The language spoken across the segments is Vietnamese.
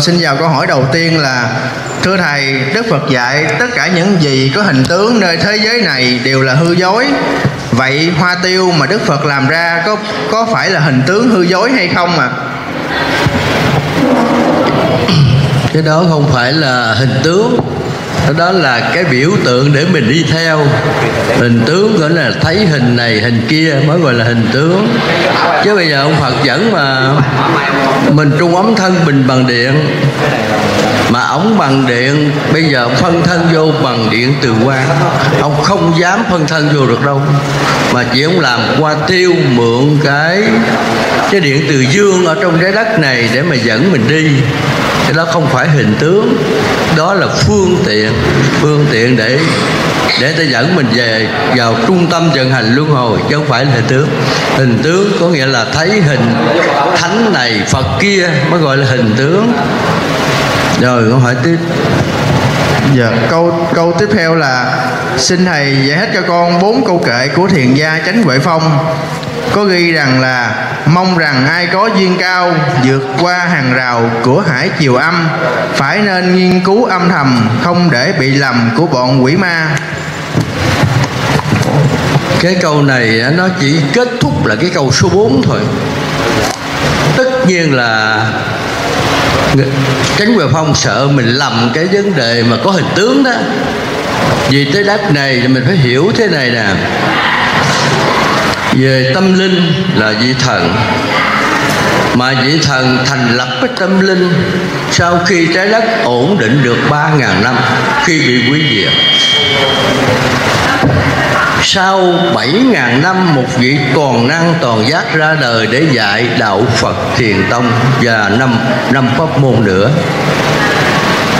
Xin chào câu hỏi đầu tiên là Thưa Thầy, Đức Phật dạy tất cả những gì có hình tướng nơi thế giới này đều là hư dối Vậy hoa tiêu mà Đức Phật làm ra có có phải là hình tướng hư dối hay không ạ? À? Cái đó không phải là hình tướng đó là cái biểu tượng để mình đi theo. Hình tướng gọi là thấy hình này, hình kia, mới gọi là hình tướng. Chứ bây giờ ông phật dẫn mà mình trung ấm thân bình bằng điện, mà ống bằng điện, bây giờ phân thân vô bằng điện từ quan ông không dám phân thân vô được đâu. Mà chỉ ông làm qua tiêu mượn cái cái điện từ dương ở trong trái đất này để mà dẫn mình đi cái đó không phải hình tướng. Đó là phương tiện phương tiện để để ta dẫn mình về vào trung tâm vận hành luân hồi chứ không phải là hình tướng. Hình tướng có nghĩa là thấy hình thánh này phật kia mới gọi là hình tướng. Rồi câu hỏi tiếp. Dạ, câu câu tiếp theo là xin thầy giải hết cho con bốn câu kệ của thiền gia Chánh Huệ Phong có ghi rằng là mong rằng ai có duyên cao vượt qua hàng rào của hải chiều âm, phải nên nghiên cứu âm thầm, không để bị lầm của bọn quỷ ma. Cái câu này nó chỉ kết thúc là cái câu số 4 thôi. Tất nhiên là Tránh Huệ Phong sợ mình lầm cái vấn đề mà có hình tướng đó. Vì tới đáp này thì mình phải hiểu thế này nè. Về tâm linh là vị thần. Mà vị thần thành lập cái tâm linh, Sau khi trái đất ổn định được 3.000 năm, Khi bị quý diệt, sau 7.000 năm một vị toàn năng toàn giác ra đời để dạy đạo Phật Thiền Tông và năm năm pháp môn nữa.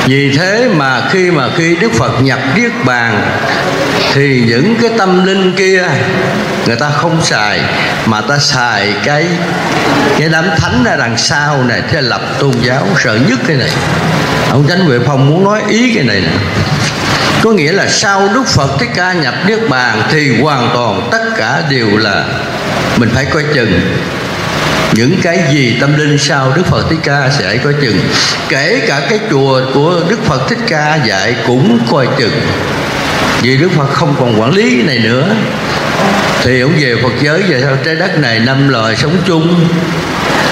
Vì thế mà khi mà khi Đức Phật nhập Niết Bàn thì những cái tâm linh kia, Người ta không xài, Mà ta xài cái Cái đám thánh ra đằng sau này, Thế lập tôn giáo, sợ nhất cái này. Ông Chánh Huệ Phong muốn nói ý cái này nè. Có nghĩa là sau Đức Phật Thích Ca nhập Niết Bàn thì hoàn toàn tất cả đều là, mình phải coi chừng. Những cái gì tâm linh sau Đức Phật Thích Ca sẽ coi chừng. Kể cả cái chùa của Đức Phật Thích Ca dạy cũng coi chừng vì Đức Phật không còn quản lý cái này nữa. Thì ông về Phật giới, về sau trái đất này, năm loài sống chung,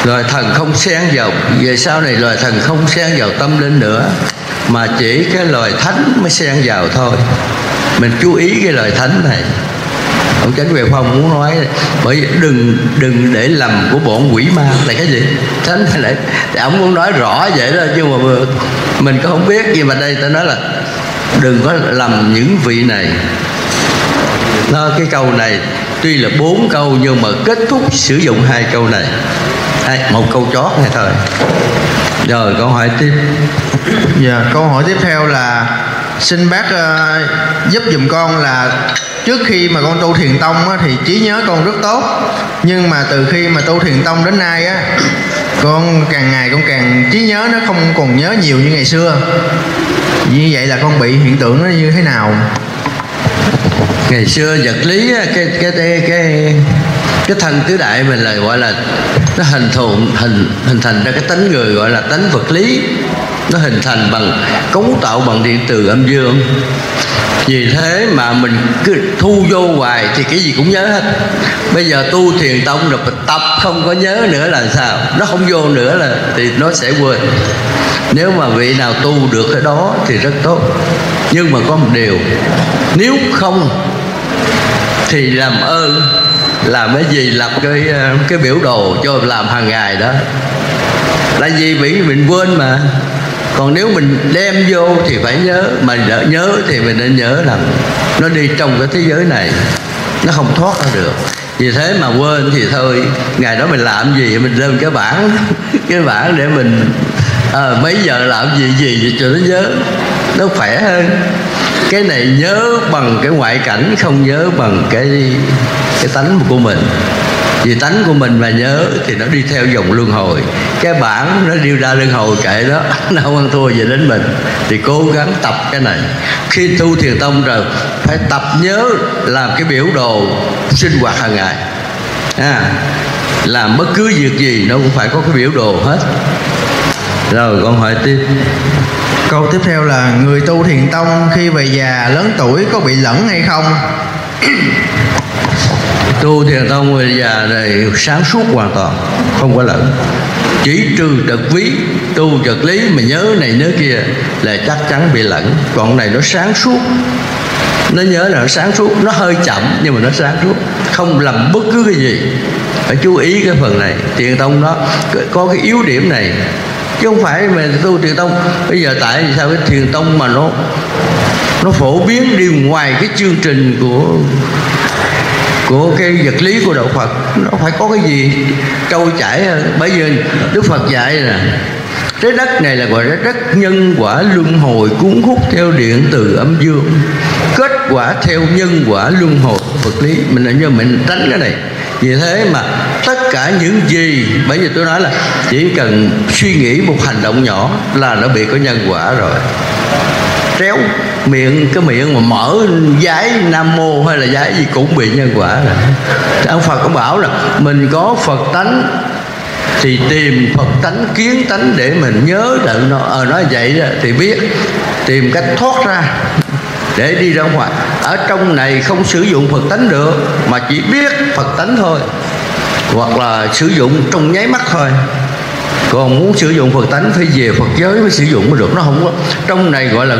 loài thần không xen vào. Về sau này loài thần không xen vào tâm linh nữa, mà chỉ cái loài thánh mới xen vào thôi. Mình chú ý cái lời thánh này. Ông chánh về phong muốn nói, bởi vì đừng đừng để lầm của bọn quỷ ma. Là cái gì? Thánh hay lại thì ông muốn nói rõ vậy đó, nhưng mà mình có không biết. Gì mà đây ta nói là đừng có lầm những vị này. Nó cái câu này tuy là bốn câu nhưng mà kết thúc sử dụng hai câu này. Hai, một câu chót này thôi. Rồi câu hỏi tiếp. Dạ câu hỏi tiếp theo là xin bác uh, giúp dùm con là trước khi mà con tu thiền tông á, thì trí nhớ con rất tốt. Nhưng mà từ khi mà tu thiền tông đến nay á con càng ngày con càng trí nhớ nó không còn nhớ nhiều như ngày xưa. Như vậy là con bị hiện tượng nó như thế nào? Ngày xưa vật lý cái cái cái cái cái thân tứ đại mình là gọi là nó hình thù hình hình thành ra cái tánh người gọi là tánh vật lý. Nó hình thành bằng cấu tạo bằng điện từ âm dương vì thế mà mình cứ thu vô hoài thì cái gì cũng nhớ hết. Bây giờ tu thiền tông rồi tập, không có nhớ nữa là sao? Nó không vô nữa là thì nó sẽ quên. Nếu mà vị nào tu được cái đó thì rất tốt. Nhưng mà có một điều, nếu không thì làm ơn, làm cái gì? Lập cái ờ, cái biểu đồ cho làm hàng ngày đó. Là gì? Vì mình quên mà còn nếu mình đem vô thì phải nhớ mà đỡ nhớ thì mình nên nhớ rằng nó đi trong cái thế giới này nó không thoát ra được. Vì thế mà quên thì thôi ngày đó mình làm gì mình lên cái bảng cái bảng để mình à, mấy giờ làm gì gì cho nó nhớ nó khỏe hơn. Cái này nhớ bằng cái ngoại cảnh không nhớ bằng cái cái tánh của mình vì tánh của mình mà nhớ thì nó đi theo dòng luân hồi. Cái bản nó đi ra luân hồi kệ đó nó không ăn thua gì đến mình. Thì cố gắng tập cái này. Khi tu thiền tông rồi phải tập nhớ làm cái biểu đồ sinh hoạt hàng ngày. À, làm bất cứ việc gì nó cũng phải có cái biểu đồ hết. Rồi con hỏi tiếp. Câu tiếp theo là người tu thiền tông khi về già lớn tuổi có bị lẫn hay không? Tu thiền tông người già này sáng suốt hoàn toàn, không có lẫn chỉ trừ trật ví, tu trật lý mà nhớ này nhớ kia là chắc chắn bị lẫn còn này nó sáng suốt. Nó nhớ là nó sáng suốt, nó hơi chậm nhưng mà nó sáng suốt. Không làm bất cứ cái gì. Phải chú ý cái phần này. Thiền tông nó có cái yếu điểm này. Chứ không phải mà tu thiền tông, bây giờ tại vì sao cái thiền tông mà nó nó phổ biến đi ngoài cái chương trình của của cái vật lý của đạo Phật. Nó phải có cái gì trôi chảy à? bởi vì Đức Phật dạy là trái đất này là gọi là đất nhân quả luân hồi cuốn hút theo điện từ âm dương, kết quả theo nhân quả luân hồi vật lý. Mình là như mình tránh cái này. Vì thế mà tất cả những gì, bởi vì tôi nói là chỉ cần suy nghĩ một hành động nhỏ là nó bị có nhân quả rồi réo miệng cái miệng mà mở giấy nam mô hay là giấy gì cũng bị nhân quả rồi. Ông phật cũng bảo là mình có phật tánh thì tìm phật tánh kiến tánh để mình nhớ được nó. Ờ nói vậy đó, thì biết tìm cách thoát ra để đi ra ngoài. Ở trong này không sử dụng phật tánh được mà chỉ biết phật tánh thôi. Hoặc là sử dụng trong nháy mắt thôi. Còn muốn sử dụng phật tánh phải về phật giới mới sử dụng mới được. Nó không có trong này gọi là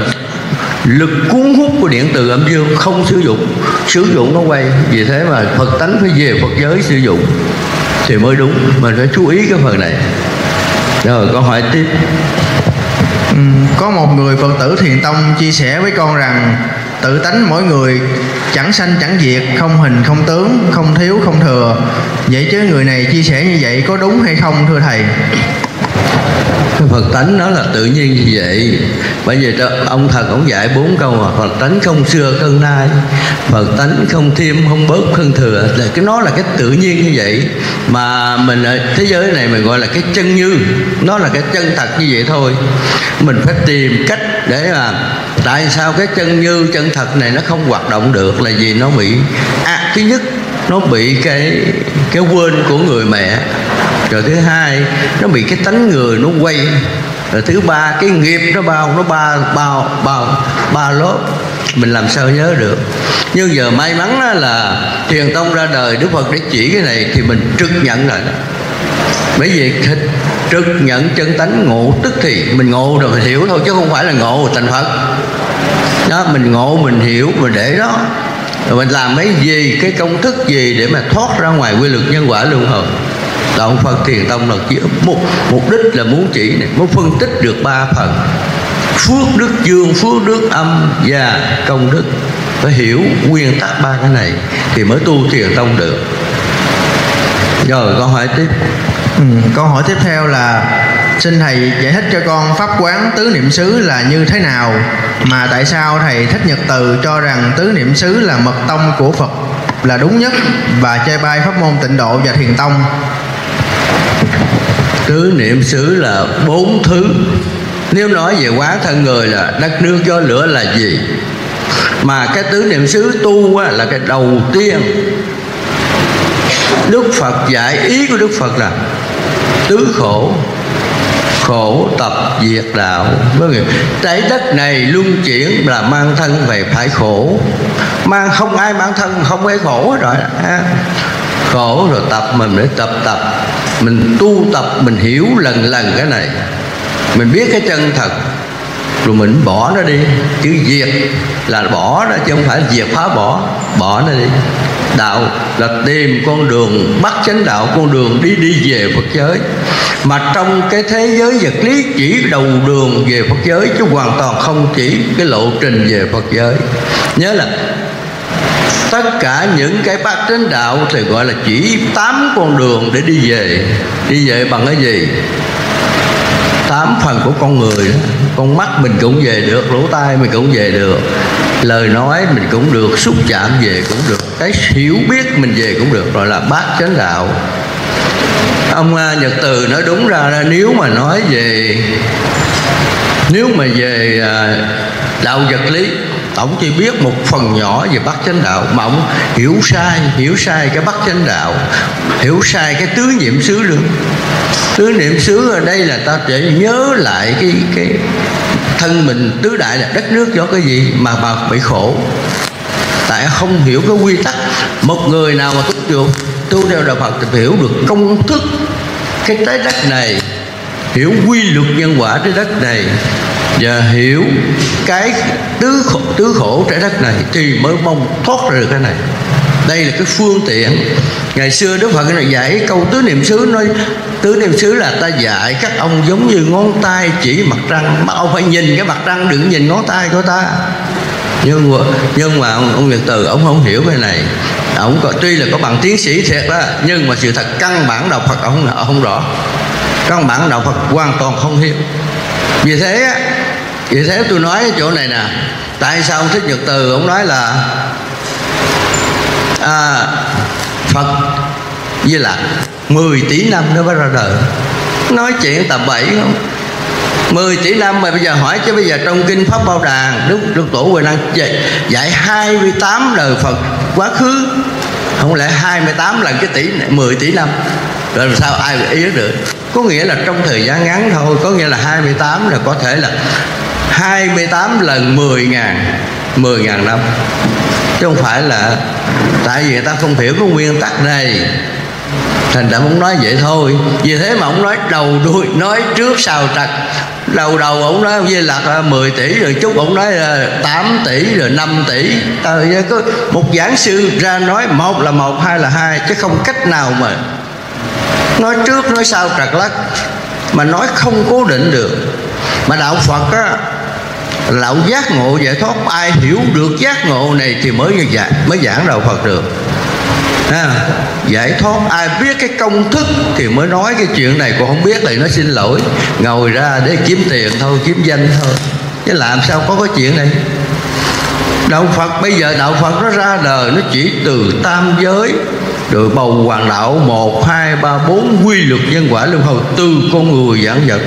lực cuốn hút của điện từ âm dương không sử dụng. Sử dụng nó quay vì thế mà phật tánh phải về phật giới sử dụng. Thì mới đúng mình phải chú ý cái phần này. Rồi con hỏi tiếp. Ừ, có một người phật tử thiền tông chia sẻ với con rằng tự tánh mỗi người chẳng sanh chẳng diệt không hình không tướng không thiếu không thừa. Vậy chứ người này chia sẻ như vậy có đúng hay không thưa thầy? Cái Phật tánh nó là tự nhiên như vậy. Bởi vì ông thần ông dạy bốn câu mà Phật tánh không xưa không nay Phật tánh không thêm không bớt không thừa. Là cái nó là cái tự nhiên như vậy. Mà mình ở thế giới này mình gọi là cái chân như. Nó là cái chân thật như vậy thôi. Mình phải tìm cách để mà tại sao cái chân như chân thật này nó không hoạt động được là vì nó bị à, thứ nhất nó bị cái cái quên của người mẹ rồi thứ hai, nó bị cái tánh người nó quay. Rồi thứ ba, cái nghiệp nó bao, nó ba, bao bao, ba lớp mình làm sao nhớ được? Nhưng giờ may mắn là thiền tông ra đời, đức phật để chỉ cái này thì mình trực nhận lại đó. Bởi vì trực nhận chân tánh ngộ tức thì mình ngộ rồi mình hiểu thôi, chứ không phải là ngộ thành phật. Đó, mình ngộ, mình hiểu, mình để đó. Rồi mình làm mấy gì, cái công thức gì để mà thoát ra ngoài quy luật nhân quả luân hồi? Đạo phật thiền tông là chỉ mục mục đích là muốn chỉ này muốn phân tích được ba phần. Phước đức dương phước đức âm và công đức. Phải hiểu nguyên tắc ba cái này thì mới tu thiền tông được. Rồi con hỏi tiếp. Ừ, câu hỏi tiếp theo là xin thầy giải thích cho con pháp quán tứ niệm xứ là như thế nào? Mà tại sao thầy thích nhật từ cho rằng tứ niệm xứ là mật tông của phật là đúng nhất và chơi bai pháp môn tịnh độ và thiền tông? Tứ niệm xứ là bốn thứ. Nếu nói về quá thân người là đất nước gió lửa là gì? Mà cái tứ niệm xứ tu á, là cái đầu tiên. Đức Phật dạy ý của Đức Phật là tứ khổ khổ tập diệt đạo. Với người trái đất này luân chuyển là mang thân về phải khổ. Mang không ai mang thân không phải khổ rồi. Ha khổ rồi tập mình để tập tập mình tu tập, mình hiểu lần lần cái này. Mình biết cái chân thật. Rồi mình bỏ nó đi. Chữ diệt là bỏ nó chứ không phải diệt phá bỏ. Bỏ nó đi. Đạo là tìm con đường, bắt chánh đạo, con đường đi đi về phật giới. Mà trong cái thế giới vật lý chỉ đầu đường về phật giới, chứ hoàn toàn không chỉ cái lộ trình về phật giới. Nhớ là tất cả những cái bát chánh đạo thì gọi là chỉ tám con đường để đi về. Đi về bằng cái gì? Tám phần của con người. Đó con mắt mình cũng về được, lỗ tai mình cũng về được. Lời nói mình cũng được, xúc chạm về cũng được. Cái hiểu biết mình về cũng được, gọi là bát chánh đạo. Ông à, nhật từ nói đúng ra là nếu mà nói về, nếu mà về à, đạo vật lý ông chỉ biết một phần nhỏ về bát chánh đạo, mà ông hiểu sai hiểu sai cái bát chánh đạo, hiểu sai cái tứ niệm xứ luôn tứ niệm xứ ở đây là ta chỉ nhớ lại cái cái thân mình tứ đại là đất nước do cái gì mà bà bị khổ. Tại không hiểu cái quy tắc, một người nào mà tu được, tu theo đạo Phật thì hiểu được công thức cái trái đất này, hiểu quy luật nhân quả trái đất này và hiểu cái tứ khổ, tứ khổ trái đất này thì mới mong thoát ra được cái này. Đây là cái phương tiện. Ngày xưa đức phật này dạy câu tứ niệm xứ nói tứ niệm xứ là ta dạy các ông giống như ngón tay chỉ mặt trăng. Mà ông phải nhìn cái mặt trăng đừng nhìn ngón tay của ta. Nhưng mà, nhưng mà ông, ông Việt Từ ông không hiểu cái này. Ông có, tuy là có bằng tiến sĩ thiệt đó nhưng mà sự thật căn bản đạo Phật ông ông không rõ. Căn bản đạo Phật hoàn toàn không hiểu. Vì thế vậy thế tôi nói cái chỗ này nè tại sao ông thích nhật từ ông nói là à, Phật với là 10 tỷ năm nó mới ra đời. Nói chuyện tầm bậy không? 10 tỷ năm mà bây giờ hỏi chứ bây giờ trong kinh pháp bao đàn đức đức tổ huệ năng dạy, dạy 28 đời phật quá khứ. Không lẽ 28 lần cái tỷ này, 10 tỷ năm? Rồi làm sao ai ý được? Có nghĩa là trong thời gian ngắn thôi có nghĩa là 28 là có thể là 28 lần 10 ngàn 10 ngàn năm. Chứ không phải là tại vì người ta không hiểu cái nguyên tắc này. Thành ra muốn nói vậy thôi. Vì thế mà ông nói đầu đuôi nói trước sau trật. Đầu đầu ông nói với lạc 10 tỷ rồi chút ông nói à, 8 tỷ rồi 5 tỷ. À, có một giảng sư ra nói một là một hai là hai chứ không cách nào mà nói trước nói sau trật lắc. Mà nói không cố định được. Mà đạo phật á lão giác ngộ giải thoát, ai hiểu được giác ngộ này thì mới giảng mới giảng đạo phật được. Ha, giải thoát, ai biết cái công thức thì mới nói cái chuyện này, còn không biết thì nó xin lỗi. Ngồi ra để kiếm tiền thôi, kiếm danh thôi. Chứ làm sao có cái chuyện này? Đạo phật, bây giờ đạo phật nó ra đời, nó chỉ từ tam giới. Rồi bầu hoàng đạo một, hai, ba, bốn quy luật nhân quả luân hồi từ con người giảng vật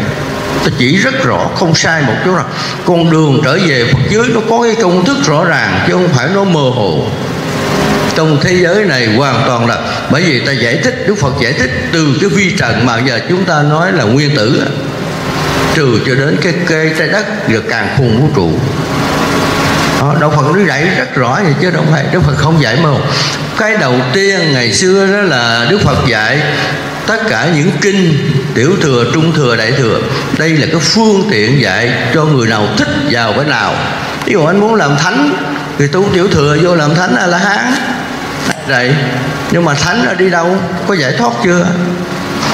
ta chỉ rất rõ không sai một chỗ nào. Con đường trở về phật giới nó có cái công thức rõ ràng chứ không phải nó mơ hồ. Trong thế giới này hoàn toàn là bởi vì ta giải thích đức phật giải thích từ cái vi trần mà giờ chúng ta nói là nguyên tử trừ cho đến cái kê trái đất và càng khung vũ trụ. Đó, đạo phật nó dạy rất rõ vậy chứ đâu phải đức phật không dạy mà cái đầu tiên ngày xưa đó là đức phật dạy tất cả những kinh tiểu thừa, trung thừa, đại thừa, đây là cái phương tiện dạy cho người nào thích vào cái nào. Ví dụ anh muốn làm thánh, thì tu tiểu thừa vô làm thánh a la hán vậy nhưng mà thánh ở đi đâu? Có giải thoát chưa?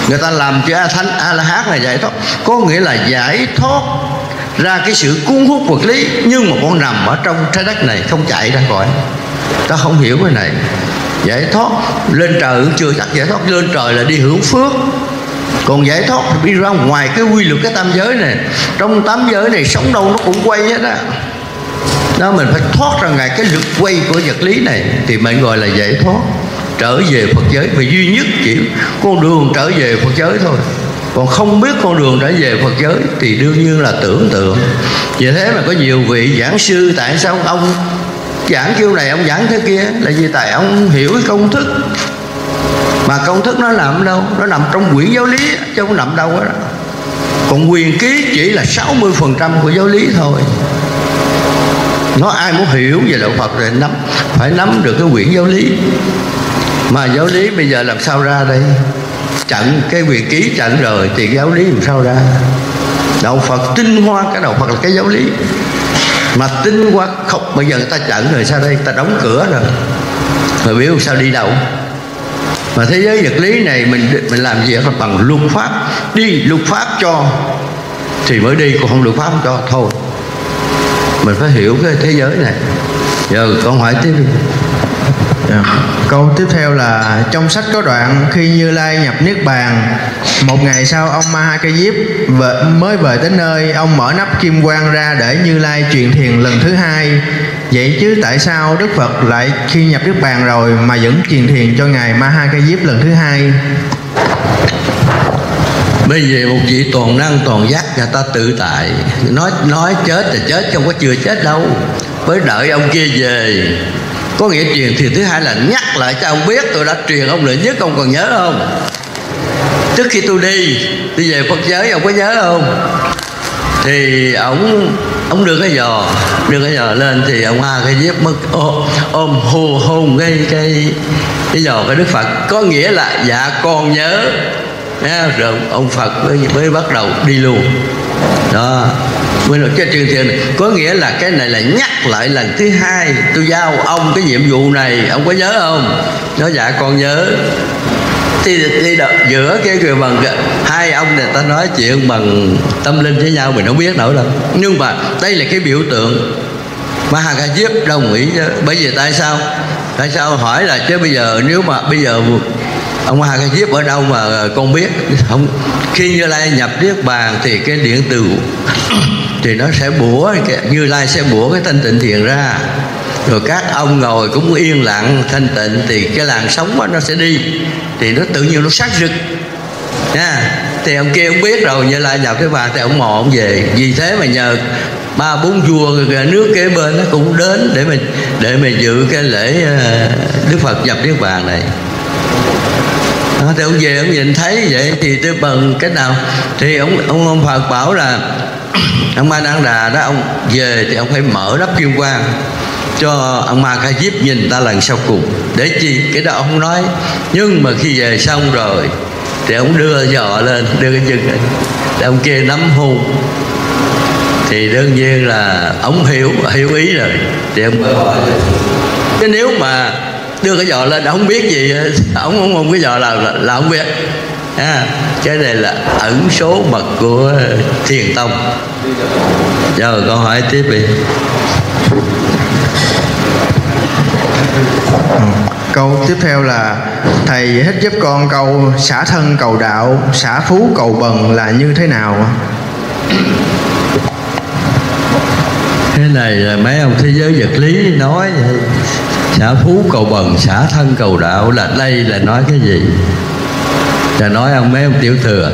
Người ta làm chữ a thánh a la hán là giải thoát. Có nghĩa là giải thoát ra cái sự cuốn hút vật lý, nhưng mà con nằm ở trong trái đất này, không chạy ra khỏi. Ta không hiểu cái này. Giải thoát, lên trời cũng chưa chắc giải thoát. Lên trời là đi hưởng phước còn giải thoát thì đi ra ngoài cái quy luật cái tam giới này. Trong tám giới này sống đâu nó cũng quay hết á. Đó, mình phải thoát ra ngoài cái lực quay của vật lý này thì mình gọi là giải thoát. Trở về Phật giới. Và duy nhất chỉ con đường trở về Phật giới thôi. Còn không biết con đường trở về Phật giới thì đương nhiên là tưởng tượng. Vì thế mà có nhiều vị giảng sư, tại sao ông giảng kiểu này, ông giảng thế kia? Là vì tại ông hiểu cái công thức mà công thức nó nằm đâu? Nó nằm trong quyển giáo lý, chứ không nằm đâu đó còn quyền ký chỉ là 60% của giáo lý thôi. Nó ai muốn hiểu về đạo Phật thì nắm, phải nắm được cái quyển giáo lý. Mà giáo lý bây giờ làm sao ra đây? Chặn cái quyền ký chặn rồi thì giáo lý làm sao ra? Đạo Phật tinh hoa, cái đạo Phật là cái giáo lý. Mà tinh hoa không, bây giờ người ta chặn rồi, sao đây? Ta đóng cửa rồi. Rồi biết sao đi đâu? Mà thế giới vật lý này mình mình làm gì bằng luật pháp. Đi luật pháp cho, thì mới đi, còn không luật pháp không cho, thôi. Mình phải hiểu cái thế giới này. Giờ con hỏi tiếp đi. Yeah. Câu tiếp theo là, trong sách có đoạn, khi Như Lai nhập Niết Bàn, Một ngày sau ông Maha Ca Diếp mới về tới nơi, Ông mở nắp kim quang ra để Như Lai truyền thiền lần thứ hai. Vậy chứ tại sao Đức Phật lại khi nhập Niết Bàn rồi Mà vẫn truyền thiền cho Ngài Ma Ha Diếp lần thứ hai? Bây giờ một vị toàn năng, toàn giác người ta tự tại. Nói nói chết là chết, không có chưa chết đâu. Mới đợi ông kia về, có nghĩa truyền thiền thứ hai là nhắc lại cho ông biết tôi đã truyền ông lợi nhất, ông còn nhớ không? Trước khi tôi đi tôi về phật giới, ông có nhớ không? Thì ông ông đưa cái giò đưa cái giò lên thì ông hoa cái dép mất. Ôm, ôm hù hôn cái cái cái giò cái đức phật. Có nghĩa là dạ con nhớ. Nha, rồi ông phật mới, mới bắt đầu đi luôn. Đó. Mới nói cái truyền thiền này. Có nghĩa là cái này là nhắc lại lần thứ hai. Tôi giao ông cái nhiệm vụ này. Ông có nhớ không? Nó dạ con nhớ thì, thì đợt, giữa cái người bằng hai ông này ta nói chuyện bằng tâm linh với nhau mình không biết nổi đâu. Nhưng mà đây là cái biểu tượng mà Hà Ca Diếp đồng ý bởi vì tại sao? Tại sao hỏi là chứ bây giờ nếu mà bây giờ ông Hà Ca Diếp ở đâu mà con biết? Không khi Như Lai nhập niết bàn thì cái điện từ thì nó sẽ bủa Như Lai sẽ bủa cái thanh tịnh thiền ra. Rồi các ông ngồi cũng yên lặng thanh tịnh thì cái làn sóng đó nó sẽ đi thì nó tự nhiên nó sát rực nha. Thì ông kia ông biết rồi như là vào cái vàng thì ông mò ông về. Vì thế mà nhờ ba bốn vua nước kế bên nó cũng đến để mình để mình dự cái lễ ờ, đức phật nhập niết bàn này. Đó, thì ông về ông nhìn thấy vậy thì tôi bằng cách nào thì ông ông ông phật bảo là ông ma đăng đà đó ông về thì ông phải mở đắp kim quang cho ông ma ca diếp nhìn ta lần sau cùng. Để chi? Cái đó ông không nói. Nhưng mà khi về xong rồi thì ông đưa giò lên đưa cái chân lên. Để ông kia nắm hôn thì đương nhiên là ông hiểu hiểu ý rồi. Thì ông hỏi cái nếu mà đưa cái giò lên ông biết gì ông không không cái giò là là, là biết. À, cái này là ẩn số mật của thiền tông. Giờ con hỏi tiếp đi câu tiếp theo là, thầy hết giúp con câu xả thân cầu đạo, xả phú cầu bần là như thế nào? Cái này là mấy ông thế giới vật lý nói, xả phú cầu bần, xả thân cầu đạo là đây là nói cái gì? Là nói ông mấy ông tiểu thừa.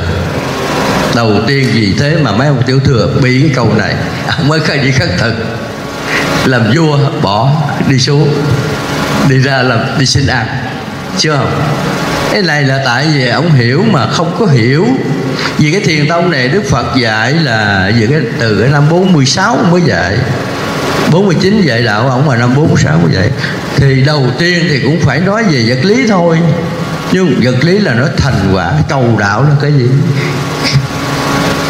Đầu tiên vì thế mà mấy ông tiểu thừa bị cái câu này mới khai đi khắc thực làm vua, bỏ đi xuống. Đi ra làm, đi xin ăn. Chưa? Không cái này là tại vì ông hiểu mà không có hiểu. Vì cái thiền tông này Đức Phật dạy là về cái từ cái năm 46 mới dạy. 49 dạy đạo ông mà năm 46 mới dạy. Thì đầu tiên thì cũng phải nói về vật lý thôi. Nhưng vật lý là nó thành quả, cầu đạo là cái gì?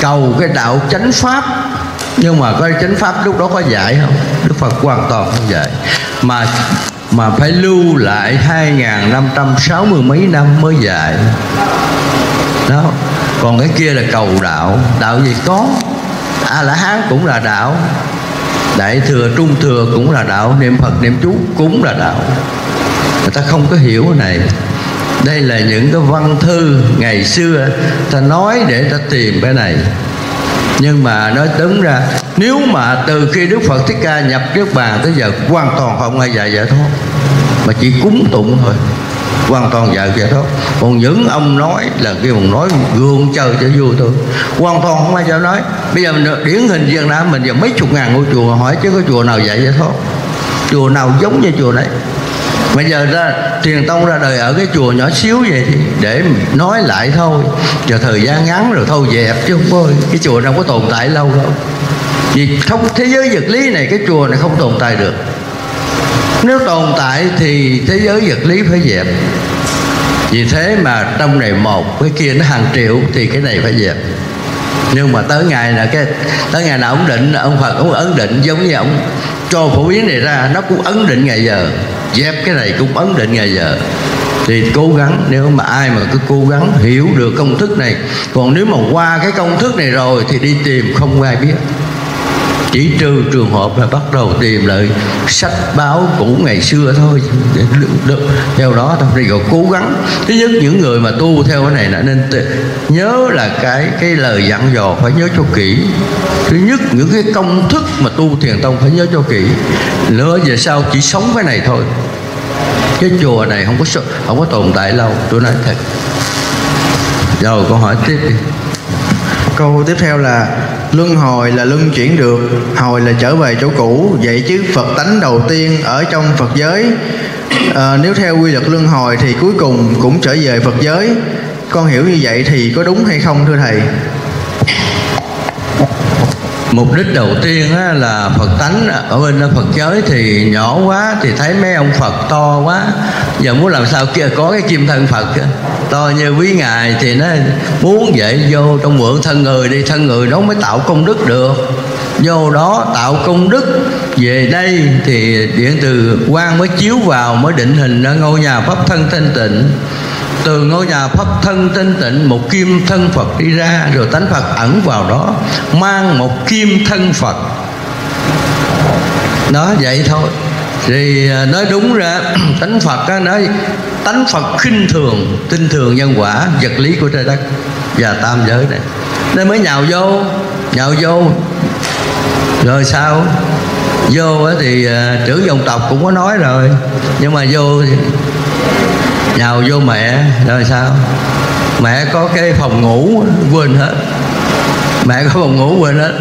Cầu cái đạo chánh pháp nhưng mà cái chánh pháp lúc đó có dạy không? Đức phật hoàn toàn không dạy. Mà mà phải lưu lại hai ngàn năm trăm sáu mươi mấy năm mới dạy. Đó. Còn cái kia là cầu đạo. Đạo gì? Có. A la hán cũng là đạo. Đại thừa, trung thừa cũng là đạo. Niệm phật, niệm chú cũng là đạo. Người ta không có hiểu cái này. Đây là những cái văn thư ngày xưa ta nói để ta tìm cái này nhưng mà nói đúng ra, nếu mà từ khi đức phật thích ca nhập trước bàn tới giờ, hoàn toàn không ai dạy giải thoát. Mà chỉ cúng tụng thôi, hoàn toàn dạy giải thoát. Còn những ông nói là kêu ông nói gương chơi cho vui thôi, hoàn toàn không ai cho nói. Bây giờ mình điển hình việt nam mình giờ mấy chục ngàn ngôi chùa hỏi chứ có chùa nào dạy giải thoát? Chùa nào giống như chùa đấy bây giờ ra truyền tông ra đời ở cái chùa nhỏ xíu vậy thì để nói lại thôi. Chờ thời gian ngắn rồi thôi dẹp chứ không có cái chùa đâu có tồn tại lâu đâu. Vì trong thế giới vật lý này, cái chùa này không tồn tại được. Nếu tồn tại thì thế giới vật lý phải dẹp. Vì thế mà trong này một, cái kia nó hàng triệu thì cái này phải dẹp. Nhưng mà tới ngày là cái, tới ngày nào ổn định, ông phật cũng ấn định giống như ông cho phổ biến này ra, nó cũng ấn định ngày giờ dẹp cái này cũng ấn định ngày giờ. Thì cố gắng, nếu mà ai mà cứ cố gắng hiểu được công thức này. Còn nếu mà qua cái công thức này rồi thì đi tìm, không ai biết chỉ trừ trường hợp là bắt đầu tìm lại sách báo cũ ngày xưa thôi. Để được. Theo đó thôi. Thì còn cố gắng. Thứ nhất, những người mà tu theo cái này là nên nhớ là cái cái lời dặn dò phải nhớ cho kỹ. Thứ nhất, những cái công thức mà tu thiền tông phải nhớ cho kỹ. Nữa về sau chỉ sống cái này thôi. Cái chùa này không có không có tồn tại lâu. Tôi nói thật. Rồi, câu hỏi tiếp đi câu tiếp theo là luân hồi là luân chuyển được hồi là trở về chỗ cũ. Vậy chứ phật tánh đầu tiên ở trong phật giới à, nếu theo quy luật luân hồi thì cuối cùng cũng trở về phật giới. Con hiểu như vậy thì có đúng hay không thưa thầy? Mục đích đầu tiên á, là phật tánh. Ở bên phật giới thì nhỏ quá thì thấy mấy ông phật to quá. Giờ muốn làm sao kia có cái kim thân phật to như quý ngài thì nó muốn vậy vô trong mượn thân người đi thân người đó mới tạo công đức được. Vô đó tạo công đức về đây thì điện từ quan mới chiếu vào mới định hình ở ngôi nhà pháp thân thanh tịnh từ ngôi nhà pháp thân tinh tịnh, một kim thân phật đi ra, rồi tánh phật ẩn vào đó, mang một kim thân phật. Đó vậy thôi. Thì à, nói đúng ra, tánh phật á, nói tánh phật khinh thường tinh thường nhân quả, vật lý của trái đất và tam giới này. Nên mới nhào vô nhào vô. Rồi sao? Vô thì à, trưởng dòng tộc cũng có nói rồi, nhưng mà vô nhào vô mẹ, rồi sao? Mẹ có cái phòng ngủ, quên hết. Mẹ có phòng ngủ, quên hết.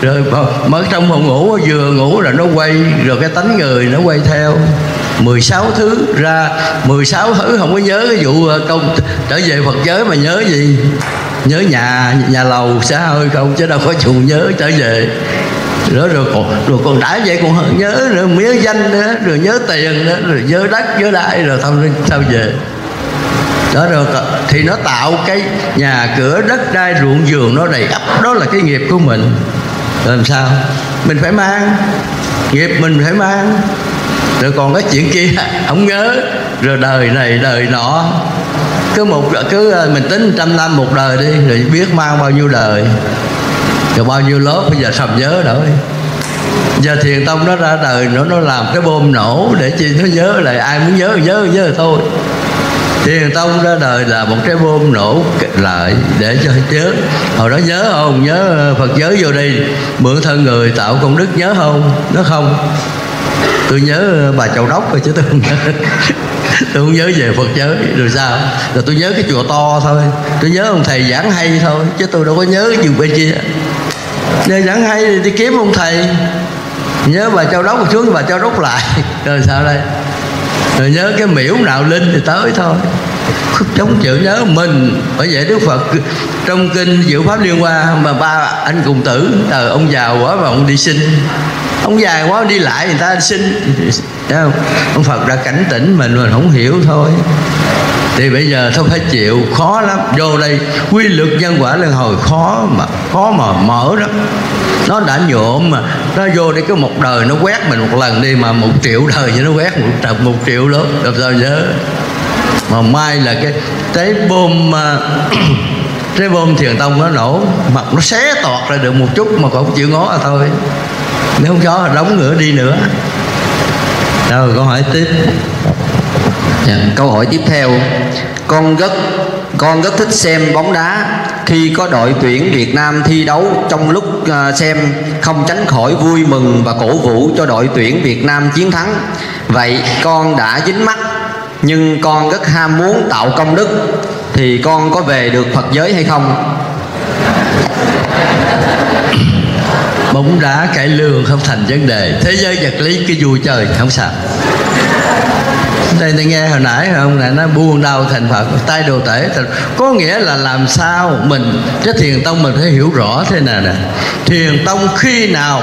Rồi mất trong phòng ngủ, vừa ngủ rồi nó quay, rồi cái tánh người nó quay theo. 16 thứ ra 16 thứ, không có nhớ cái vụ ờ, công trở về Phật giới mà nhớ gì? Nhớ nhà nhà lầu, xã hơi không, chứ đâu có chủ nhớ trở về rồi rồi còn rồi còn đã vậy còn nhớ nữa mía danh nữa, rồi nhớ tiền nữa, rồi nhớ đất, nhớ đại rồi sao sao về. Đó, rồi thì nó tạo cái nhà cửa, đất đai, ruộng vườn nó đầy ắp. Đó là cái nghiệp của mình. Rồi làm sao? Mình phải mang. Nghiệp mình phải mang. Rồi còn cái chuyện kia, không nhớ. Rồi đời này, đời nọ. Cứ một cứ ờ, mình tính trăm năm một đời đi, rồi biết mang bao nhiêu đời rồi bao nhiêu lớp bây giờ sầm nhớ rồi giờ thiền tông nó ra đời, nó nó làm cái bom nổ để chi nó nhớ lại. Ai muốn nhớ nhớ nhớ thôi. Thiền tông ra đời là một cái bom nổ lại để cho nhớ. Hồi đó nhớ không? Nhớ phật giới vô đây. Mượn thân người tạo công đức nhớ không? Nó không? Tôi nhớ bà châu đốc rồi chứ tôi không nhớ. Tôi không nhớ về phật giới rồi sao? Rồi tôi nhớ cái chùa to thôi. Tôi nhớ ông thầy giảng hay thôi chứ tôi đâu có nhớ gì bên kia. Nếu giảng hay thì đi kiếm ông thầy. Nhớ bà châu đốc xuống bà châu đốc lại. Rồi sao đây? Rồi nhớ cái miễu nào linh thì tới thôi. Chống chịu nhớ mình. Bởi vậy đức phật trong kinh diệu pháp liên hoa mà ba anh cùng tử ờ ông già quá mà ông đi sinh ông già quá đi lại người ta xin. Thấy không? ông phật đã cảnh tỉnh mình mình không hiểu thôi thì bây giờ tôi phải chịu? Khó lắm. Vô đây quy luật nhân quả luân hồi khó mà khó mà mở đó nó đã nhuộm mà. Nó vô đây cái một đời nó quét mình một lần đi mà một triệu đời cho nó quét một, triệu, một triệu lớn làm sao nhớ? Mà mai là cái trái bom à, trái bom thiền tông nó nổ. Mặt nó xé toạc ra được một chút mà còn không chịu ngó à thôi. Nếu không cho đóng nữa đi nữa. Rồi câu hỏi tiếp dạ, câu hỏi tiếp theo. Con rất con rất thích xem bóng đá. Khi có đội tuyển Việt Nam thi đấu trong lúc uh, xem không tránh khỏi vui mừng và cổ vũ cho đội tuyển Việt Nam chiến thắng. Vậy con đã dính mắt nhưng con rất ham muốn tạo công đức. Thì con có về được Phật giới hay không? Bóng đá cải lương không thành vấn đề. Thế giới vật lý cái vui chơi không sao đây, tôi nghe hồi nãy ông này nó buông đau thành phật, tay đồ tể có nghĩa là làm sao mình cái thiền tông mình phải hiểu rõ thế nào nè. Thiền tông khi nào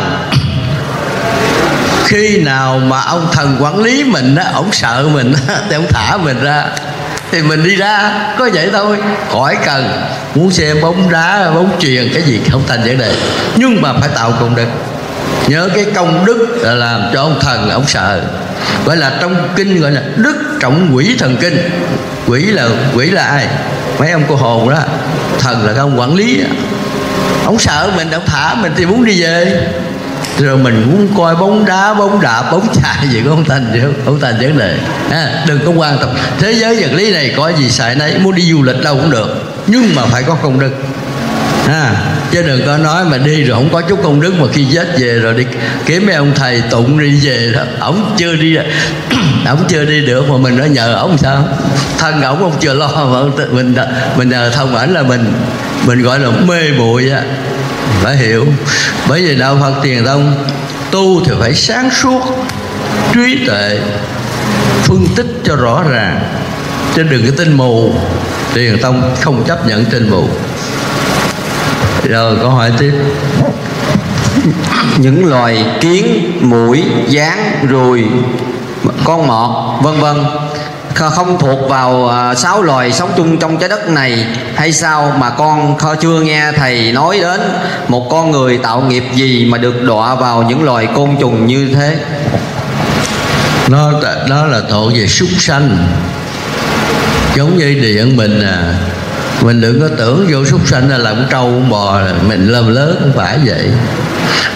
khi nào mà ông thần quản lý mình á, ông sợ mình á, thì ông thả mình ra. Thì mình đi ra, có vậy thôi. Khỏi cần, muốn xem bóng đá, bóng truyền cái gì không thành vấn đề. Nhưng mà phải tạo công đức nhớ cái công đức là làm cho ông thần ông sợ. Gọi là trong kinh gọi là đức trọng quỷ thần kinh. Quỷ là quỷ là ai? Mấy ông cô hồn đó. Thần là cái ông quản lý ông sợ mình ông thả mình thì muốn đi về. Rồi mình muốn coi bóng đá bóng đạp bóng chạy gì cũng không thành gì không thành vấn đề à, đừng có quan tâm. Thế giới vật lý này có gì xài nấy muốn đi du lịch đâu cũng được. Nhưng mà phải có công đức. À, chứ đừng có nói mà đi rồi không có chút công đức mà khi chết về rồi đi kiếm mấy ông thầy tụng đi về đó. Ổng chưa đi à. ổng chưa đi được mà mình nó nhờ ổng sao? Thân ổng ông chưa lo mà mình mình nhờ thông ảnh là mình mình gọi là mê bụi á. Phải hiểu. Bởi vì đạo phật tiền tông tu thì phải sáng suốt, trí tuệ, phân tích cho rõ ràng. Chứ đừng có tin mù. Tiền tông không chấp nhận tin mù rồi, câu hỏi tiếp. Những loài kiến muỗi gián ruồi, con mọt vân vân không thuộc vào à, sáu loài sống chung trong trái đất này hay sao mà con chưa nghe thầy nói đến một con người tạo nghiệp gì mà được đọa vào những loài côn trùng như thế? Nó đó là tội về súc sanh. Giống như điện mình à mình đừng có tưởng vô súc sanh là làm trâu bò, mình làm lớn không phải vậy.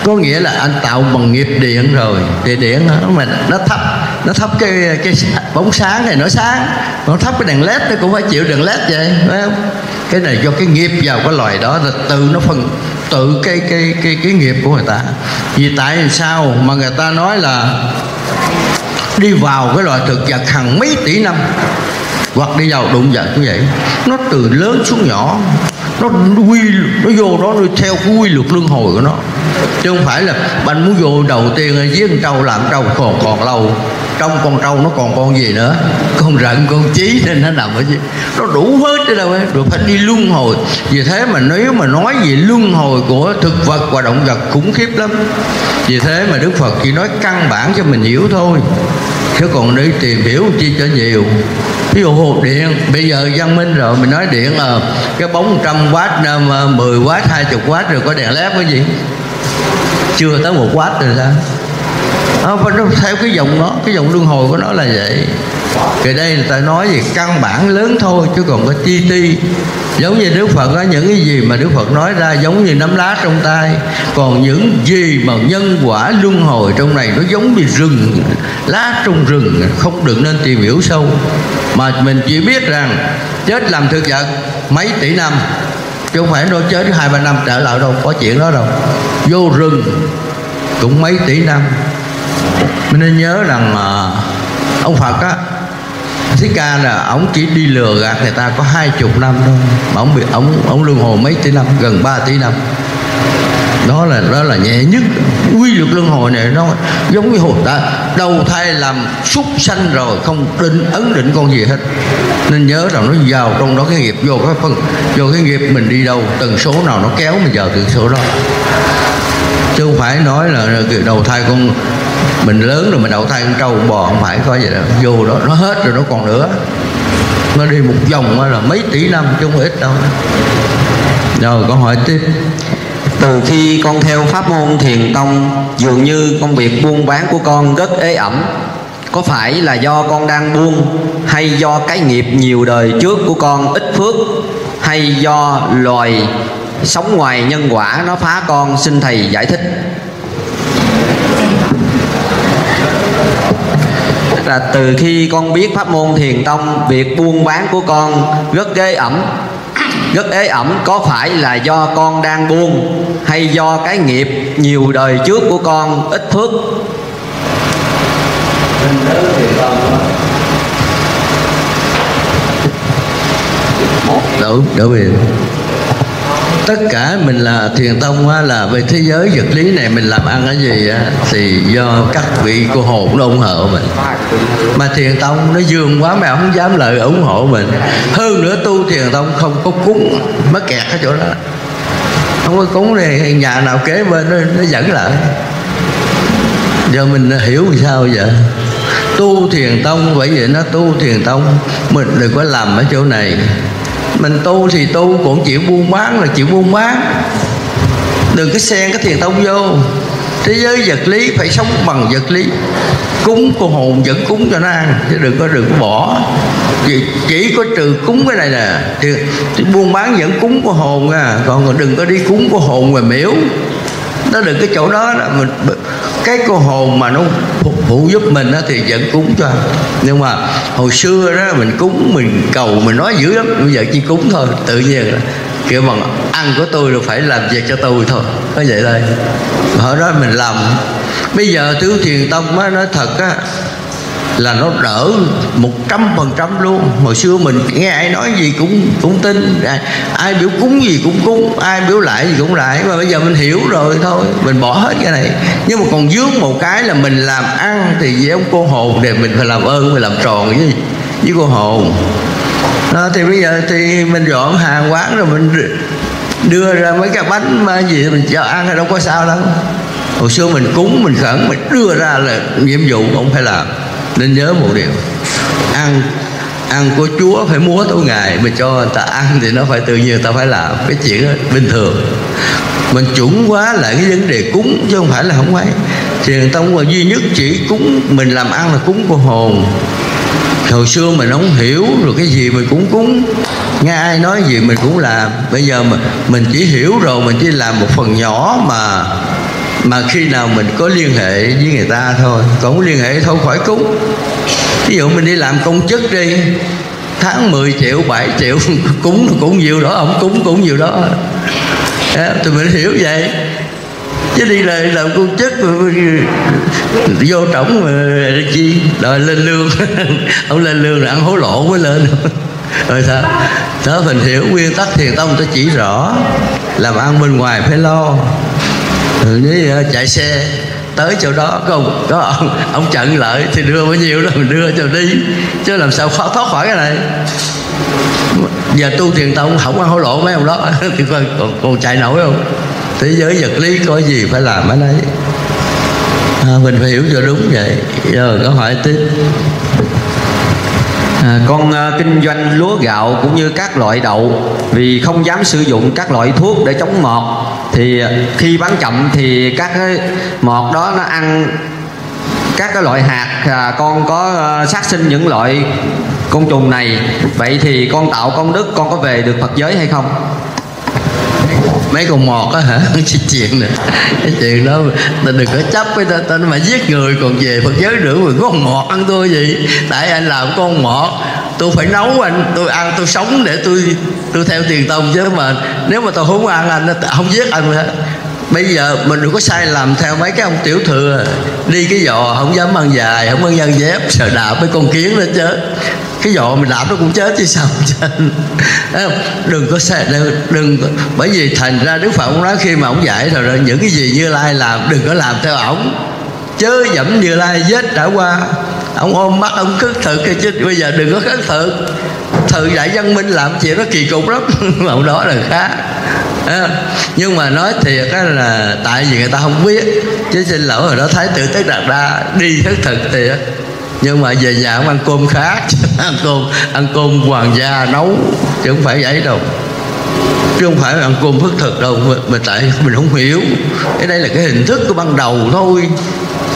Có nghĩa là anh tạo bằng nghiệp điện rồi. Thì điện nó mà nó thấp nó thấp cái cái bóng sáng này nó sáng. Nó thấp cái đèn led nó cũng phải chịu đèn led vậy, phải không? Cái này do cái nghiệp vào cái loài đó, là tự nó phần tự cái cái cái cái nghiệp của người ta. Vì tại sao mà người ta nói là đi vào cái loài thực vật hàng mấy tỷ năm? Hoặc đi vào đụng vật như vậy. Nó từ lớn xuống nhỏ, nó quy, nó vô đó, nó theo cái quy luật luân hồi của nó. Chứ không phải là bạn muốn vô đầu tiên giết con trâu, làm trâu còn còn lâu. Trong con trâu nó còn con gì nữa? Con rận, con chí nên nó nằm ở gì nó đủ hết chứ đâu ấy. Rồi phải đi luân hồi. Vì thế mà nếu mà nói về luân hồi của thực vật và động vật khủng khiếp lắm. Vì thế mà đức phật chỉ nói căn bản cho mình hiểu thôi chứ còn đi tìm hiểu chi cho nhiều. Ví dụ hồ điện, bây giờ văn minh rồi, mình nói điện à cái bóng trăm watt à, mười watt hai chục watt rồi có đèn led cái gì? Chưa tới một watt rồi sao? Nó theo cái dòng nó, cái dòng luân hồi của nó là vậy. Thì đây người ta nói về căn bản lớn thôi, chứ còn có chi ti giống như đức phật có những cái gì mà đức phật nói ra giống như nắm lá trong tay. Còn những gì mà nhân quả luân hồi trong này nó giống như rừng, lá trong rừng. Không được nên tìm hiểu sâu. Mà mình chỉ biết rằng chết làm thực vật mấy tỷ năm. Chứ không phải nó chết hai, ba năm trở lại đâu, có chuyện đó đâu. Vô rừng cũng mấy tỷ năm. Mình nên nhớ rằng à, ông phật á Thích Ca là ông chỉ đi lừa gạt người ta có hai chục năm thôi. Mà ông bị ông ông luân hồi mấy tỷ năm, gần ba tỷ năm. Đó là đó là nhẹ nhất. Quy luật luân hồi này nó giống như hồi ta, đầu thai làm súc sanh rồi không định ấn định con gì hết. Nên nhớ rằng nó vào trong đó, cái nghiệp vô cái phân, vô cái nghiệp mình đi đâu, tần số nào nó kéo mình vào từ số đó. Chứ không phải nói là đầu thai con mình lớn rồi mình đậu thai con trâu bò không phải coi vậy đâu vô đó, nó hết rồi, nó còn nữa. Nó đi một vòng là mấy tỷ năm chứ không ít đâu. Rồi, câu hỏi tiếp. Từ khi con theo pháp môn thiền tông, dường như công việc buôn bán của con rất ế ẩm. Có phải là do con đang buông, hay do cái nghiệp nhiều đời trước của con ít phước, hay do loài sống ngoài nhân quả nó phá con xin thầy giải thích? Là từ khi con biết pháp môn thiền tông, việc buôn bán của con rất ghê ẩm. Rất ế ẩm, có phải là do con đang buông hay do cái nghiệp nhiều đời trước của con ít phước đủ đủ biển tất cả mình là thiền tông á, là về thế giới vật lý này mình làm ăn cái gì á, thì do các vị cô hồn nó ủng hộ mình. Mà thiền tông nó dương quá mà không dám lợi ủng hộ mình. Hơn nữa tu thiền tông không có cúng mất kẹt ở chỗ đó. Không có cúng thì nhà nào kế bên nó, nó dẫn lại. Giờ mình hiểu vì sao vậy? Tu thiền tông bởi vậy nó tu thiền tông mình đừng có làm ở chỗ này mình tu thì tu cũng chịu buôn bán là chịu buôn bán. Đừng có xen cái thiền tông vô. Thế giới vật lý phải sống bằng vật lý. Cúng cô hồn vẫn cúng cho nó ăn chứ đừng có đừng có bỏ. Chỉ, chỉ có trừ cúng cái này nè thì, thì buôn bán vẫn cúng cô hồn à. Còn đừng có đi cúng cô hồn ngoài miễu nó đừng cái chỗ đó là mình cái cô hồn mà nó phục phụ giúp mình đó thì vẫn cúng cho nhưng mà hồi xưa đó, mình cúng, mình cầu, mình nói dữ lắm. Bây giờ chỉ cúng thôi, tự nhiên là kiểu bằng ăn của tôi là phải làm việc cho tôi thôi. Có vậy thôi. Họ đó mình làm. Bây giờ thiếu thiền tông á, nói thật á là nó đỡ một trăm phần trăm luôn. Hồi xưa mình nghe ai nói gì cũng cũng tin. Ai, ai biểu cúng gì cũng cúng ai biểu lại gì cũng lại. Mà bây giờ mình hiểu rồi thôi mình bỏ hết cái này. Nhưng mà còn dướng một cái là mình làm ăn thì với ông cô hồn thì mình phải làm ơn phải làm tròn với với cô hồn. Đó, thì bây giờ thì mình dọn hàng quán rồi mình đưa ra mấy cái bánh mà gì mình cho ăn thì đâu có sao đâu. Hồi xưa mình cúng mình khẩn mình đưa ra là nhiệm vụ ông phải làm nên nhớ một điều. Ăn ăn của chúa phải múa tối ngày mình cho người ta ăn thì nó phải tự nhiên ta phải làm. Cái chuyện đó bình thường. Mình chuẩn quá lại cái vấn đề cúng chứ không phải là không ấy. Thiền tông là duy nhất chỉ cúng, mình làm ăn là cúng của hồn. Hồi xưa mình không hiểu rồi cái gì mình cũng cúng. Nghe ai nói gì mình cũng làm. Bây giờ mình mình chỉ hiểu rồi, mình chỉ làm một phần nhỏ mà mà khi nào mình có liên hệ với người ta thôi, còn liên hệ thôi, khỏi cúng. Ví dụ mình đi làm công chức đi, tháng 10 triệu 7 triệu, cúng cũng nhiều đó ông cúng cũng nhiều đó. Thì mình hiểu vậy. Chứ đi lại làm công chức vô trọng mà chi, đòi lên lương. Ông lên lương là ăn hối lộ mới lên. Rồi sao? Đó mình hiểu nguyên tắc thiền tông tôi chỉ rõ làm ăn bên ngoài phải lo với ờ, chạy xe tới chỗ đó có ông, có ông, ông trận lợi thì đưa bao nhiêu đó mình đưa cho đi chứ làm sao khó thoát khỏi cái này. Giờ tu thiền tông không ăn hối lộ mấy ông đó thì còn, còn, còn chạy nổi không? Thế giới vật lý có gì phải làm ở đây à, mình phải hiểu cho đúng vậy. Giờ có hỏi tiếp. À, con uh, kinh doanh lúa gạo cũng như các loại đậu vì không dám sử dụng các loại thuốc để chống mọt thì à, khi bán chậm thì các cái mọt đó nó ăn các cái loại hạt à, con có uh, sát sinh những loại côn trùng này. Vậy thì con tạo công đức con có về được Phật giới hay không? Mấy con mọt á hả? Cái chuyện này cái chuyện đó ta đừng có chấp với ta, ta mà giết người còn về phật giới nữa mà có con mọt ăn tôi gì tại anh làm con mọt tôi phải nấu anh tôi ăn tôi sống để tôi tôi theo tiền tông chứ mà nếu mà tôi không ăn anh không giết anh hết bây giờ mình đừng có sai lầm theo mấy cái ông tiểu thừa. Đi cái giò không dám ăn dài không ăn dân dép sợ đạp với con kiến lên chết cái giò mình đạp nó cũng chết chứ sao đừng có sai đừng, đừng bởi vì thành ra đức phật ông nói khi mà ông dạy rồi, những cái gì như lai làm đừng có làm theo ổng. Chớ dẫm như lai vết đã qua ông ôm mắt ông cứ thực cái chứ bây giờ đừng có khất thực thử đại văn minh làm chuyện nó kỳ cục lắm. Ông đó là khác à, nhưng mà nói thiệt á là tại vì người ta không biết chứ xin lỗi rồi đó thái tử tất đạt đa đi thức thực thì nhưng mà về nhà ông ăn cơm khác ăn cơm ăn cơm hoàng gia nấu chứ không phải vậy đâu. Chứ không phải ăn cơm phức thực đâu mà tại mình không hiểu. Cái đây là cái hình thức của ban đầu thôi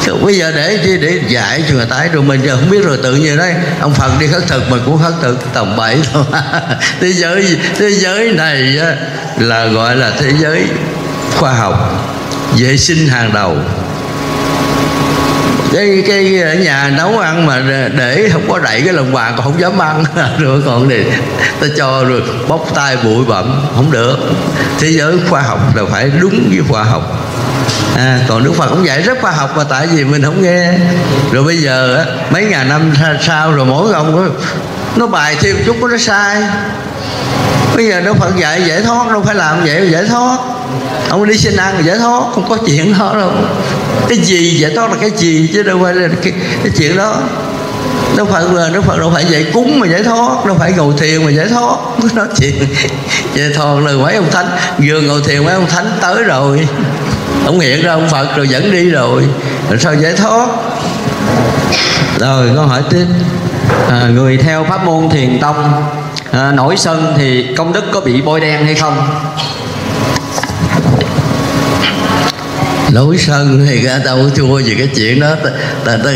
chứ bây giờ để chi? Để dạy cho người ta rồi mình. Giờ không biết rồi, tự nhiên đấy ông phật đi khất thực mình cũng khất thực tầm bảy thôi. Thế giới thế giới này là gọi là thế giới khoa học, vệ sinh hàng đầu. Cái cái ở nhà nấu ăn mà để không có đậy cái lồng vàng còn không dám ăn. Rồi còn thì ta cho rồi bóc tay bụi bặm, không được. Thế giới khoa học là phải đúng với khoa học à, còn đức phật cũng dạy rất khoa học mà tại vì mình không nghe. Rồi bây giờ mấy ngàn năm sau rồi mỗi ông nó bài thêm chút nó sai. Bây giờ đức phật dạy giải thoát đâu phải làm vậy dễ giải thoát. Ông đi xin ăn giải thoát không có chuyện đó đâu. Cái gì giải thoát là cái gì chứ đâu phải là cái, cái chuyện đó. Đâu phải đâu phải đâu phải dạy cúng mà giải thoát đâu phải ngồi thiền mà giải thoát. Nói chuyện về thoát là mấy ông thánh vừa ngồi thiền mấy ông thánh tới rồi ông hiện ra ông phật rồi dẫn đi rồi. Rồi sao giải thoát? Rồi con hỏi tiếp. À, người theo pháp môn thiền tông à, nổi sân thì công đức có bị bôi đen hay không? Nổi sân thì ra tao có chua gì cái chuyện đó. Ta, ta, ta,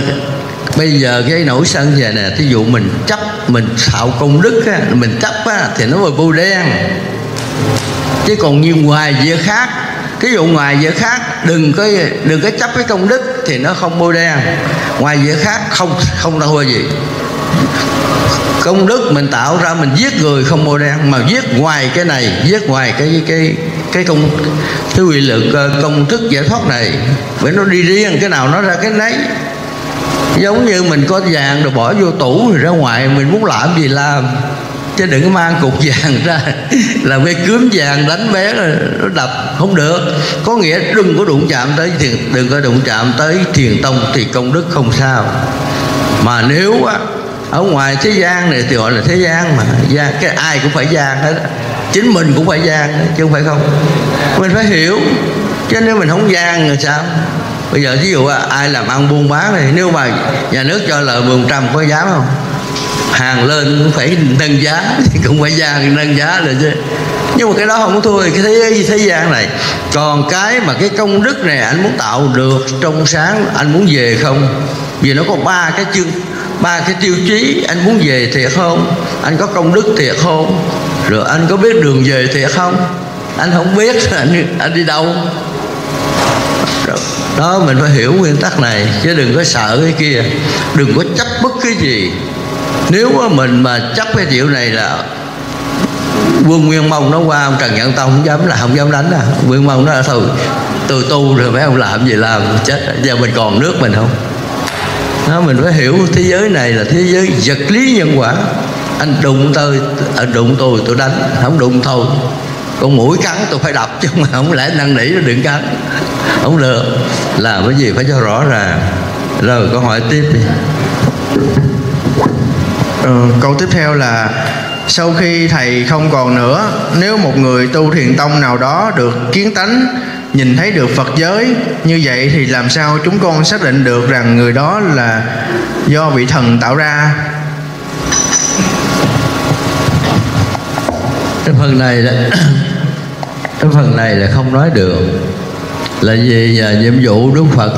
bây giờ cái nổi sân về nè thí dụ mình chấp mình tạo công đức á, mình chấp á, thì nó mới bôi đen. Chứ còn như ngoài việc khác cái dụ ngoài việc khác, đừng có đừng có chấp cái công đức thì nó không bôi đen. Ngoài việc khác không không đâu gì. Công đức mình tạo ra mình giết người không bôi đen, mà giết ngoài cái này, giết ngoài cái cái cái công cái quy lực ờ, công thức giải thoát này. Bởi nó đi riêng, cái nào nó ra cái nấy. Giống như mình có vàng rồi bỏ vô tủ rồi ra ngoài, mình muốn làm gì làm chứ đừng có mang cục vàng ra. Làm cái cướm vàng đánh bé rồi nó đập, không được. Có nghĩa đừng có đụng chạm tới thiền, đừng có đụng chạm tới thiền tông thì công đức không sao. Mà nếu á, ở ngoài thế gian này thì gọi là thế gian mà. Gian, cái ai cũng phải gian hết chính mình cũng phải gian chứ không phải không. Mình phải hiểu. Chứ nếu mình không gian rồi sao? Bây giờ ví dụ ai làm ăn buôn bán này, nếu mà nhà nước cho lợi mười trăm có dám không? Hàng lên cũng phải nâng giá cũng phải gian nâng giá rồi chứ. Nhưng mà cái đó không có thua cái thế thế gian này. Còn cái mà cái công đức này anh muốn tạo được trong sáng, anh muốn về không? Vì nó có ba cái chương, ba cái tiêu chí, anh muốn về thiệt không? Anh có công đức thiệt không? Rồi anh có biết đường về thiệt không? Anh không biết, anh anh đi đâu? Đó mình phải hiểu nguyên tắc này, chứ đừng có sợ cái kia. Đừng có chấp bất cái gì nếu mà mình mà chấp cái chuyện này là quân nguyên mông nó qua ông trần nhẫn tông không dám là không dám đánh à. Nguyên mông nó là thôi tôi tu rồi mấy ông làm gì làm chết. Giờ mình còn nước mình không? Đó, mình phải hiểu thế giới này là thế giới vật lý nhân quả. Anh đụng tôi anh đụng tôi tôi đánh không đụng thôi. Con mũi cắn tôi phải đập chứ mà không lẽ năn nỉ nó đừng cắn. Không được. Làm cái gì phải cho rõ ràng. Rồi câu hỏi tiếp đi ừ, câu tiếp theo là sau khi thầy không còn nữa nếu một người tu thiền tông nào đó được kiến tánh nhìn thấy được phật giới như vậy thì làm sao chúng con xác định được rằng người đó là do vị thần tạo ra? Cái phần này là cái phần này là không nói được là về giờ nhiệm vụ đức phật.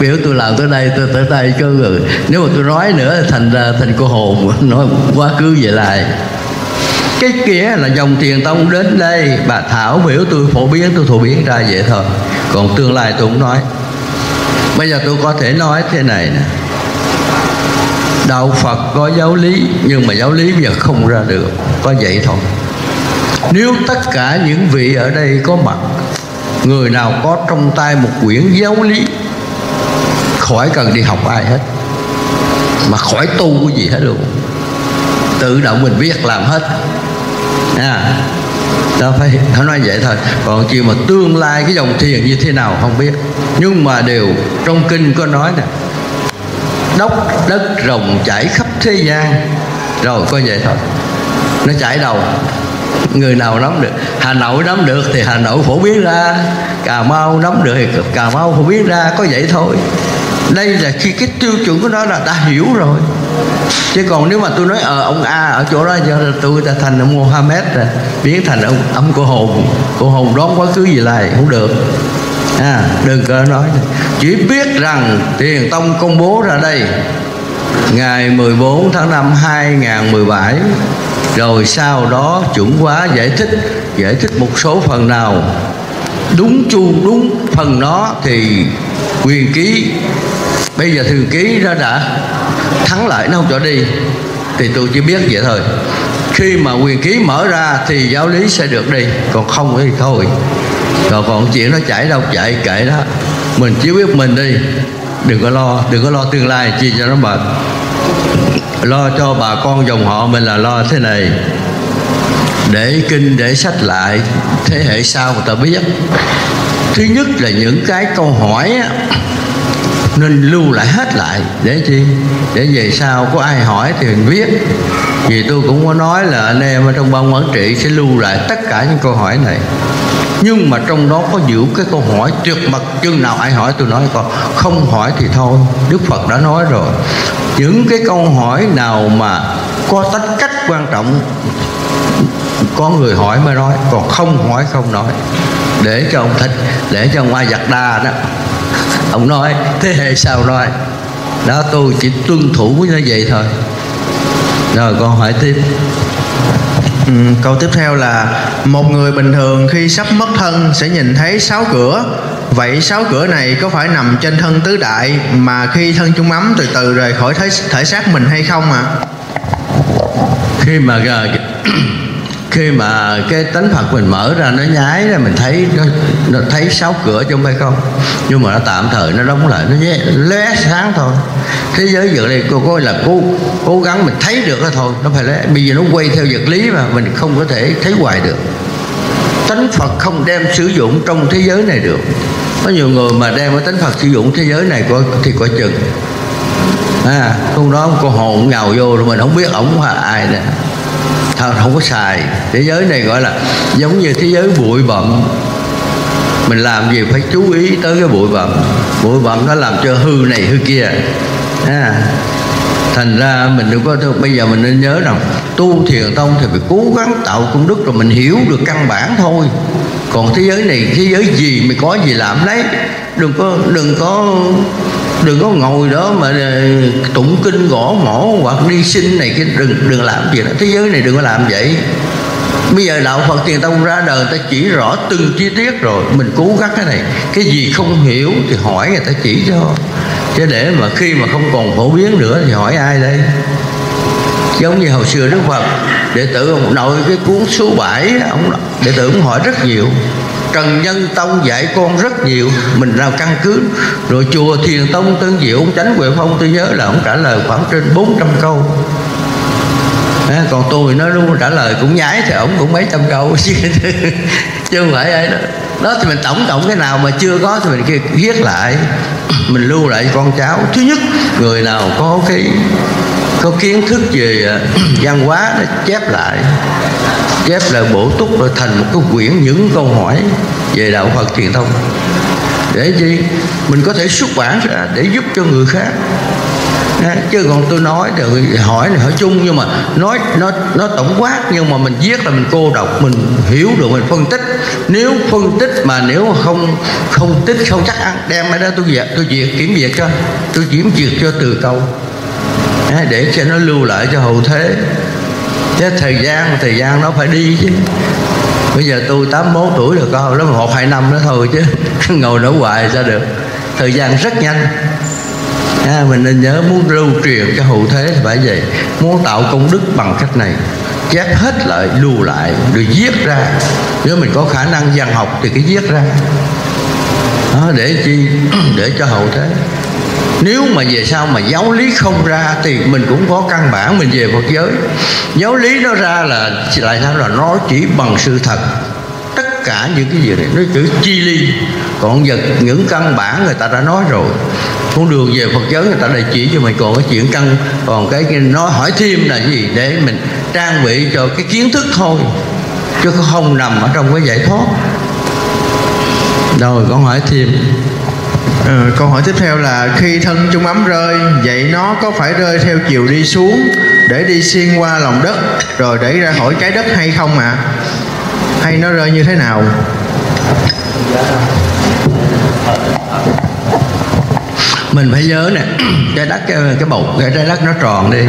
Biểu tôi làm tới đây tôi tới đây cơ rồi. Nếu mà tôi nói nữa, thành ra thành cô hồn nói quá cứ về lại. Cái kia là dòng tiền tông đến đây. Bà thảo biểu tôi phổ biến, tôi phổ biến ra vậy thôi. Còn tương lai tôi cũng nói. Bây giờ tôi có thể nói thế này nè. Đạo phật có giáo lý, nhưng mà giáo lý bây giờ không ra được. Có vậy thôi. Nếu tất cả những vị ở đây có mặt người nào có trong tay một quyển giáo lý khỏi cần đi học ai hết. Mà khỏi tu cái gì hết luôn. Tự động mình biết làm hết. À, đó phải nó nói vậy thôi. Còn chuyện mà tương lai cái dòng thiền như thế nào không biết. Nhưng mà đều trong kinh có nói nè. Đốc đất rồng chảy khắp thế gian. Rồi có vậy thôi. Nó chảy đầu người nào nắm được hà nội nắm được thì hà nội phổ biến ra. Cà mau nắm được thì cà mau phổ biến ra có vậy thôi. Đây là khi cái tiêu chuẩn của nó là đã hiểu rồi. Chứ còn nếu mà tôi nói ờ ông a ở chỗ đó cho tôi ta thành ông Mohammed rồi biến thành ông ông cô hồn. Cô hồn đón quá khứ gì lại không được. À, đừng có nói. Chỉ biết rằng tiền tông công bố ra đây ngày 14 tháng 5 2017 rồi sau đó chuẩn hóa giải thích giải thích một số phần nào. Đúng chu, đúng phần đó thì quyền ký, bây giờ thường ký nó đã thắng lại, nó không cho đi. Thì tôi chỉ biết vậy thôi. Khi mà quyền ký mở ra thì giáo lý sẽ được đi, còn không thì thôi. Còn còn chuyện nó chảy đâu chạy kệ đó. Mình chỉ biết mình đi, đừng có lo, đừng có lo tương lai, chi cho nó mệt lo cho bà con dòng họ mình là lo thế này. Để kinh để sách lại thế hệ sau người ta biết. Thứ nhất là những cái câu hỏi á, nên lưu lại hết lại. Để chi? Để về sau có ai hỏi thì mình biết vì tôi cũng có nói là anh em ở trong ban quản trị sẽ lưu lại tất cả những câu hỏi này. Nhưng mà trong đó có giữ cái câu hỏi tuyệt mật, chừng nào ai hỏi tôi nói còn không hỏi thì thôi, đức phật đã nói rồi. Những cái câu hỏi nào mà có tính cách quan trọng, có người hỏi mới nói, còn không hỏi không nói. Để cho ông thích để cho ông ai giặt đa đó. Ông nói, thế hệ sau nói, đó, tôi chỉ tuân thủ với nó vậy thôi rồi con hỏi tiếp Ừ, câu tiếp theo là một người bình thường khi sắp mất thân sẽ nhìn thấy sáu cửa vậy sáu cửa này có phải nằm trên thân tứ đại mà khi thân chung ấm từ từ rời khỏi thể, thể xác mình hay không ạ à? khi mà khi mà cái tánh phật mình mở ra nó nhái ra mình thấy nó, nó thấy sáu cửa chứ không phải không. Nhưng mà nó tạm thời nó đóng lại nó nhé lóe sáng thôi. Thế giới giờ đây cô coi là cố cố gắng mình thấy được đó thôi nó phải lóe. Bây giờ nó quay theo vật lý mà mình không có thể thấy hoài được. Tánh phật không đem sử dụng trong thế giới này được. Có nhiều người mà đem cái tánh phật sử dụng thế giới này có thì coi chừng. À lúc đó cô hồn ngào vô rồi mình không biết ổng là ai nè thật không có xài thế giới này gọi là giống như thế giới bụi bặm. Mình làm gì phải chú ý tới cái bụi bặm. Bụi bặm nó làm cho hư này hư kia. À, thành ra mình đừng có bây giờ mình nên nhớ rằng tu thiền tông thì phải cố gắng tạo công đức rồi mình hiểu được căn bản thôi. Còn thế giới này thế giới gì mình có gì làm lấy đừng có đừng có đừng có ngồi đó mà ờ, tụng kinh gõ mỏ hoặc đi sinh này cái đừng đừng làm gì đó thế giới này đừng có làm vậy. Bây giờ đạo phật tiền tông ra đời, ta chỉ rõ từng chi tiết rồi. Mình cố gắng cái này. Cái gì không hiểu thì hỏi người ta chỉ cho. Chứ để mà khi mà không còn phổ biến nữa thì hỏi ai đây? Giống như hồi xưa đức phật, đệ tử ông nội cái cuốn số 7 ông đệ tử cũng hỏi rất nhiều. Trần Nhân Tông dạy con rất nhiều. Mình nào căn cứ. Rồi chùa Thiền Tông Tân Diệu Ông Chánh Huệ Phong tôi nhớ là ông trả lời khoảng trên 400 câu. À, Còn tôi nó luôn trả lời cũng nhái Thì ông cũng mấy trăm câu. Chứ, chứ không phải ai đó. Đó thì mình tổng cộng cái nào mà chưa có thì mình viết lại. Mình lưu lại cho con cháu. Thứ nhất người nào có cái có kiến thức về à, văn hóa nó chép lại. Chép lại, bổ túc rồi thành một cái quyển những câu hỏi về đạo Phật truyền thông. Để gì? Mình có thể xuất bản ra để giúp cho người khác. Chứ còn tôi nói thì hỏi này hỏi chung, nhưng mà nói nó nó tổng quát, nhưng mà mình viết là mình cô độc mình hiểu được, mình phân tích. Nếu phân tích mà nếu không không tích, không chắc ăn, đem ở đó tôi duyệt tôi duyệt kiểm duyệt cho, tôi kiểm duyệt cho từ câu để cho nó lưu lại cho hậu thế. Chứ thời gian thời gian nó phải đi chứ. Bây giờ tôi 81 tuổi rồi con nó một hai năm nữa thôi chứ. Ngồi nó hoài sao được? Thời gian rất nhanh. À, mình nên nhớ muốn lưu truyền cho hậu thế thì phải vậy. Muốn tạo công đức bằng cách này. Chép hết lại lưu lại rồi viết ra. Nếu mình có khả năng văn học thì cứ viết ra. Đó, để chi? Để cho hậu thế nếu mà về sau mà giáo lý không ra thì mình cũng có căn bản mình về Phật giới. Giáo lý nó ra là lại sao là nó chỉ bằng sự thật. Tất cả những cái gì này, nó chữ chi ly. Còn vật những căn bản người ta đã nói rồi. Con đường về Phật giới người ta đã chỉ cho mình. Còn cái chuyện căn, còn cái nói hỏi thêm là gì để mình trang bị cho cái kiến thức thôi. Chứ không nằm ở trong cái giải thoát. Rồi, con hỏi thêm. Ừ, câu hỏi tiếp theo là khi thân trung ấm rơi vậy nó có phải rơi theo chiều đi xuống để đi xuyên qua lòng đất rồi đẩy ra khỏi trái đất hay không ạ? À? Hay nó rơi như thế nào? Mình phải nhớ nè, trái đất cái, cái bầu cái trái đất nó tròn đi.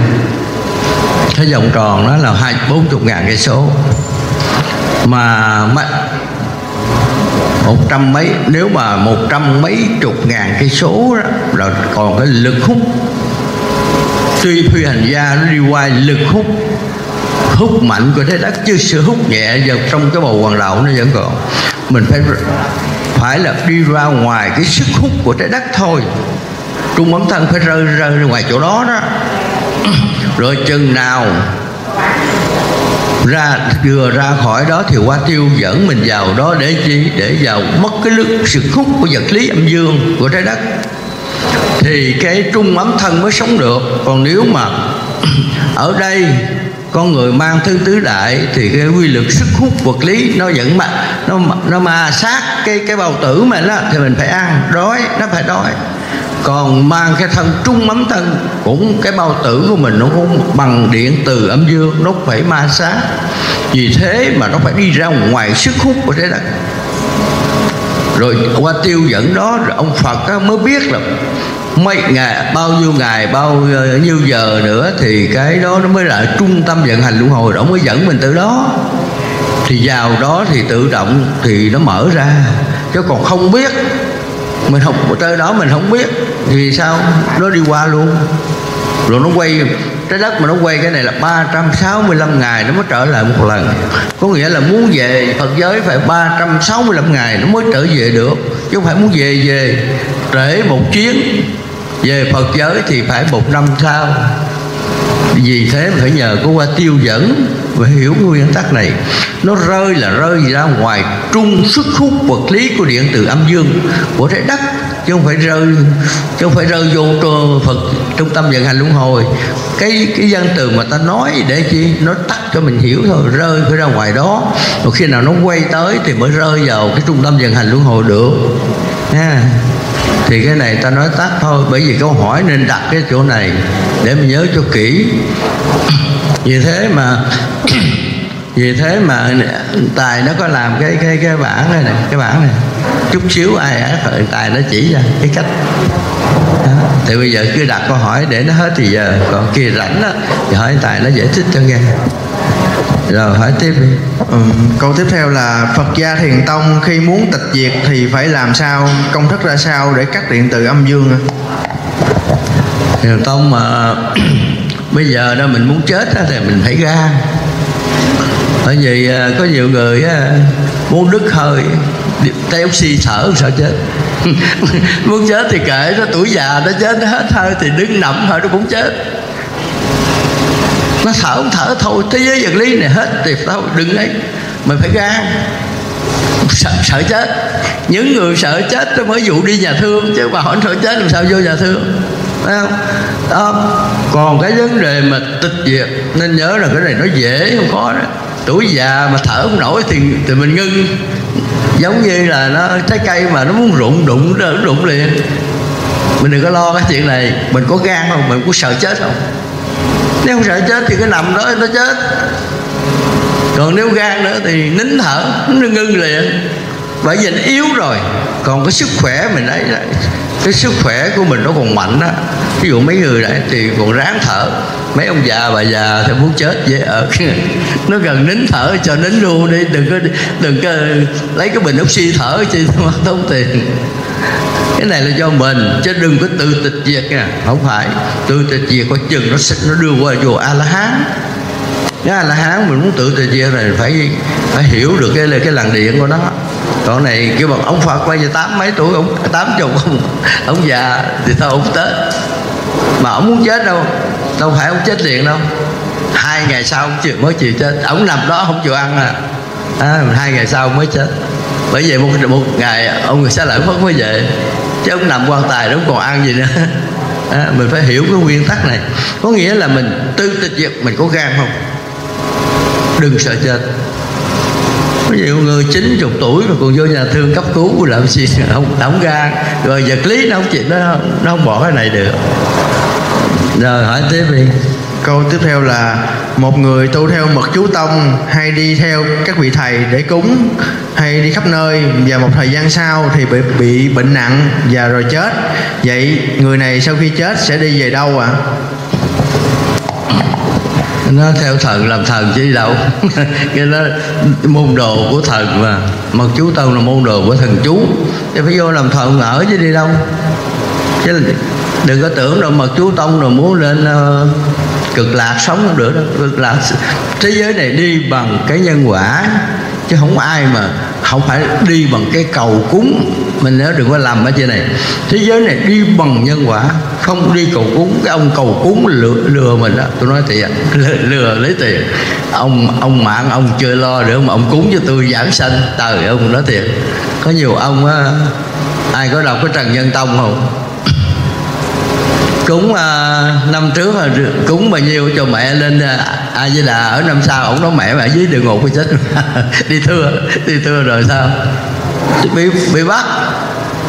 Cái vòng tròn nó là hai bốn chục ngàn cây số mà một trăm mấy, nếu mà một trăm mấy chục ngàn cây số đó, là còn cái lực hút. Tuy phi hành gia nó đi qua lực hút hút mạnh của trái đất, chứ sự hút nhẹ vào trong cái bầu hoàng đạo nó vẫn còn. Mình phải phải là đi ra ngoài cái sức hút của trái đất thôi. Trung bấm thân phải rơi rơi ra ngoài chỗ đó đó. Rồi chừng nào ra vừa ra khỏi đó thì qua tiêu dẫn mình vào đó để chi? Để vào mất cái lực, sự hút của vật lý âm dương của trái đất. Thì cái trung ấm thân mới sống được. Còn nếu mà ở đây con người mang thứ tứ đại thì cái quy lực sức hút vật lý nó vẫn mà nó nó mà sát cái cái bào tử mình đó thì mình phải ăn, đói, nó phải đói còn mang cái thân trung ấm thân, cũng cái bao tử của mình nó cũng bằng điện từ âm dương, nó phải ma sát. Vì thế mà nó phải đi ra ngoài sức hút của thế đất. Rồi qua tiêu dẫn đó, rồi ông Phật mới biết là mấy ngày, bao nhiêu ngày, bao ờ, nhiêu giờ nữa thì cái đó nó mới là trung tâm vận hành luân hồi. Đó mới dẫn mình từ đó. Thì vào đó thì tự động thì nó mở ra. Chứ còn không biết mình học tới đó mình không biết. Vì sao? Nó đi qua luôn. Rồi nó quay, trái đất mà nó quay cái này là 365 ngày nó mới trở lại một lần. Có nghĩa là muốn về Phật giới phải 365 ngày nó mới trở về được. Chứ không phải muốn về về trễ một chuyến. Về Phật giới thì phải một năm sau vì thế phải nhờ có qua tiêu dẫn và hiểu cái nguyên tắc này. Nó rơi là rơi ra ngoài trung sức hút vật lý của điện từ âm dương của trái đất, chứ không phải rơi, chứ không phải rơi vô Phật trung tâm vận hành luân hồi. Cái cái dân từ mà ta nói để chi? Nó tắt cho mình hiểu thôi, rơi phải ra ngoài đó. Rồi khi nào nó quay tới thì mới rơi vào cái trung tâm vận hành luân hồi được. Ha thì cái này ta nói tắt thôi, bởi vì câu hỏi nên đặt cái chỗ này để mình nhớ cho kỹ. Vì thế mà, vì thế mà tài nó có làm cái cái cái bản này này cái bản này. Chút xíu ai ấy tài nó chỉ ra cái cách. Đó. thì bây giờ cứ đặt câu hỏi để nó hết thì giờ. Còn kia rảnh đó thì hỏi tài nó giải thích cho nghe rồi hỏi tiếp đi. Ừ, câu tiếp theo là Phật gia Thiền Tông khi muốn tịch diệt thì phải làm sao? Công thức ra sao để cắt điện từ âm dương Thiền Tông mà bây giờ đó mình muốn chết đó, thì mình phải ra. Bởi vì à, có nhiều người muốn đứt hơi tay oxy thở sao chết. Muốn chết thì kệ nó tuổi già nó chết hết hơi thì đứng nằm hơi nó cũng chết nó thở không thở thôi thế giới vật lý này hết thì thôi đừng ấy. Mình phải gan sợ, sợ chết. Những người sợ chết nó mới dụ đi nhà thương chứ bà hỏi sợ chết làm sao vô nhà thương? Phải không? Đó. Còn cái vấn đề mà tịch diệt nên nhớ là cái này nó dễ không có đó. Tuổi già mà thở không nổi thì thì mình ngưng. Giống như là nó trái cây mà nó muốn rụng đụng nó rụng liền. Mình đừng có lo cái chuyện này. Mình có gan không? Mình có sợ chết không? Nếu không sợ chết thì cái nằm đó nó chết. Còn nếu gan nữa thì nín thở, nó ngưng liền. Bởi vì nó yếu rồi. Còn cái sức khỏe mình ấy, cái sức khỏe của mình nó còn mạnh đó ví dụ mấy người đấy thì còn ráng thở. Mấy ông già, bà già thì muốn chết dễ ở. Nó gần nín thở cho nín luôn đi. Đừng có đừng có lấy cái bình oxy thở chi không tốn tiền cái này là do mình chứ đừng có tự tịch diệt nha. Không phải tự tịch diệt có chừng nó nó đưa qua vô a la hán cái a la hán mình muốn tự tịch diệt này phải phải hiểu được cái cái làn điện của nó. Còn này kêu bằng ông phật bây giờ tám mấy tuổi ông tám chục ông ông già thì thôi ông tết mà ông muốn chết đâu đâu phải ông chết liền đâu. Hai ngày sau ông chịu mới chịu chết. Ông nằm đó không chịu ăn à, à hai ngày sau mới chết bởi vậy một, một ngày ông người sẽ lợi phất mới về. Chứ ông nằm quan tài đó còn ăn gì nữa. À, mình phải hiểu cái nguyên tắc này. Có nghĩa là mình tư tịch diệt mình có gan không? Đừng sợ chết. Có nhiều người chín chục tuổi mà còn vô nhà thương cấp cứu làm gì? Không không gan. Rồi vật lý nó không chịu nó nó không bỏ cái này được. Rồi hỏi tiếp đi. Câu tiếp theo là một người tu theo mật chú tông hay đi theo các vị thầy để cúng hay đi khắp nơi và một thời gian sau thì bị bị bệnh nặng và rồi chết. Vậy người này sau khi chết sẽ đi về đâu ạ? À? nó theo thần làm thần chứ đâu cái đó môn đồ của thần mà mật chú tông là môn đồ của thần chú thì phải vô làm thần ở chứ đi đâu chứ đừng có tưởng đâu mật chú tông rồi muốn lên uh, cực lạc sống không được đâu. Cực lạc thế giới này đi bằng cái nhân quả chứ không ai mà không phải đi bằng cái cầu cúng. Mình nhớ đừng có làm ở trên này. Thế giới này đi bằng nhân quả không đi cầu cúng. Cái ông cầu cúng lừa, lừa mình đó. Tôi nói thiệt lừa, lừa lấy tiền. Ông ông mạng ông chưa lo được mà ông cúng cho tôi giảng sanh. Trời ông nói thiệt. Có nhiều ông á ai có đọc cái trần nhân tông không? Cúng uh, năm trước là cúng bao nhiêu cho mẹ lên à, uh, a di đà ở năm sau ổng nói mẹ mẹ dưới địa ngục chết. Đi thưa đi thưa rồi sao? Bị bị bắt.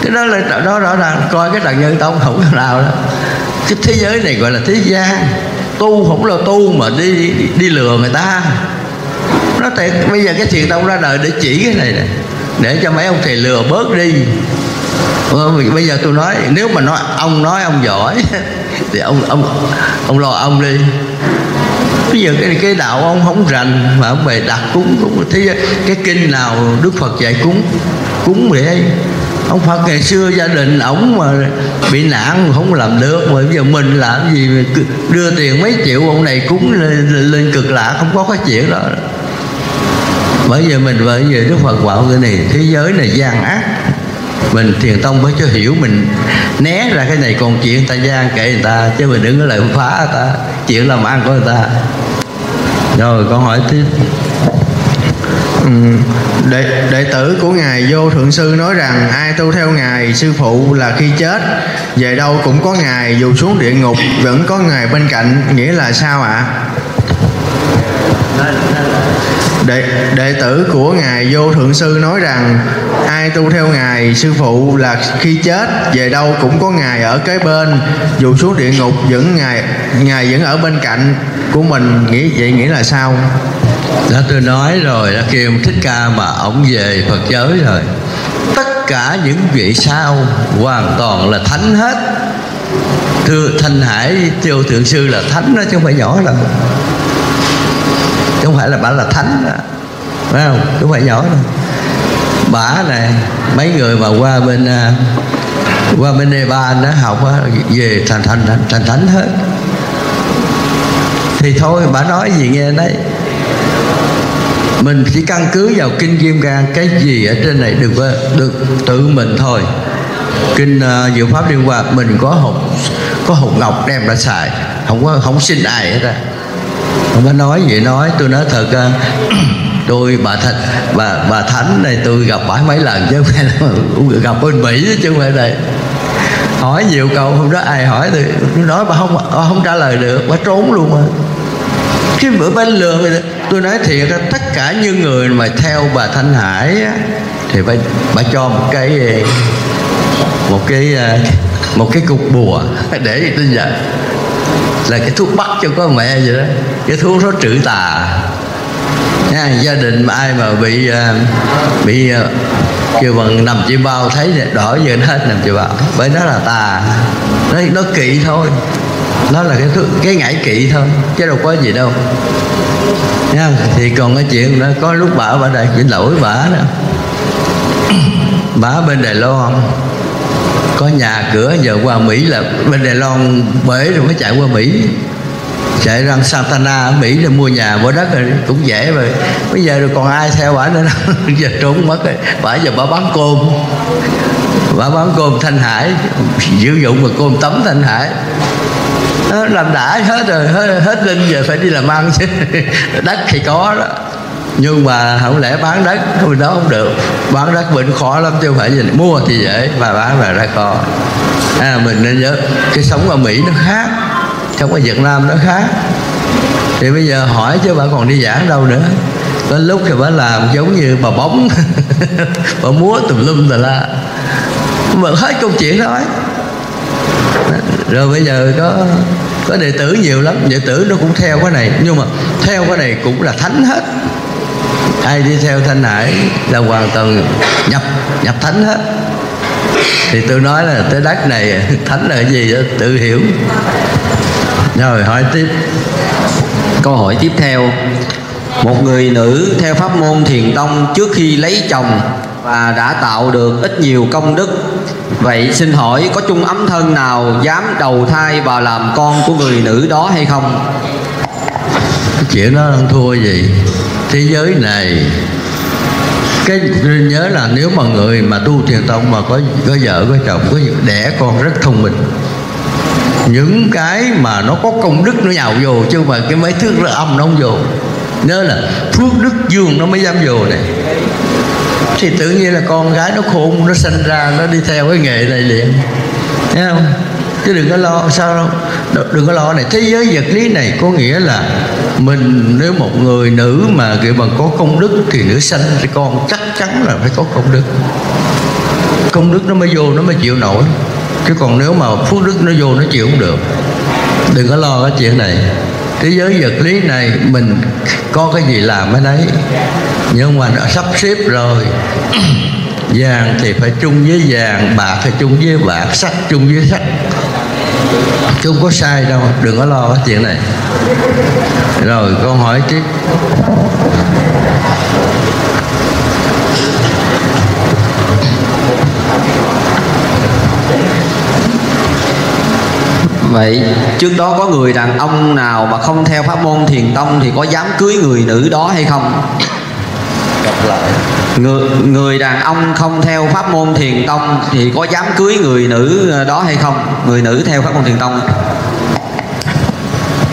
Cái đó là đó rõ ràng coi cái trần nhân tông không có nào đó. Cái thế giới này gọi là thế gian. Tu không là tu mà đi đi, đi lừa người ta. Nó thiệt bây giờ cái thiền tông ra đời để chỉ cái này này để cho mấy ông thầy lừa bớt đi bây giờ tôi nói nếu mà nói ông nói ông giỏi thì ông ông ông lo ông đi. Bây giờ cái cái đạo ông không rành mà ông về đặt cúng cũng thế cái kinh nào đức phật dạy cúng cúng để ông Phật ngày xưa gia đình ổng mà bị nạn không làm được mà bây giờ mình làm gì đưa tiền mấy triệu ông này cúng lên, lên cực lạ không có cái chuyện đó. Bởi vì mình bởi vì Đức Phật bảo cái này thế giới này gian ác mình thiền tông mới cho hiểu mình né ra cái này còn chuyện ta gian kệ người ta chứ mình đừng có lại phá người ta chuyện làm ăn của người ta. Rồi con hỏi tiếp. Ừ, đệ, đệ tử của ngài vô thượng sư nói rằng ai tu theo ngài sư phụ là khi chết về đâu cũng có ngài dù xuống địa ngục vẫn có ngài bên cạnh nghĩa là sao ạ? Đệ, đệ tử của ngài vô thượng sư nói rằng ai tu theo ngài, sư phụ là khi chết, về đâu cũng có ngài ở cái bên. Dù xuống địa ngục, vẫn ngài ngài vẫn ở bên cạnh của mình. Nghĩ, vậy nghĩa là sao? Đó tôi nói rồi đã kêu thích ca mà ông về phật giới rồi. Tất cả những vị sao hoàn toàn là thánh hết. Thưa thanh hải, tiêu thượng sư là thánh đó, chứ không phải nhỏ đâu. Chứ không phải là bà là thánh đó. phải không? Chứ không phải nhỏ đâu bả này mấy người mà qua bên à, qua bên Nepal nó học về thành thành thành thánh hết. Thì thôi bà nói gì nghe đấy mình chỉ căn cứ vào kinh kim cang cái gì ở trên này được à, được tự mình thôi. Kinh uh, diệu pháp liên Hoa mình có hộp có hộp ngọc đem ra xài. Không có không xin ai hết ra không có nói gì nói tôi nói thật uh, tôi bà thật bà bà thánh này tôi gặp bà mấy lần chứ không phải là gặp bên mỹ chứ không phải đây. Hỏi nhiều câu không đó ai hỏi tôi nói bà không bà không trả lời được bà trốn luôn mà cái bữa bên lừa tôi nói thiệt là tất cả những người mà theo bà thanh hải á, thì phải bà cho một cái một cái một cái cục bùa để tin vậy là cái thuốc bắc cho có mẹ vậy đó. Cái thuốc nó trừ tà nha, gia đình mà ai mà bị à, bị à, kêu bằng nằm chim bao thấy đỏ giờ hết nằm chim bao. Bởi nó là tà. Nó nó kỵ thôi. Nó là cái thứ, cái ngải kỵ thôi chứ đâu có gì đâu. Nha thì còn cái chuyện đó có lúc bà bà đây xin lỗi bà đó bà bên đài loan. Có nhà cửa giờ qua mỹ là bên đài loan bể rồi mới chạy qua mỹ chạy răng Santana ở Mỹ rồi mua nhà mua đất rồi cũng dễ rồi. Bây giờ rồi còn ai theo bả nữa đâu. Giờ trốn mất rồi. Bả giờ bả bán cơm. Bả bán cơm Thanh Hải sử dụng mà cơm tấm Thanh Hải. Nó làm đã hết rồi hết, hết linh giờ phải đi làm ăn chứ. Đất thì có đó. Nhưng mà không lẽ bán đất thôi đó không được. Bán đất bệnh khó lắm chứ không phải gì. Mua thì dễ mà bán là ra khó à, mình nên nhớ cái sống ở mỹ nó khác trong cái việt nam nó khác. Thì bây giờ hỏi chứ bà còn đi giảng đâu nữa. Có lúc thì bà làm giống như bà bóng. Bà múa tùm lum tà la. Mà hết câu chuyện nói rồi bây giờ có có đệ tử nhiều lắm. Đệ tử nó cũng theo cái này. Nhưng mà theo cái này cũng là thánh hết. Ai đi theo thanh hải là hoàn toàn nhập nhập thánh hết. Thì tôi nói là tới đất này thánh là cái gì đó, tự hiểu rồi, hỏi tiếp. Câu hỏi tiếp theo. Một người nữ theo pháp môn thiền tông trước khi lấy chồng và đã tạo được ít nhiều công đức. Vậy xin hỏi có chung ấm thân nào dám đầu thai và làm con của người nữ đó hay không? Cái chuyện đó không thua gì. Thế giới này, cái nhớ là nếu mà người mà tu thiền tông mà có có vợ, có chồng, có đẻ con rất thông minh những cái mà nó có công đức nó nhào vô, chứ mà cái mấy thứ âm nó không vô. Nhớ là phước đức dương nó mới dám vô này. Thì tự nhiên là con gái nó khôn, nó sinh ra, nó đi theo cái nghề này liền. Thấy không? Chứ đừng có lo, sao đâu? Đừng có lo này. Thế giới vật lý này có nghĩa là mình nếu một người nữ mà, kiểu bằng có công đức thì nữ sanh thì con chắc chắn là phải có công đức. Công đức nó mới vô, nó mới chịu nổi chứ còn nếu mà phước đức nó vô nó chịu không được. Đừng có lo cái chuyện này. Thế giới vật lý này mình có cái gì làm ở đấy. Nhưng mà nó sắp xếp rồi. Vàng thì phải chung với vàng, bạc phải chung với bạc sắt chung với sắt chung có sai đâu, đừng có lo cái chuyện này. Rồi con hỏi tiếp. Vậy? Trước đó có người đàn ông nào mà không theo pháp môn thiền tông thì có dám cưới người nữ đó hay không? Người, người đàn ông không theo pháp môn thiền tông thì có dám cưới người nữ đó hay không? Người nữ theo pháp môn thiền tông.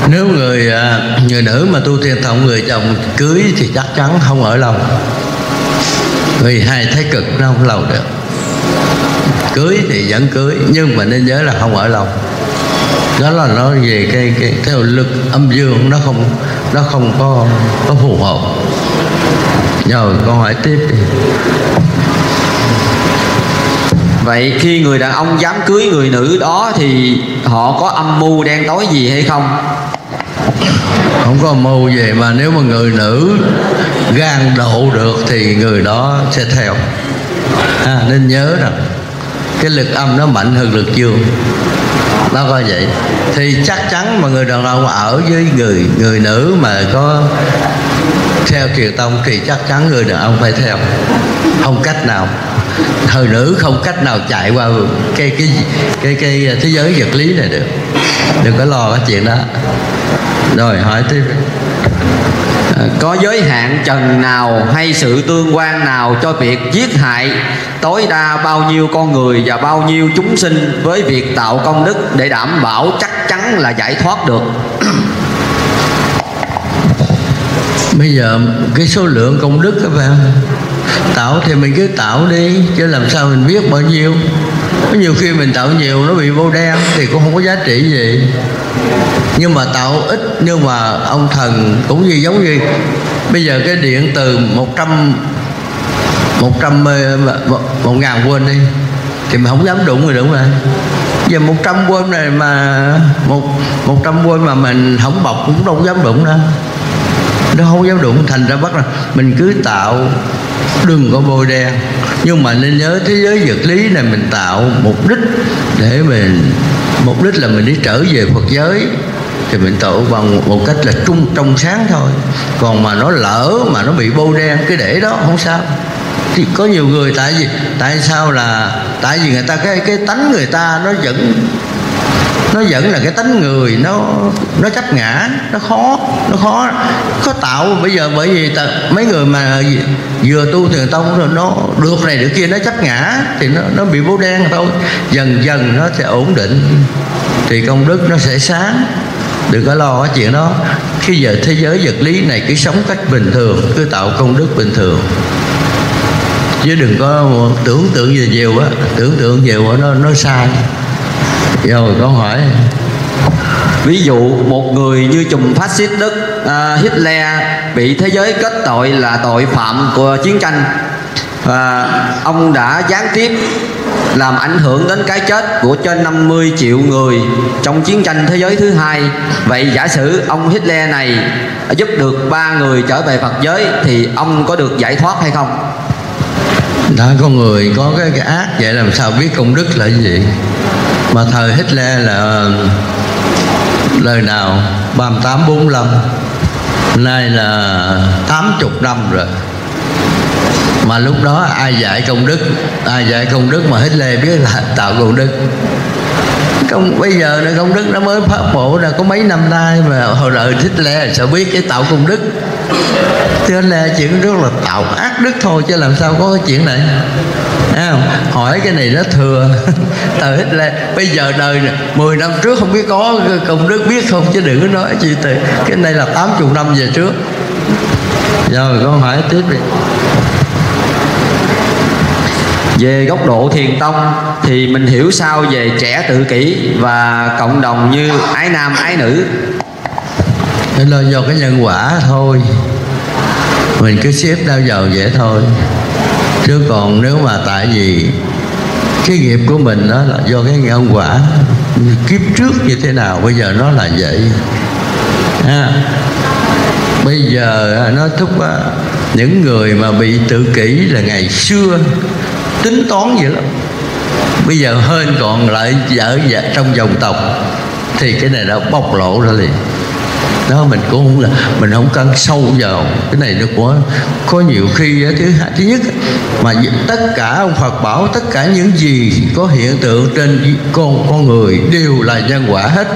Nếu người à, người nữ mà tu thiền tông người chồng cưới thì chắc chắn không ở lâu vì hai thái cực nó không lâu được. Cưới thì vẫn cưới nhưng mà nên nhớ là không ở lâu đó là nó về cái cái theo lực âm dương nó không nó không có có phù hợp. Rồi con hỏi tiếp đi. Vậy khi người đàn ông dám cưới người nữ đó thì họ có âm mưu đen tối gì hay không? không có mưu gì mà nếu mà người nữ gan độ được thì người đó sẽ theo. À, nên nhớ rằng cái lực âm nó mạnh hơn lực dương nó coi vậy. Thì chắc chắn mà người đàn ông ở với người người nữ mà có theo truyền tông thì chắc chắn người đàn ông phải theo. Không cách nào. Thời nữ không cách nào chạy qua cái cái cái cái thế giới vật lý này được. Đừng có lo cái chuyện đó. Rồi, hỏi tiếp. Ờ, có giới hạn trần nào hay sự tương quan nào cho việc giết hại, tối đa bao nhiêu con người và bao nhiêu chúng sinh với việc tạo công đức để đảm bảo chắc chắn là giải thoát được? Bây giờ cái số lượng công đức các bạn, tạo thì mình cứ tạo đi, chứ làm sao mình biết bao nhiêu? Có nhiều khi mình tạo nhiều nó bị vô đen thì cũng không có giá trị gì nhưng mà tạo ít nhưng mà ông thần cũng như giống như. Bây giờ cái điện từ 100 100 một, một ngàn quên đi. Thì mình không dám đụng rồi đúng rồi giờ 100 quên này mà một 100 quên mà mình không bọc cũng đâu dám đụng đâu nó không dám đụng thành ra bắt là mình cứ tạo đừng có bôi đen nhưng mà nên nhớ thế giới vật lý này mình tạo mục đích để mình mục đích là mình đi trở về Phật giới. Thì mình tạo bằng một cách là trung trong sáng thôi. Còn mà nó lỡ mà nó bị bô đen cái để đó không sao. Thì có nhiều người tại vì tại sao là tại vì người ta cái cái tánh người ta nó vẫn nó vẫn là cái tánh người nó nó chấp ngã nó khó nó khó. Khó tạo bây giờ bởi vì ta, mấy người mà vừa tu thiền tông rồi nó được này được kia nó chấp ngã thì nó nó bị bố đen thôi. Dần dần nó sẽ ổn định. Thì công đức nó sẽ sáng. Đừng có lo cái chuyện đó. Khi giờ thế giới vật lý này cứ sống cách bình thường cứ tạo công đức bình thường. Chứ đừng có tưởng tượng gì nhiều á tưởng tượng nhiều á nó nó sai. Rồi câu hỏi. Ví dụ một người như chùm phát xít đức uh, Hitler bị thế giới kết tội là tội phạm của chiến tranh. Và ông đã gián tiếp làm ảnh hưởng đến cái chết của trên 50 triệu người trong chiến tranh thế giới thứ hai. Vậy giả sử ông Hitler này giúp được ba người trở về Phật giới thì ông có được giải thoát hay không? Đã con người có cái, cái ác vậy làm sao biết công đức là gì? Mà thời Hitler là ờ, lời nào? 38 45 nay là 80 năm rồi. Mà lúc đó ai dạy công đức, ai dạy công đức mà hết lê biết là tạo công đức. Công bây giờ là công đức nó mới phát bộ là có mấy năm nay mà hồi đời lê sao biết cái tạo công đức? Cho nên là chuyện rất là tạo ác đức thôi chứ làm sao có cái chuyện này? Không? hỏi cái này nó thừa. Từ hết là bây giờ đời này, 10 năm trước không biết có công đức biết không chứ đừng có nói gì từ cái này là 80 năm về trước. Rồi con hỏi tiếp đi. Về góc độ thiền tông thì mình hiểu sao về trẻ tự kỷ và cộng đồng như ái nam ái nữ? Nên là do cái nhân quả thôi. Mình cứ xếp đau dầu vậy thôi. Chứ còn nếu mà tại vì Cái nghiệp của mình đó là do cái nhân quả Kiếp trước như thế nào, Bây giờ nó là vậy. Ha. Bây giờ nó thúc Những người mà bị tự kỷ là ngày xưa, Tính toán vậy lắm. Bây giờ hơn còn lại vợ trong dòng tộc, Thì cái này đã bộc lộ ra liền đó mình cũng không là mình không cần sâu vào. Cái này nó có có nhiều khi thứ thứ nhất mà tất cả ông Phật bảo tất cả những gì có hiện tượng trên con con người đều là nhân quả hết,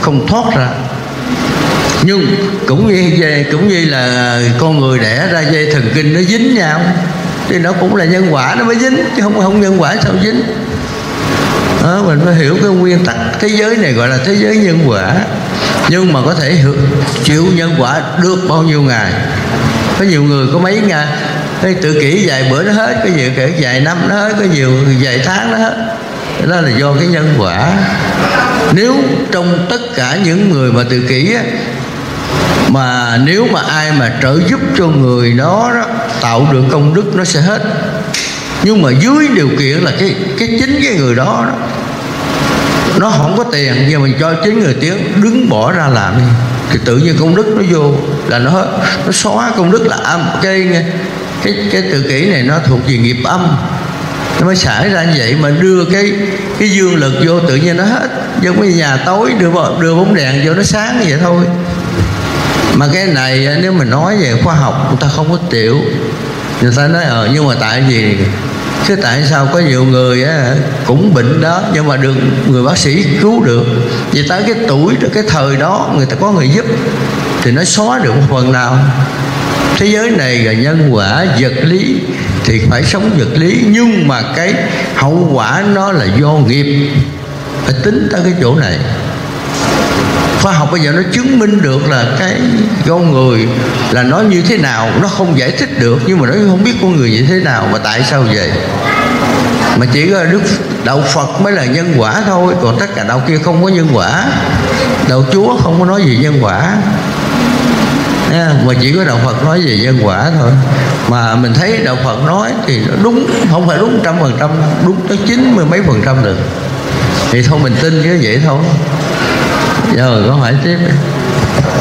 không thoát ra. Nhưng cũng như về cũng như là con người đẻ ra dây thần kinh nó dính nhau, thì nó cũng là nhân quả, nó mới dính, chứ không không nhân quả sao dính? Đó, mình phải hiểu cái nguyên tắc. Thế giới này gọi là thế giới nhân quả. Nhưng mà có thể chịu nhân quả được bao nhiêu ngày? Có nhiều người có mấy ngày? Cái tự kỷ vài bữa nó hết có nhiều kể vài năm nó hết có nhiều vài tháng nó hết. Đó là do cái nhân quả. Nếu trong tất cả những người mà tự kỷ á, mà nếu mà ai mà trợ giúp cho người đó, đó tạo được công đức nó sẽ hết. Nhưng mà dưới điều kiện là cái cái chính cái người đó, đó nó không có tiền, nhưng mình cho chín người tiếng đứng bỏ ra làm đi. Thì tự nhiên công đức nó vô, là nó hết nó xóa công đức là âm. Cái cái cái tự kỷ này nó thuộc về nghiệp âm. Nó mới xảy ra như vậy mà đưa cái cái dương lực vô, tự nhiên nó hết. Giống như nhà tối đưa đưa bóng đèn vô, nó sáng như vậy thôi. Mà cái này, nếu mình nói về khoa học, người ta không có tiểu. Người ta nói ờ nhưng mà tại vì chứ tại sao có nhiều người á, cũng bệnh đó nhưng mà được người bác sĩ cứu được. Vì tới cái tuổi cái thời đó người ta có người giúp thì nó xóa được một phần nào. Thế giới này là nhân quả vật lý thì phải sống vật lý. Nhưng mà cái hậu quả nó là do nghiệp. Phải tính tới cái chỗ này khoa học bây giờ nó chứng minh được là cái con người là nó như thế nào nó không giải thích được nhưng mà nó không biết con người như thế nào mà tại sao vậy? Mà chỉ có đức đạo phật mới là nhân quả thôi còn tất cả đạo kia không có nhân quả. Đạo chúa không có nói gì nhân quả. Nha, mà chỉ có đạo Phật nói về nhân quả thôi. Mà mình thấy đạo Phật nói thì nó đúng không phải đúng trăm phần trăm đúng tới chín mươi mấy phần trăm được. Thì thôi mình tin như vậy thôi rồi có hỏi tiếp.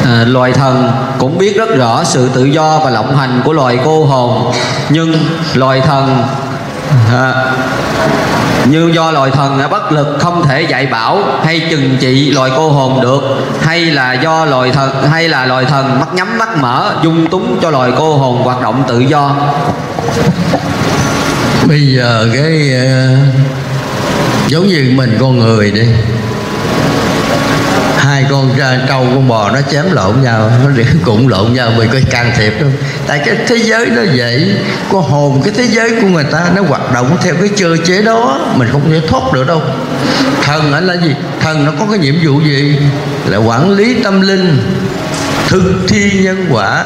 À, loài thần cũng biết rất rõ sự tự do và lộng hành của loài cô hồn nhưng loài thần à, như do loài thần bất lực không thể dạy bảo hay chừng trị loài cô hồn được hay là do loài thần hay là loài thần mắt nhắm mắt mở dung túng cho loài cô hồn hoạt động tự do. Bây giờ cái uh, giống như mình con người đi hai con à, trâu con bò nó chém lộn nhau, nó cũng lộn nhau, mình coi can thiệp đâu tại cái thế giới nó vậy, có hồn cái thế giới của người ta nó hoạt động theo cái cơ chế đó, mình không thể thoát được đâu. Thần anh là gì? Thần nó có cái nhiệm vụ gì? Là quản lý tâm linh, thực thi nhân quả.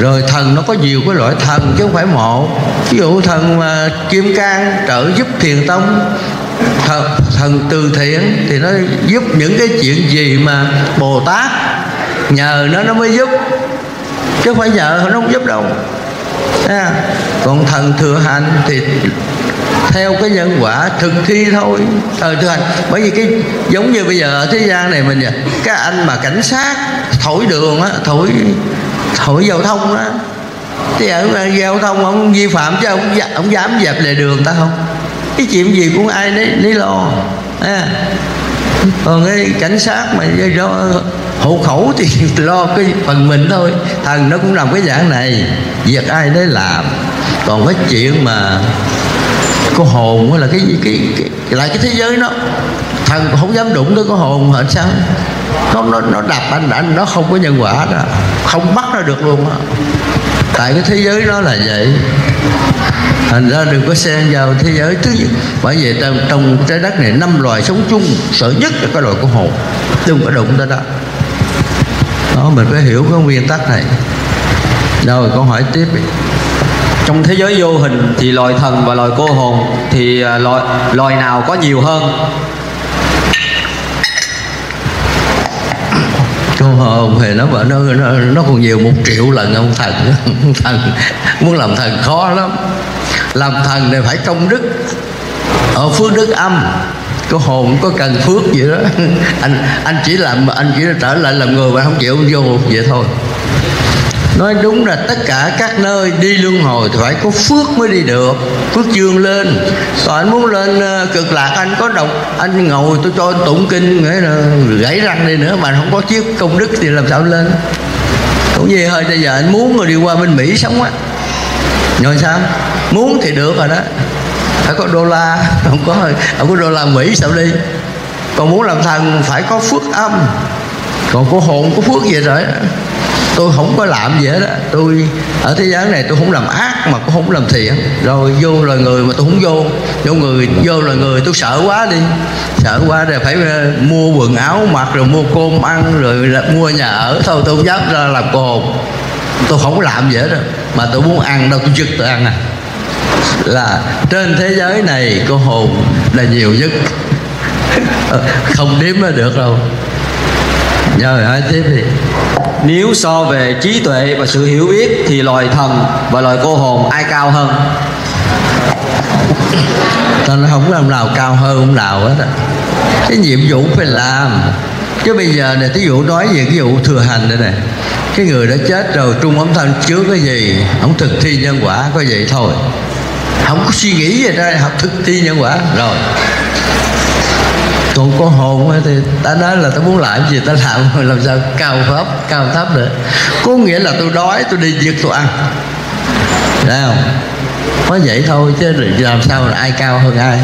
Rồi thần nó có nhiều cái loại thần chứ không phải một. Ví dụ thần mà kim cang trợ giúp thiền tông thần, thần từ thiện thì nó giúp những cái chuyện gì mà bồ tát nhờ nó nó mới giúp. Chứ không phải nhờ nó không giúp đâu. À, còn thần thừa hành thì theo cái nhân quả thực thi thôi. Thời thừa hành. Bởi vì cái giống như bây giờ ở thế gian này mình cái anh mà cảnh sát thổi đường á thổi thổi giao thông á thì ở giao thông ông vi phạm chứ ông, ông dám dẹp lề đường ta không? Cái chuyện gì cũng ai lấy lấy lo. À. còn cái cảnh sát mà do hộ khẩu thì lo cái phần mình thôi. Thần nó cũng làm cái dạng này. Việc ai đấy làm. Còn cái chuyện mà có hồn là cái gì cái, cái, lại cái thế giới nó thần không dám đụng tới có hồn hả sao? Nó nó nó đạp anh anh nó không có nhân quả đó. Không bắt nó được luôn á. Tại cái thế giới nó là vậy thành ra đừng có xen vào thế giới thứ nhất. Bởi vì trong, trong trái đất này năm loài sống chung sợ nhất là cái loài của hồn đừng có đụng tới đó. Đó mình phải hiểu cái nguyên tắc này. Rồi câu hỏi tiếp đi. Trong thế giới vô hình thì loài thần và loài cô hồn thì à, loài loài nào có nhiều hơn? Cô hồn thì nó nó nó, nó còn nhiều một triệu lần ông thần. Thần muốn làm thần khó lắm làm thần này phải công đức. Ở phước đức âm, có hồn, có cần phước vậy đó. Anh anh chỉ làm, anh chỉ trở lại làm người mà không chịu vô vậy thôi. Nói đúng là tất cả các nơi đi luân hồi thì phải có phước mới đi được. Phước dương lên. Còn anh muốn lên ờ, cực lạc, anh có độc anh ngồi tôi cho anh tụng kinh, nghĩa là gãy răng đi nữa mà không có chiếc công đức thì làm sao lên? Cũng như hơi bây giờ anh muốn rồi đi qua bên mỹ sống á. Rồi sao? Muốn thì được rồi đó. Phải có đô la, không có không có đô la mỹ sao đi. Còn muốn làm thần phải có phước âm. Còn có hồn, có phước gì rồi tôi không có làm gì hết á. Tôi, ở thế giới này tôi không làm ác mà cũng không làm thiện. Rồi vô là người mà tôi không vô. Vô người, vô là người tôi sợ quá đi. Sợ quá rồi phải ờ, mua quần áo mặc, rồi mua cơm ăn, rồi mua nhà ở. Thôi tôi không dám ra làm cồn hồn. Tôi không có làm gì hết á. Mà tôi muốn ăn đâu, tôi chực tôi ăn à là trên thế giới này cô hồn là nhiều nhất. Không đếm được đâu. Nhờ hỏi tiếp đi. Nếu so về trí tuệ và sự hiểu biết Thì loài thần và loài cô hồn ai cao hơn? Ta nó không làm nào cao hơn ông nào hết á. Cái nhiệm vụ phải làm. Chứ bây giờ này ví dụ nói về cái vụ thừa hành đây này cái người đã chết rồi trung ấm thân chứa cái gì? Ông thực thi nhân quả có vậy thôi không có suy nghĩ gì ra học thực thi nhân quả. Rồi. Còn có hồn thì ta nói là ta muốn làm gì ta làm làm sao cao pháp cao thấp được. Có nghĩa là tôi đói, tôi đi giết tôi ăn. Đấy không? Có vậy thôi, chứ làm sao là ai cao hơn ai.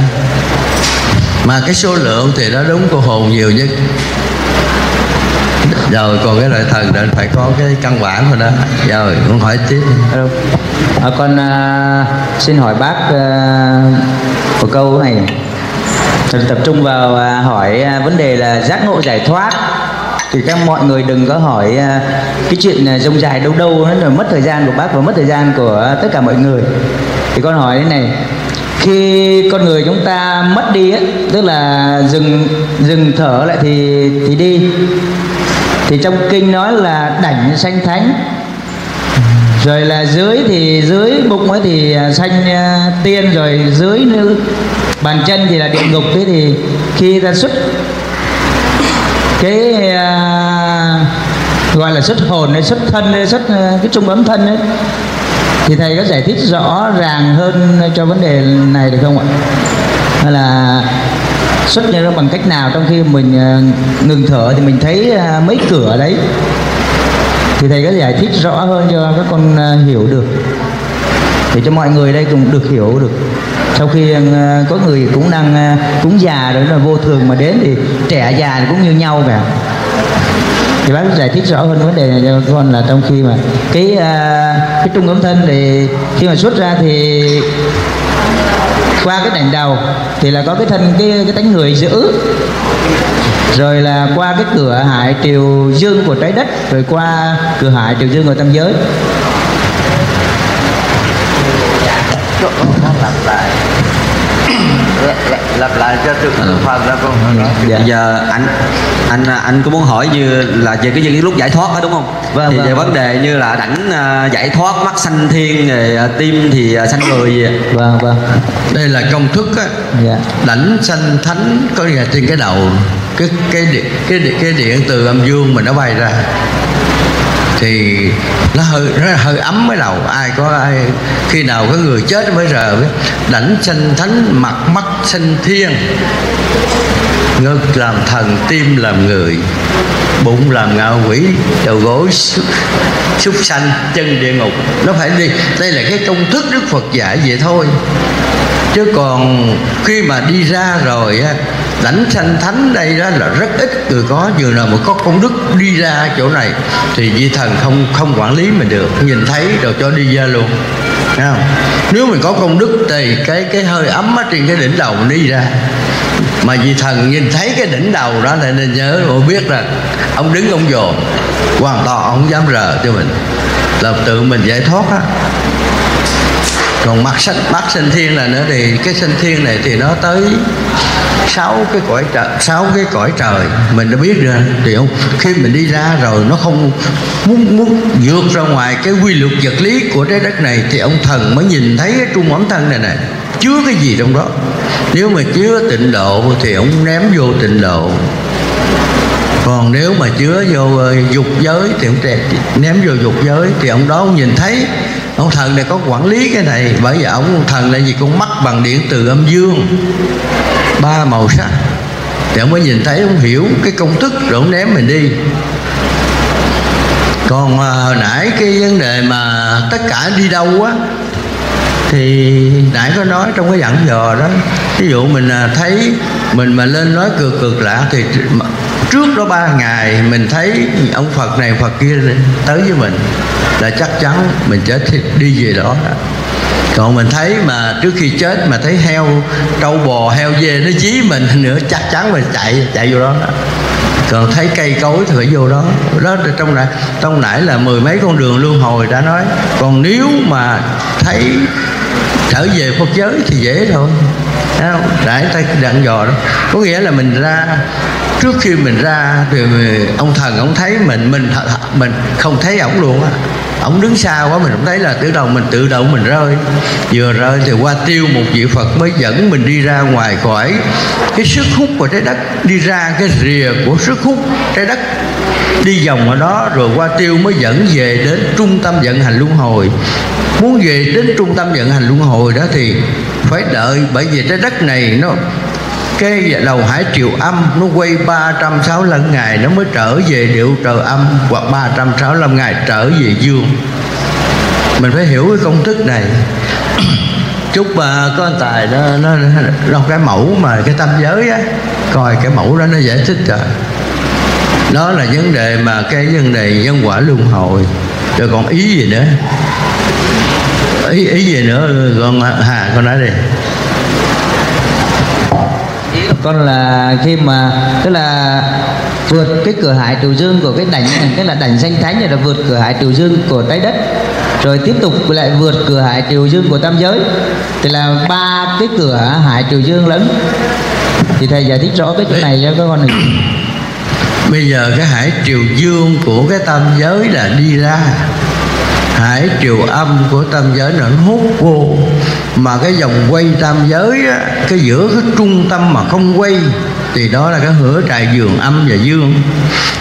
Mà cái số lượng thì nó đúng cô hồn nhiều nhất rồi còn cái loại thần định phải có cái căn bản thôi đó. Rồi con hỏi tiếp Hello. À, con à, xin hỏi bác à, một câu này. Tập tập trung vào à, hỏi à, vấn đề là giác ngộ giải thoát. Thì các mọi người đừng có hỏi à, cái chuyện à, rông dài đâu đâu nó là mất thời gian của bác và mất thời gian của tất cả mọi người. Thì con hỏi thế này. Khi con người chúng ta mất đi ấy, tức là dừng dừng thở lại thì thì đi thì trong kinh nói là đảnh sanh thánh. Rồi là dưới thì dưới bụng ấy thì à, sanh à, tiên rồi dưới nữa bàn chân thì là địa ngục thế thì khi ta xuất cái à, gọi là xuất hồn hay xuất thân hay xuất à, cái trung ấm thân ấy thì thầy có giải thích rõ ràng hơn cho vấn đề này được không ạ? Hay là xuất ra nó bằng cách nào trong khi mình ờ, ngừng thở thì mình thấy ờ, mấy cửa đấy. Thì thầy có giải thích rõ hơn cho các con ờ, hiểu được. Để cho mọi người đây cũng được hiểu được. Sau khi có người cũng đang cũng già rồi là vô thường mà đến thì trẻ già thì cũng như nhau cả. Thì bác giải thích rõ hơn vấn đề này cho con là trong khi mà cái cái trung ấm thân thì khi mà xuất ra thì qua cái đèn đầu thì là có cái thân, cái cái tánh người giữ. Rồi là qua cái cửa hại triều dương của trái đất, rồi qua cửa hại triều dương của tam giới. lặp lại lặp lại cho tôi phần ra con Dạ. Bây giờ anh anh anh có muốn hỏi như là về cái, cái lúc giải thoát đó đúng không? Vâng, thì vâng, về vâng. vấn đề như là đảnh à, giải thoát mắt sanh thiên rồi à, tim thì à, sanh người gì ạ? vâng vâng đây là công thức á dạ đảnh sanh thánh có nghĩa là trên cái đầu cái cái điện cái điện, cái điện từ âm dương mình nó bay ra thì nó hơi nó hơi ấm mới đầu. Ai có ai khi nào có người chết mới rờ đảnh sanh thánh mặt mắt sanh thiên. Ngực làm thần tim làm người bụng làm ngạo quỷ đầu gối súc, súc sanh chân địa ngục. Nó phải đi. Đây là cái công thức đức phật dạy vậy thôi. Chứ còn khi mà đi ra rồi á lãnh sanh thánh đây đó là rất ít người có vừa nào mà có công đức đi ra chỗ này thì vị thần không không quản lý mình được. Nhìn thấy rồi cho đi ra luôn. Thấy không? nếu mình có công đức thì cái cái hơi ấm ở trên cái đỉnh đầu mình đi ra. Mà vị thần nhìn thấy cái đỉnh đầu đó thì nên nhớ rồi biết rằng ông đứng ông dồn, hoàn toàn ông không dám rờ cho mình. Là tự mình giải thoát á còn mắt sanh bát sinh thiên là nữa thì cái sinh thiên này thì nó tới sáu cái cõi trời, sáu cái cõi trời. Mình đã biết rồi, thì không? Khi mình đi ra rồi nó không muốn muốn vượt ra ngoài cái quy luật vật lý của trái đất này thì ông thần mới nhìn thấy cái trung ấm thân này này chứa cái gì trong đó? Nếu mà chứa tịnh độ thì ông ném vô tịnh độ. Còn nếu mà chứa vô ờ, dục giới thì ông ném vô dục giới thì ông đó ông nhìn thấy ông thần này có quản lý cái này bởi vì ông thần là gì con mắt bằng điện từ âm dương. Ba màu sắc. Thì ông mới nhìn thấy ông hiểu cái công thức rồi ông ném mình đi. Còn à, hồi nãy cái vấn đề mà tất cả đi đâu á thì nãy có nói trong cái dặn dò đó ví dụ mình à, thấy mình mà lên nói cực cực lạ thì trước đó ba ngày, mình thấy ông phật này, phật kia tới với mình, là chắc chắn mình chết thì đi về đó. Còn mình thấy mà trước khi chết mà thấy heo, trâu bò, heo dê nó dí mình nữa, chắc chắn mình chạy chạy vô đó. Còn thấy cây cối thì phải vô đó. Đó, trong nãy trong nãy là mười mấy con đường luân hồi đã nói, còn nếu mà thấy trở về Phật giới thì dễ thôi. Thấy không? Đại ta dặn dò đó. Có nghĩa là mình ra, Trước khi mình ra thì ông thần, ông thấy mình Mình mình không thấy ổng luôn á. Ông đứng xa quá, mình không thấy là tự động mình tự động mình rơi. Vừa rơi thì qua tiêu một vị Phật mới dẫn mình đi ra ngoài khỏi Cái sức hút của trái đất, Đi ra cái rìa của sức hút trái đất, đi vòng ở đó, rồi qua tiêu mới dẫn về đến trung tâm vận hành luân hồi. Muốn về đến trung tâm vận hành luân hồi đó thì phải đợi bởi vì trái đất này nó cái đầu hải triều âm nó quay 365 ngày nó mới trở về điệu trời âm hoặc 365 ngày trở về dương. Mình phải hiểu cái công thức này. Chúc uh, có anh tài nó nó nó cái mẫu mà cái tâm giới á. Coi cái mẫu đó nó giải thích rồi đó là vấn đề mà cái vấn đề nhân quả luân hồi. Rồi còn ý gì nữa? Ý ý gì nữa? Con hà con nói đi. Con là khi mà tức là vượt cái cửa hải triều dương của cái đảnh cái là đảnh danh thánh này là vượt cửa hải triều dương của trái đất. Rồi tiếp tục lại vượt cửa hải triều dương của tam giới. Thì là ba cái cửa hải triều dương lớn thì thầy giải thích rõ cái chỗ này cho các con này. Bây giờ cái hải triều dương của cái tam giới là đi ra hải triều âm của tam giới nó hút vô. Mà cái dòng quay tam giới á, cái giữa cái trung tâm mà không quay thì đó là cái hửa trại giường âm và dương.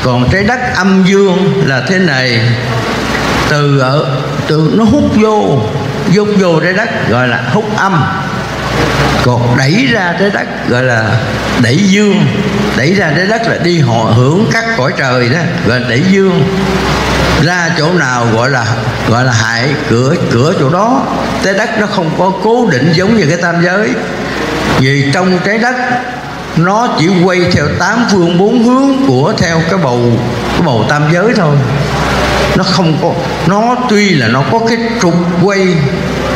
Còn trái đất âm dương là thế này từ ở từ nó hút vô hút vô trái đất gọi là hút âm. Còn đẩy ra trái đất gọi là đẩy dương. Đẩy ra trái đất là đi họ hưởng các cõi trời đó gọi là đẩy dương. Ra chỗ nào gọi là gọi là hại cửa cửa chỗ đó. Trái đất nó không có cố định giống như cái tam giới. Vì trong trái đất, nó chỉ quay theo tám phương bốn hướng của theo cái bầu cái bầu tam giới thôi. Nó không có, nó tuy là nó có cái trục quay,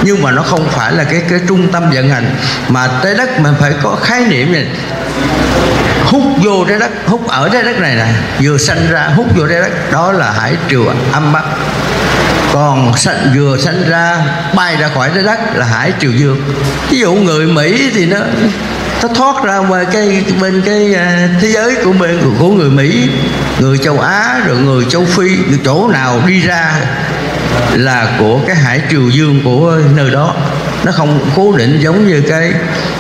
nhưng mà nó không phải là cái cái trung tâm vận hành. Mà trái đất mình phải có khái niệm này. Hút vô trái đất, hút ở trái đất này nè. Vừa sanh ra, hút vô trái đất, đó là hải triều âm bắc còn sanh, vừa sanh ra bay ra khỏi trái đất là hải triều dương. Ví dụ người mỹ thì nó nó thoát ra ngoài cái bên cái à, thế giới của bên của, của người mỹ người châu á rồi người châu phi chỗ nào đi ra là của cái hải triều dương của nơi đó nó không cố định giống như cái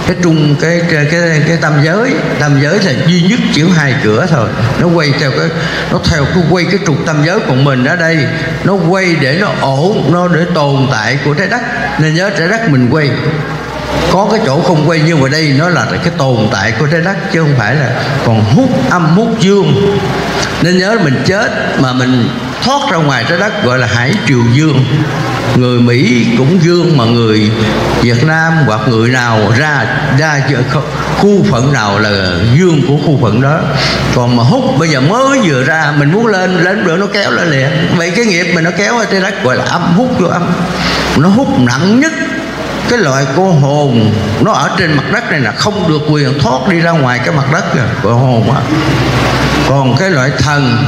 cái trung cái cái cái, cái tam giới. Tam giới là duy nhất chỉ hai cửa thôi. Nó quay theo cái nó theo cái quay cái trục tam giới của mình ở đây. Nó quay để nó ổn nó để tồn tại của trái đất. Nên nhớ trái đất mình quay. Có cái chỗ không quay nhưng mà đây nó là cái tồn tại của trái đất chứ không phải là còn hút âm hút dương. Nên nhớ mình chết mà mình thoát ra ngoài trái đất gọi là hải triều dương người mỹ cũng dương mà người việt nam hoặc người nào ra ra khu phận nào là dương của khu phận đó. Còn mà hút bây giờ mới vừa ra, mình muốn lên lên được nó kéo lên liền. Vậy cái nghiệp mình nó kéo ở trên đất gọi là âm hút vô âm. Nó hút nặng nhất cái loại cô hồn nó ở trên mặt đất này là không được quyền thoát đi ra ngoài cái mặt đất rồi cô hồn á. Còn cái loại thần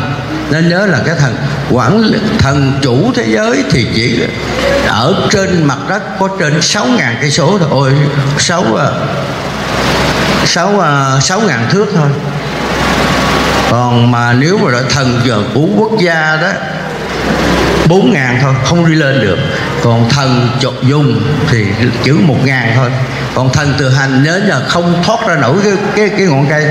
nên nhớ là cái thần quản thần chủ thế giới thì chỉ ở trên mặt đất có trên sáu ngàn cây số thôi. Sáu à, sáu à, sáu ngàn thước thôi. Còn mà nếu mà loại thần giờ của quốc gia đó bốn ngàn thôi không đi lên được. Còn thần chột dung thì chữ một ngàn thôi. Còn thần tự hành nhớ là không thoát ra nổi cái cái, cái ngọn cây.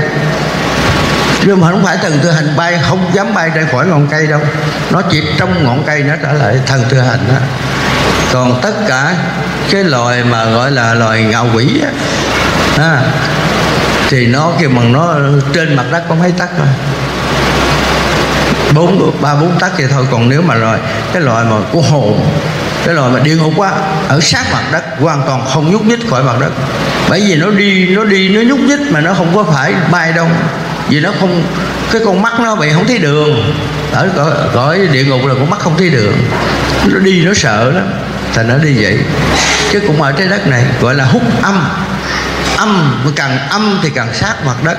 Nhưng mà không phải thần tự hành bay không dám bay ra khỏi ngọn cây đâu. Nó chỉ trong ngọn cây nó trở lại thần tự hành đó. Còn tất cả cái loài mà gọi là loài ngạo quỷ á à, thì nó kêu bằng nó trên mặt đất có mấy tắt rồi bốn ba bốn tấc vậy thôi. Còn nếu mà rồi cái loại mà của hồn cái loại mà điên ngục quá ở sát mặt đất hoàn toàn không nhúc nhích khỏi mặt đất. Bởi vì nó đi nó đi nó nhúc nhích mà nó không có phải bay đâu. Vì nó không cái con mắt nó bị không thấy đường. Ở cõi, cõi địa ngục là con mắt không thấy đường. Nó đi nó sợ lắm. Thành nó đi vậy. Chứ cũng ở trái đất này gọi là hút âm. Âm càng âm thì càng sát mặt đất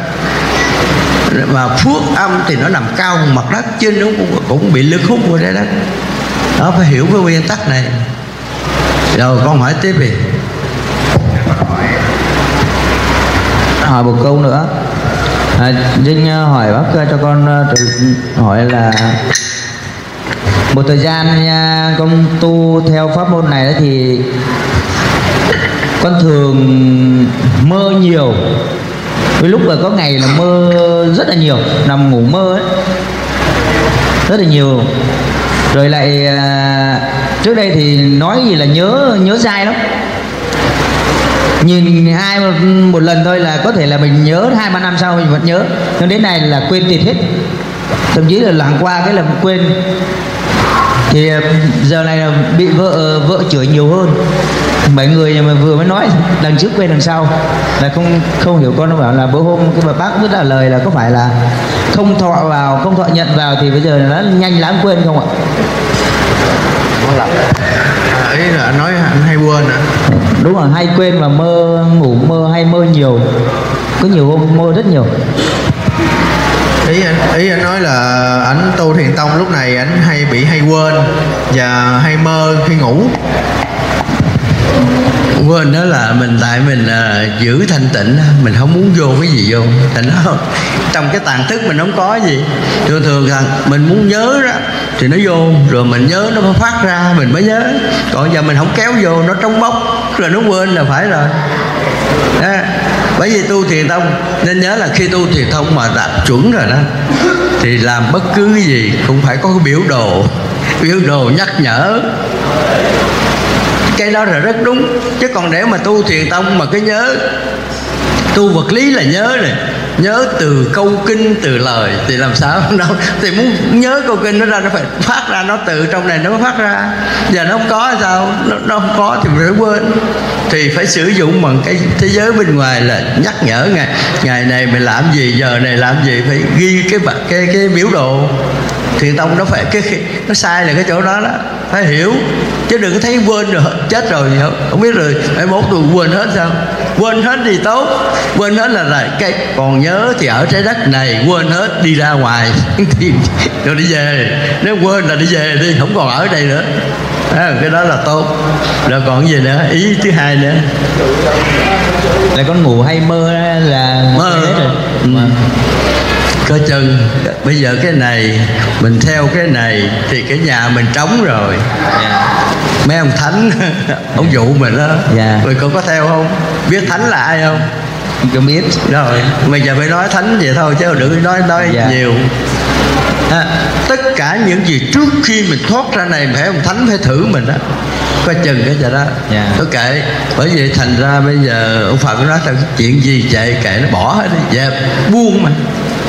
và phước âm thì nó nằm cao mặt đất chứ nó cũng, cũng bị lực hút vào trái đất. Đó phải hiểu cái nguyên tắc này. Rồi con hỏi tiếp đi. Hỏi một câu nữa. À, Vinh à, hỏi bác à, cho con à, hỏi là một thời gian con tu theo pháp môn này thì con thường mơ nhiều với lúc là có ngày là mơ rất là nhiều nằm ngủ mơ ấy. Rất là nhiều. Rồi lại à, trước đây thì nói gì là nhớ nhớ dai lắm. Nhìn hai một, một lần thôi là có thể là mình nhớ hai ba năm sau mình vẫn nhớ. Nhưng đến này là quên tiệt hết. Thậm chí là lảng qua cái là quên. Thì à, giờ này là bị vợ vợ chửi nhiều hơn mấy người mà vừa mới nói đằng trước quên đằng sau là không không hiểu con nó bảo là bữa hôm cái bà bác rất là lời là có phải là không thọ vào không thọ nhận vào thì bây giờ nó nhanh lãng quên không ạ? À, ý là anh nói anh hay quên à đúng rồi hay quên và mơ ngủ mơ hay mơ nhiều. Có nhiều hôm mơ rất nhiều. Ý anh ý anh nói là anh tu thiền tông lúc này anh hay bị hay quên và hay mơ khi ngủ quên đó là mình tại mình à, giữ thanh tịnh mình không muốn vô cái gì vô. Thành nó trong cái tàn thức mình không có gì. Thường thường rằng mình muốn nhớ đó thì nó vô rồi mình nhớ nó mới phát ra mình mới nhớ. Còn giờ mình không kéo vô nó trống bốc rồi nó quên là phải rồi. Đó. bởi vì tu thiền tông nên nhớ là khi tu thiền tông mà đạt chuẩn rồi đó thì làm bất cứ cái gì cũng phải có cái biểu đồ. Biểu đồ nhắc nhở cái đó là rất đúng. Chứ còn để mà tu thiền tông mà cái nhớ tu vật lý là nhớ này nhớ từ câu kinh từ lời thì làm sao đâu? Thì muốn nhớ câu kinh nó ra nó phải phát ra nó tự trong này nó mới phát ra. Giờ nó không có sao? Nó, nó không có thì mình phải quên. Thì phải sử dụng bằng cái thế giới bên ngoài là nhắc nhở ngày ngày này mình làm gì giờ này làm gì? Phải ghi cái cái cái biểu đồ. Thiền tông nó phải cái nó sai là cái chỗ đó đó phải hiểu. Chứ đừng có thấy quên rồi chết rồi gì không không biết rồi mai mốt tôi quên hết sao? Quên hết thì tốt. Quên hết là là cái còn nhớ thì ở trái đất này quên hết đi ra ngoài. Thì rồi đi về. Nếu quên là đi về đi không còn ở đây nữa. À, cái đó là tốt. Rồi còn gì nữa? Ý thứ hai nữa. Là con ngủ hay mơ là mơ. rồi. Ừ có chân bây giờ cái này mình theo cái này thì cái nhà mình trống rồi yeah. Dạ. mấy ông thánh ông dụ mình đó yeah. Dạ. mình còn có theo không biết thánh là ai không không biết rồi bây giờ phải nói thánh vậy thôi chứ đừng nói nói yeah. Dạ. nhiều à, tất cả những gì trước khi mình thoát ra này phải ông thánh phải thử mình đó có chừng cái giờ đó yeah. nó kệ bởi vì thành ra bây giờ ông phật nói là chuyện gì chạy kệ nó bỏ hết đi dẹp buông mà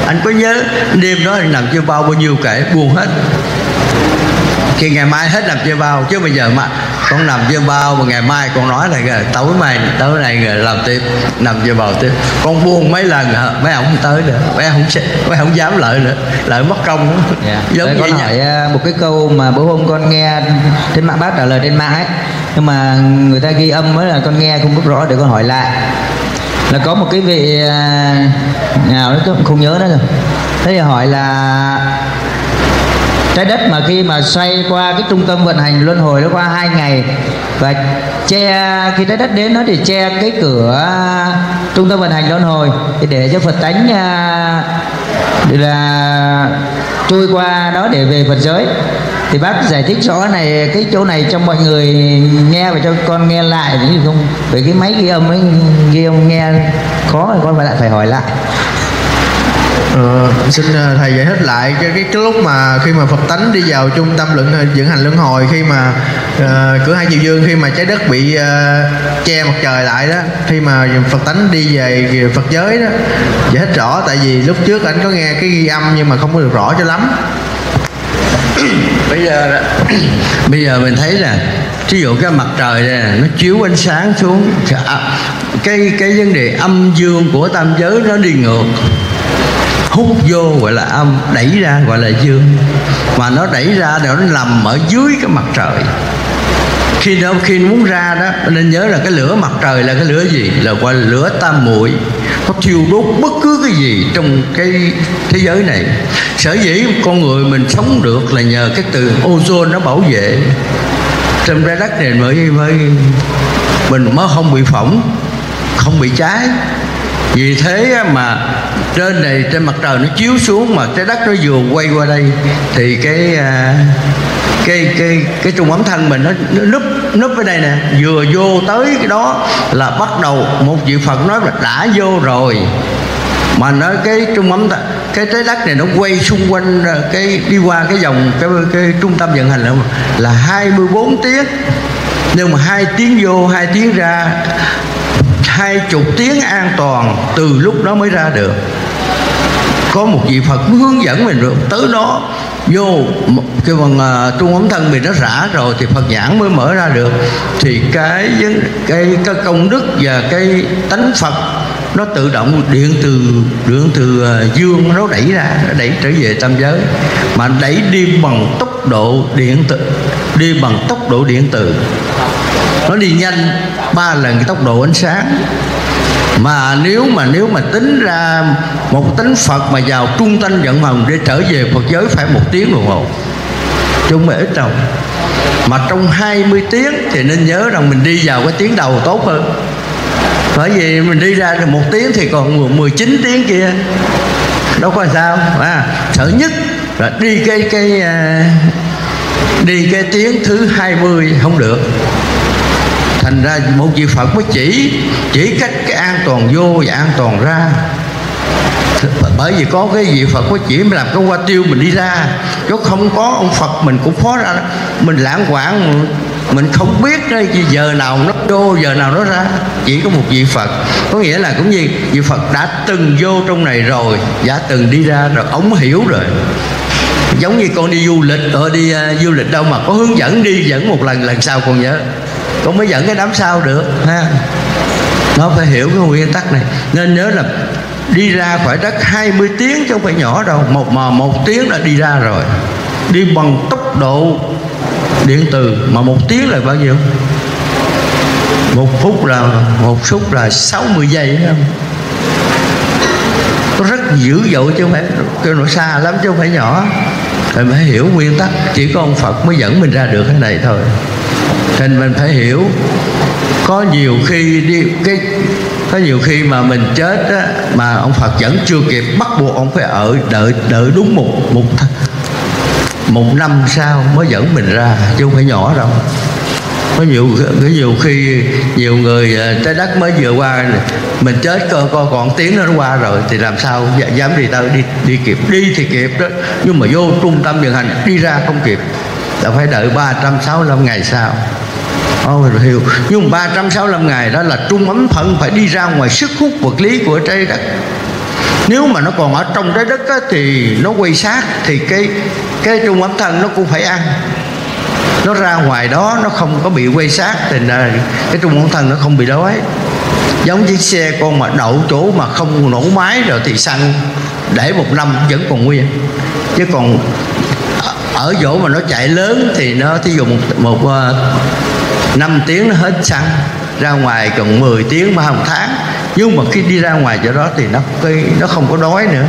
anh có nhớ đêm đó anh nằm chưa bao bao nhiêu kể buồn hết? Khi ngày mai hết nằm chưa bao chứ bây giờ mà con nằm chưa bao mà ngày mai con nói là tối mai tối nay làm tiếp nằm chưa bao tiếp. Con buồn mấy lần hả? Mấy ông không tới nữa mấy ông không mấy ông dám lợi nữa lợi mất công nữa yeah. Dạ. giống con hỏi à, một cái câu mà bữa hôm con nghe trên mạng bác trả lời trên mạng ấy nhưng mà người ta ghi âm mới là con nghe không biết rõ để con hỏi lại là có một cái vị à, nào đó, tôi không nhớ nữa rồi. Thế thì hỏi là trái đất mà khi mà xoay qua cái trung tâm vận hành luân hồi nó qua hai ngày và che, khi trái đất đến nó thì che cái cửa trung tâm vận hành luân hồi, thì để cho phật tánh à, là trôi qua đó để về phật giới thì bác giải thích rõ này cái chỗ này cho mọi người nghe và cho con nghe lại chứ không về cái máy ghi âm ấy ghi âm nghe khó thì con phải lại phải hỏi lại. Ờ, xin ờ, thầy giải thích lại cái, cái cái lúc mà khi mà Phật tánh đi vào trung tâm luận ờ, dưỡng hành luân hồi khi mà uh, cửa hai chiều dương khi mà trái đất bị uh, che mặt trời lại đó khi mà Phật tánh đi về Phật giới đó giải thích rõ tại vì lúc trước anh có nghe cái ghi âm nhưng mà không có được rõ cho lắm bây giờ bây giờ mình thấy là ví dụ cái mặt trời này nó chiếu ánh sáng xuống cái cái vấn đề âm dương của tam giới nó đi ngược. Hút vô gọi là âm, đẩy ra gọi là dương. Mà nó đẩy ra thì nó nằm ở dưới cái mặt trời. Khi nó khi muốn ra đó, nên nhớ là cái lửa mặt trời là cái lửa gì? Là gọi là lửa tam muội nó thiêu đốt bất cứ cái gì trong cái thế giới này. Sở dĩ con người mình sống được là nhờ cái từ ozone nó bảo vệ. Trên trái đất này mới mới mình mới không bị phỏng, không bị cháy. Vì thế mà trên này, trên mặt trời nó chiếu xuống mà trái đất nó vừa quay qua đây, thì cái à, cái cái cái trung ấm thân mình nó, nó núp núp ở đây nè. Vừa vô tới cái đó là bắt đầu một vị phật nói là đã vô rồi. Mà nó cái trung ấm cái trái đất này nó quay xung quanh ờ, cái đi qua cái dòng cái cái trung tâm vận hành là, là 24 tiếng. Nhưng mà hai tiếng vô hai tiếng ra hai chục tiếng an toàn từ lúc đó mới ra được có một vị Phật hướng dẫn mình được. Tới đó vô cái bằng uh, trung ấm thân mình nó rã rồi thì Phật nhãn mới mở ra được. Thì cái cái cái công đức và cái tánh Phật nó tự động điện từ điện từ uh, dương nó đẩy ra nó đẩy trở về tam giới. Mà đẩy đi bằng tốc độ điện tử đi bằng tốc độ điện từ. Nó đi nhanh ba lần cái tốc độ ánh sáng mà nếu mà nếu mà tính ra một tính Phật mà vào trung tâm vận hồng để trở về Phật giới phải một tiếng đồng hồ. Chứ không ít đâu. Mà trong 20 tiếng thì nên nhớ rằng mình đi vào cái tiếng đầu tốt hơn. Bởi vì mình đi ra được một tiếng thì còn 19 tiếng kia. Đâu có sao à, sợ nhất là đi cái cái à, đi cái tiếng thứ 20 không được thành ra một vị phật mới chỉ chỉ cách cái an toàn vô và an toàn ra. Bởi vì có cái vị Phật có chỉ làm cái hoa tiêu mình đi ra. Chứ không có ông Phật mình cũng khó ra. Mình lãng quảng mình không biết đây giờ nào nó vô giờ nào nó ra. Chỉ có một vị Phật. Có nghĩa là cũng như vị Phật đã từng vô trong này rồi đã từng đi ra rồi ông hiểu rồi. Giống như con đi du lịch ở đi uh, du lịch đâu mà có hướng dẫn đi dẫn một lần lần sau con nhớ con mới dẫn cái đám sau được, ha. Nó phải hiểu cái nguyên tắc này. Nên nhớ là đi ra khỏi đất 20 tiếng chứ không phải nhỏ đâu. Một mò một tiếng là đi ra rồi. Đi bằng tốc độ điện từ. Mà một tiếng là bao nhiêu? Một phút là, một phút là 60 giây không? Nó rất dữ dội chứ không phải kêu nó xa lắm chứ không phải nhỏ. Phải phải hiểu nguyên tắc. Chỉ có ông Phật mới dẫn mình ra được cái này thôi nên mình phải hiểu. Có nhiều khi đi cái có nhiều khi mà mình chết á, mà ông Phật vẫn chưa kịp bắt buộc ông phải ở đợi đợi đúng một một một năm sau mới dẫn mình ra chứ không phải nhỏ đâu. Có nhiều có nhiều khi nhiều người à, trái đất mới vừa qua mình chết coi coi còn tiếng nó qua rồi thì làm sao dám đi tới đi đi kịp. Đi thì kịp đó nhưng mà vô trung tâm vận hành đi ra không kịp. Là phải đợi 365 ngày sau. Ôi oh, hiểu. Nhưng 365 ngày đó là trung ấm phận Phải đi ra ngoài sức hút vật lý của trái đất. Nếu mà nó còn ở trong trái đất á, Thì nó quay sát Thì cái cái trung ấm thân nó cũng phải ăn. Nó ra ngoài đó Nó không có bị quay sát Thì là cái trung ấm thân nó không bị đói. Giống chiếc xe con mà đậu chỗ Mà không nổ máy rồi thì xăng Để một năm vẫn còn nguyên. Chứ còn ở chỗ mà nó chạy lớn thì nó thí dụ một, một à, 5 tiếng nó hết xăng, ra ngoài cần 10 tiếng mà hàng tháng. Nhưng mà khi đi ra ngoài chỗ đó thì nó cái, nó không có đói nữa.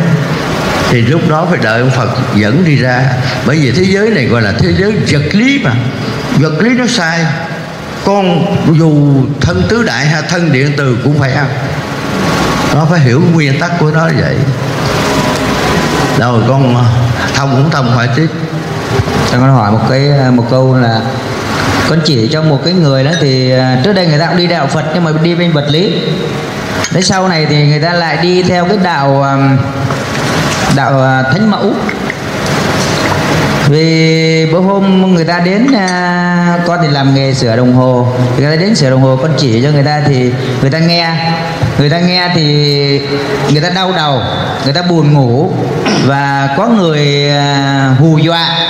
Thì lúc đó phải đợi ông Phật dẫn đi ra. Bởi vì thế giới này gọi là thế giới vật lý mà. Vật lý nó sai. Con dù thân tứ đại hay thân điện từ cũng phải ăn. Nó phải hiểu nguyên tắc của nó vậy. Rồi con thông cũng thông hỏi tiếp. Nó hỏi một cái, một câu là con chỉ cho một cái người đó thì à, trước đây người ta cũng đi đạo Phật nhưng mà đi bên vật lý. Đến sau này thì người ta lại đi theo cái đạo à, đạo à, thánh mẫu. Vì bữa hôm người ta đến à, con thì làm nghề sửa đồng hồ. Người ta đến sửa đồng hồ con chỉ cho người ta thì người ta nghe. Người ta nghe thì người ta đau đầu người ta buồn ngủ. Và có người à, hù dọa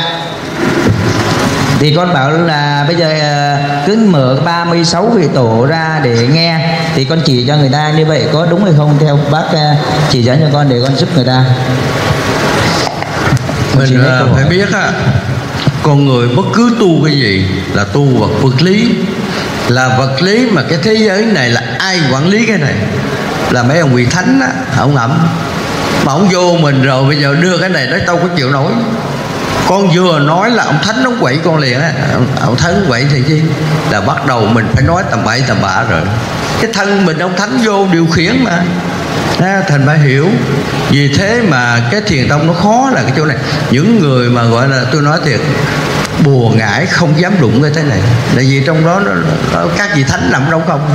thì con bảo là bây giờ à, cứ mở 36 vị tổ ra để nghe. Thì con chỉ cho người ta như vậy có đúng hay không? Theo bác à, chỉ dẫn cho con để con giúp người ta. Mình câu phải biết á con người bất cứ tu cái gì là tu vật vật lý. Là vật lý mà cái thế giới này là ai quản lý cái này? Là mấy ông vị thánh á ông ẩm mà ông vô mình rồi bây giờ đưa cái này nó đâu có chịu nổi con vừa nói là ông thánh nó quậy con liền á. Ông, ông thánh quậy thì chi? Là bắt đầu mình phải nói tầm bậy tầm bạ rồi. Cái thân mình ông thánh vô điều khiển mà. À, thành phải hiểu. Vì thế mà cái thiền tông nó khó là cái chỗ này. Những người mà gọi là tôi nói thiệt bùa ngải không dám đụng cái thế này. Tại vì trong đó nó, nó, các vị thánh nằm đâu không?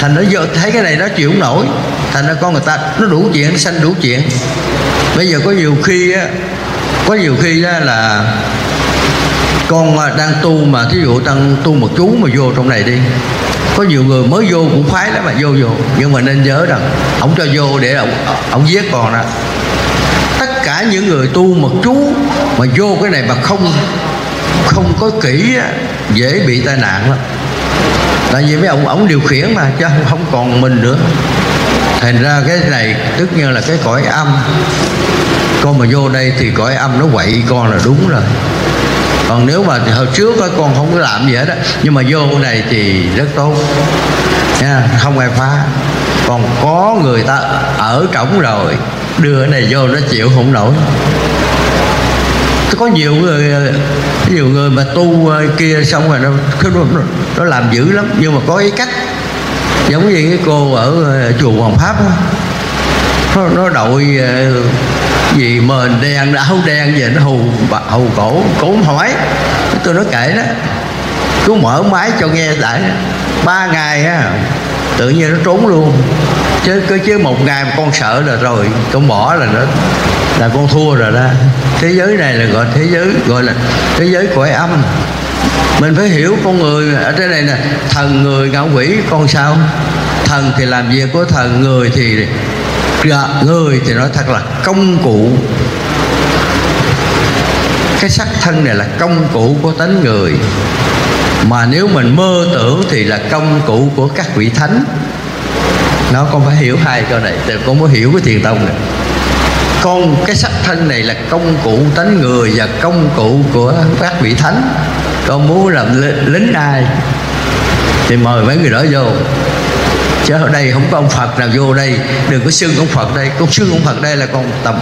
Thành nó giờ thấy cái này nó chịu không nổi. Thành ra con người ta nó đủ chuyện nó sanh đủ chuyện. Bây giờ có nhiều khi á có nhiều khi đó là con à, đang tu mà thí dụ đang tu một chú mà vô trong này đi có nhiều người mới vô cũng khoái lắm mà vô vô. Nhưng mà nên nhớ rằng ông cho vô để ông ông giết con đó tất cả những người tu một chú mà vô cái này mà không không có kỹ á, dễ bị tai nạn lắm. Tại vì mấy ông ông điều khiển mà chứ không còn mình nữa thành ra cái này tất nhiên là cái cõi âm. Con mà vô đây thì cõi âm nó quậy con là đúng rồi. Còn nếu mà hồi trước đó, con không có làm gì hết á nhưng mà vô này thì rất tốt. Nha không ai phá. Còn có người ta ở trỏng rồi đưa cái này vô nó chịu không nổi. Có nhiều người nhiều người mà tu ờ, kia xong rồi nó nó, nó, nó làm dữ lắm. Nhưng mà có cái cách giống như cái cô ở ờ, chùa Hoàng Pháp đó nó, nó đội ờ, gì mền đen áo đen về nó hù bà- hù cổ cổ không hỏi. Tôi nói kể đó. Cứ mở máy cho nghe lại. Ba ngày á tự nhiên nó trốn luôn. Chứ cứ chứ một ngày mà con sợ là rồi con bỏ là nó là con thua rồi đó. Thế giới này là gọi thế giới gọi là thế giới cõi âm. Mình phải hiểu con người ở trên này nè. Thần người ngạo quỷ con sao? Thần thì làm việc của thần người thì Dạ, người thì nói thật là công cụ. Cái sắc thân này là công cụ của tánh người. Mà nếu mình mơ tưởng thì là công cụ của các vị thánh. Nó con phải hiểu hai câu này. Thì con mới hiểu cái thiền tông này con cái sắc thân này là công cụ tánh người và công cụ của các vị thánh. Con muốn làm lính ai? Thì mời mấy người đó vô. Chứ ở đây không có ông Phật nào vô đây. Đừng có xưng ông Phật đây. Con xưng ông Phật đây là con tầm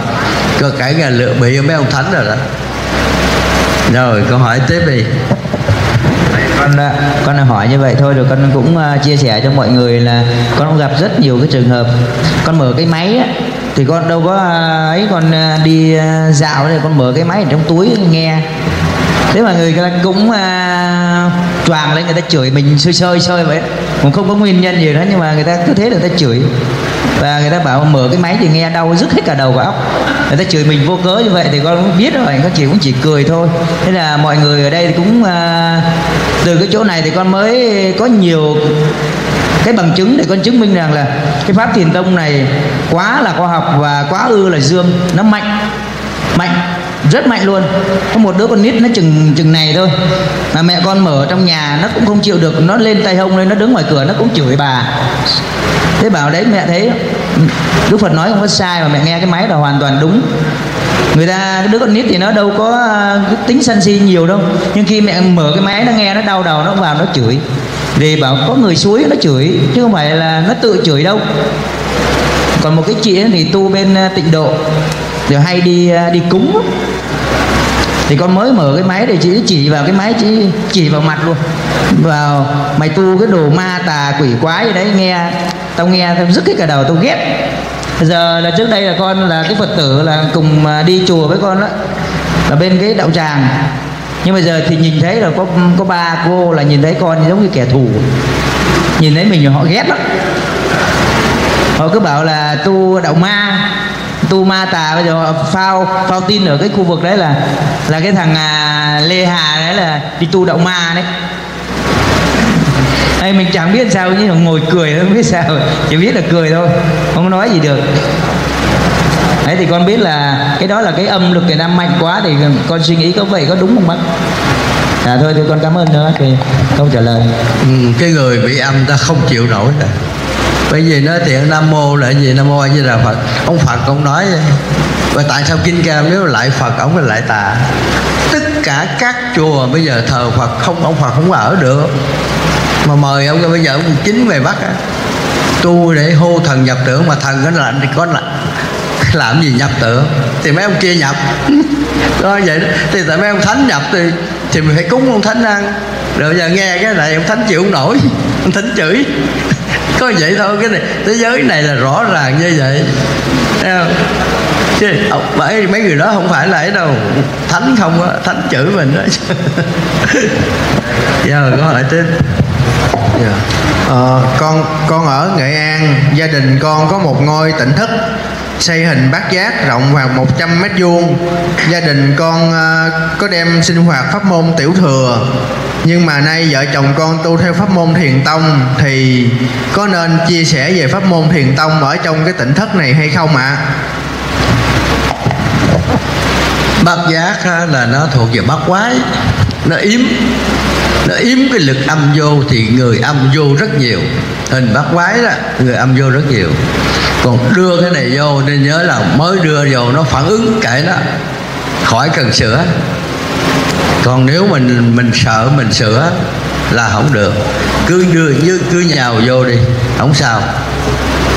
cơ cải ngàn lựa bị mấy ông thánh rồi đó. Rồi câu hỏi tiếp đi. Con à, con hỏi như vậy thôi rồi con cũng ờ, chia sẻ cho mọi người là con cũng gặp rất nhiều cái trường hợp. Con mở cái máy á, thì con đâu có à, ấy con à, đi à, dạo thì con mở cái máy ở trong túi nghe. Thế mà người ta cũng à, choàng lên người ta chửi mình sơi sơi sơi vậy. Cũng không có nguyên nhân gì đó nhưng mà người ta cứ thế là người ta chửi. Và người ta bảo mở cái máy thì nghe đau rứt hết cả đầu và óc. Người ta chửi mình vô cớ như vậy thì con cũng biết rồi các chị cũng chỉ cười thôi. Thế là mọi người ở đây thì cũng à, từ cái chỗ này thì con mới có nhiều cái bằng chứng để con chứng minh rằng là cái pháp thiền tông này quá là khoa học và quá ư là dương, nó mạnh mạnh, rất mạnh luôn. Có một đứa con nít nó chừng chừng này thôi, mà mẹ con mở trong nhà, nó cũng không chịu được, nó lên tay hông lên, nó đứng ngoài cửa, nó cũng chửi bà. Thế bảo đấy, mẹ thấy, đức phật nói không có sai mà mẹ nghe cái máy là hoàn toàn đúng. Người ta, cái đứa con nít thì nó đâu có tính sân si nhiều đâu, nhưng khi mẹ mở cái máy nó nghe, nó đau đầu, nó vào, nó chửi. Thì bảo có người suối nó chửi, chứ không phải là nó tự chửi đâu còn một cái chị ấy thì tu bên ờ, tịnh độ. Rồi hay đi ờ, đi cúng. Thì con mới mở cái máy để chị chỉ vào cái máy chị chỉ vào mặt luôn. Vào, mày tu cái đồ ma tà quỷ quái gì đấy, nghe, tao nghe tao dứt cái cả đầu, tao ghét. Giờ là trước đây là con là cái phật tử là cùng ờ, đi chùa với con đó là bên cái đạo tràng. Nhưng mà giờ thì nhìn thấy là có có ba cô là nhìn thấy con giống như kẻ thù. Nhìn thấy mình họ ghét lắm họ cứ bảo là tu đạo ma tu ma tà bây giờ phao phao tin ở cái khu vực đấy là là cái thằng à, lê hà đấy là đi tu đạo ma đấy. Ê, mình chẳng biết sao nhưng mà ngồi cười không biết sao chỉ biết là cười thôi không nói gì được. Đấy thì con biết là cái đó là cái âm lực người ta mạnh quá thì con suy nghĩ có vậy có đúng không bác? À thôi thì con cảm ơn nữa thì câu trả lời. Ừ, cái người bị âm ta không chịu nổi rồi bởi vì nói tiện nam mô là gì? Nam mô a di đà phật. Ông phật ông nói vậy. Và tại sao kinh cam nếu lại phật, ông lại tà? Tất cả các chùa bây giờ thờ phật không, ông phật không ở được. Mà mời ông bây giờ ông chính về bắc á. Tu để hô thần nhập tưởng, mà thần có lạnh thì có lạnh. Làm gì nhập tượng thì mấy ông kia nhập. Đó, vậy đó. thì tại mấy ông thánh nhập thì thì mình phải cúng ông thánh ăn. Rồi giờ nghe cái này, ông thánh chịu không nổi. Ông thánh chửi có vậy thôi cái này thế giới này là rõ ràng như vậy. Thấy không? chứ bởi mấy người đó không phải là ấy đâu. Thánh không á thánh chửi mình đó giờ có hỏi tiếp. Yeah. à, ờ, con con ở Nghệ An, gia đình con có một ngôi tỉnh thức xây hình bát giác rộng khoảng 100 mét vuông. Gia đình con ờ, có đem sinh hoạt pháp môn tiểu thừa. Nhưng mà nay vợ chồng con tu theo pháp môn thiền tông thì có nên chia sẻ về pháp môn thiền tông ở trong cái tỉnh thất này hay không ạ? bát giác là nó thuộc về bát quái nó yếm nó yếm cái lực âm vô thì người âm vô rất nhiều hình bát quái đó, người âm vô rất nhiều còn đưa cái này vô nên nhớ là mới đưa vô nó phản ứng kệ đó. Khỏi cần sửa. Còn nếu mình mình sợ mình sửa là không được. Cứ đưa như cứ nhào vô đi không sao.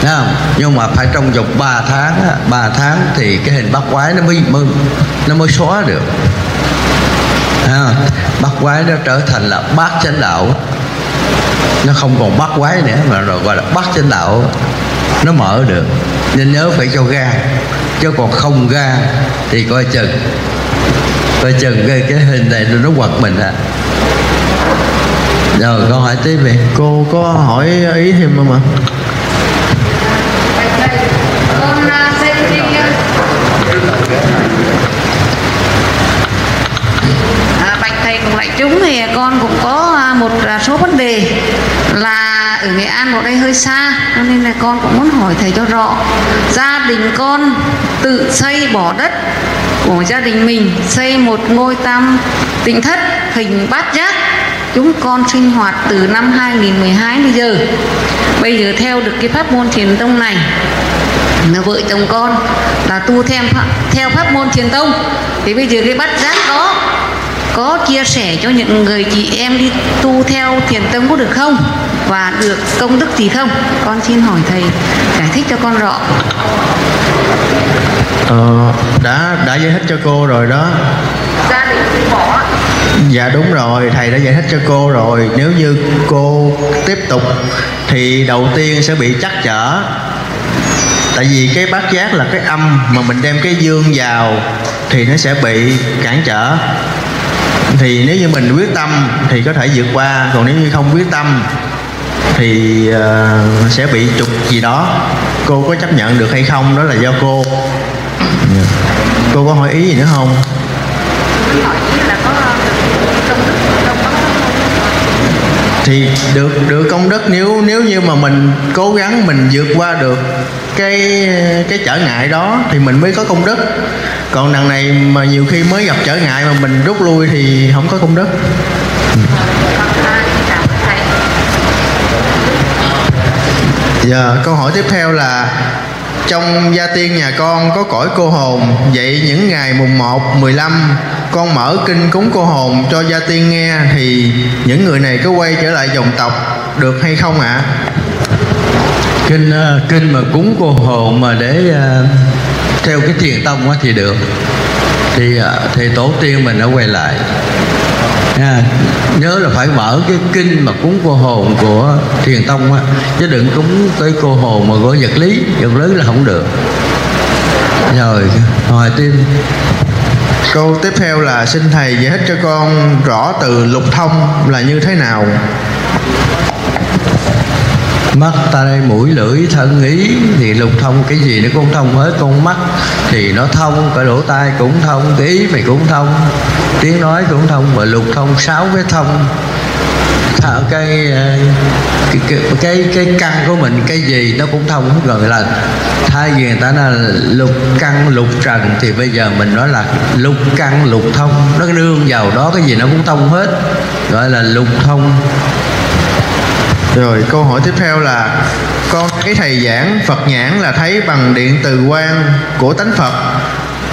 Thấy không? nhưng mà phải trong vòng 3 tháng 3 tháng thì cái hình bắt quái nó mới, mới nó mới xóa được. Bắt quái nó trở thành là bát chánh đạo. Nó không còn bắt quái nữa mà rồi gọi là bắt chánh đạo nó mở được. Nên nhớ phải cho ga. Chứ còn không ga thì coi chừng. Coi chừng cái, cái hình này nó quật mình à. Rồi câu hỏi tiếp đi. Cô có hỏi ý thêm không ạ? con à, lại chúng thì con cũng có à, một à, số vấn đề là ở nghệ an vào đây hơi xa, cho nên là con cũng muốn hỏi thầy cho rõ. Gia đình con tự xây bỏ đất của gia đình mình, xây một ngôi tam tỉnh thất, hình bát giác. Chúng con sinh hoạt từ năm 2012 bây giờ. Bây giờ theo được cái pháp môn thiền tông này, là vợ chồng con là tu theo theo pháp môn thiền tông. Thì bây giờ cái bát giác đó có chia sẻ cho những người chị em đi tu theo thiền tông có được không? Và được công đức gì không? Con xin hỏi thầy giải thích cho con rõ. Ờ, đã đã giải thích cho cô rồi đó. Gia đình bỏ. Dạ đúng rồi, thầy đã giải thích cho cô rồi. Nếu như cô tiếp tục Thì đầu tiên sẽ bị chắc trở. Tại vì cái bát giác là cái âm Mà mình đem cái dương vào Thì nó sẽ bị cản trở. Thì nếu như mình quyết tâm Thì có thể vượt qua Còn nếu như không quyết tâm thì uh, sẽ bị trục gì đó. Cô có chấp nhận được hay không Đó là do cô. Yeah. Cô có hỏi ý gì nữa không? Hỏi ý là có được công đức không thì được được công đức nếu nếu như mà mình cố gắng mình vượt qua được cái cái trở ngại đó thì mình mới có công đức. Còn đằng này mà nhiều khi mới gặp trở ngại mà mình rút lui thì không có công đức. Ừ. Dạ, câu hỏi tiếp theo là trong gia tiên nhà con có cõi cô hồn Vậy những ngày mùng 1, 15 Con mở kinh cúng cô hồn cho gia tiên nghe Thì những người này có quay trở lại dòng tộc được hay không ạ? kinh ờ, kinh mà cúng cô hồn mà để ờ, theo cái thiền tông á thì được thì ờ, thì tổ tiên mình đã quay lại Nha. nhớ là phải mở cái kinh mà cúng cô hồn của thiền tông á, chứ đừng cúng tới cô hồn mà của vật lý vật lý là không được rồi hỏi tiếp Câu tiếp theo là, xin thầy giải thích cho con rõ từ lục thông là như thế nào? Mắt tai mũi lưỡi thân ý thì lục thông cái gì nó cũng thông hết con mắt. Thì nó thông cả lỗ tai cũng thông cái ý mày cũng thông tiếng nói cũng thông và lục thông sáu cái thông. Thở cái, ờ, cái cái cái cái căn của mình cái gì nó cũng thông hết rồi là thay vì người ta là lục căn lục trần thì bây giờ mình nói là lục căn lục thông. Nó nương vào đó cái gì nó cũng thông hết. Gọi là lục thông. Rồi câu hỏi tiếp theo là Con thấy thầy giảng Phật nhãn là thấy bằng điện từ quang của tánh Phật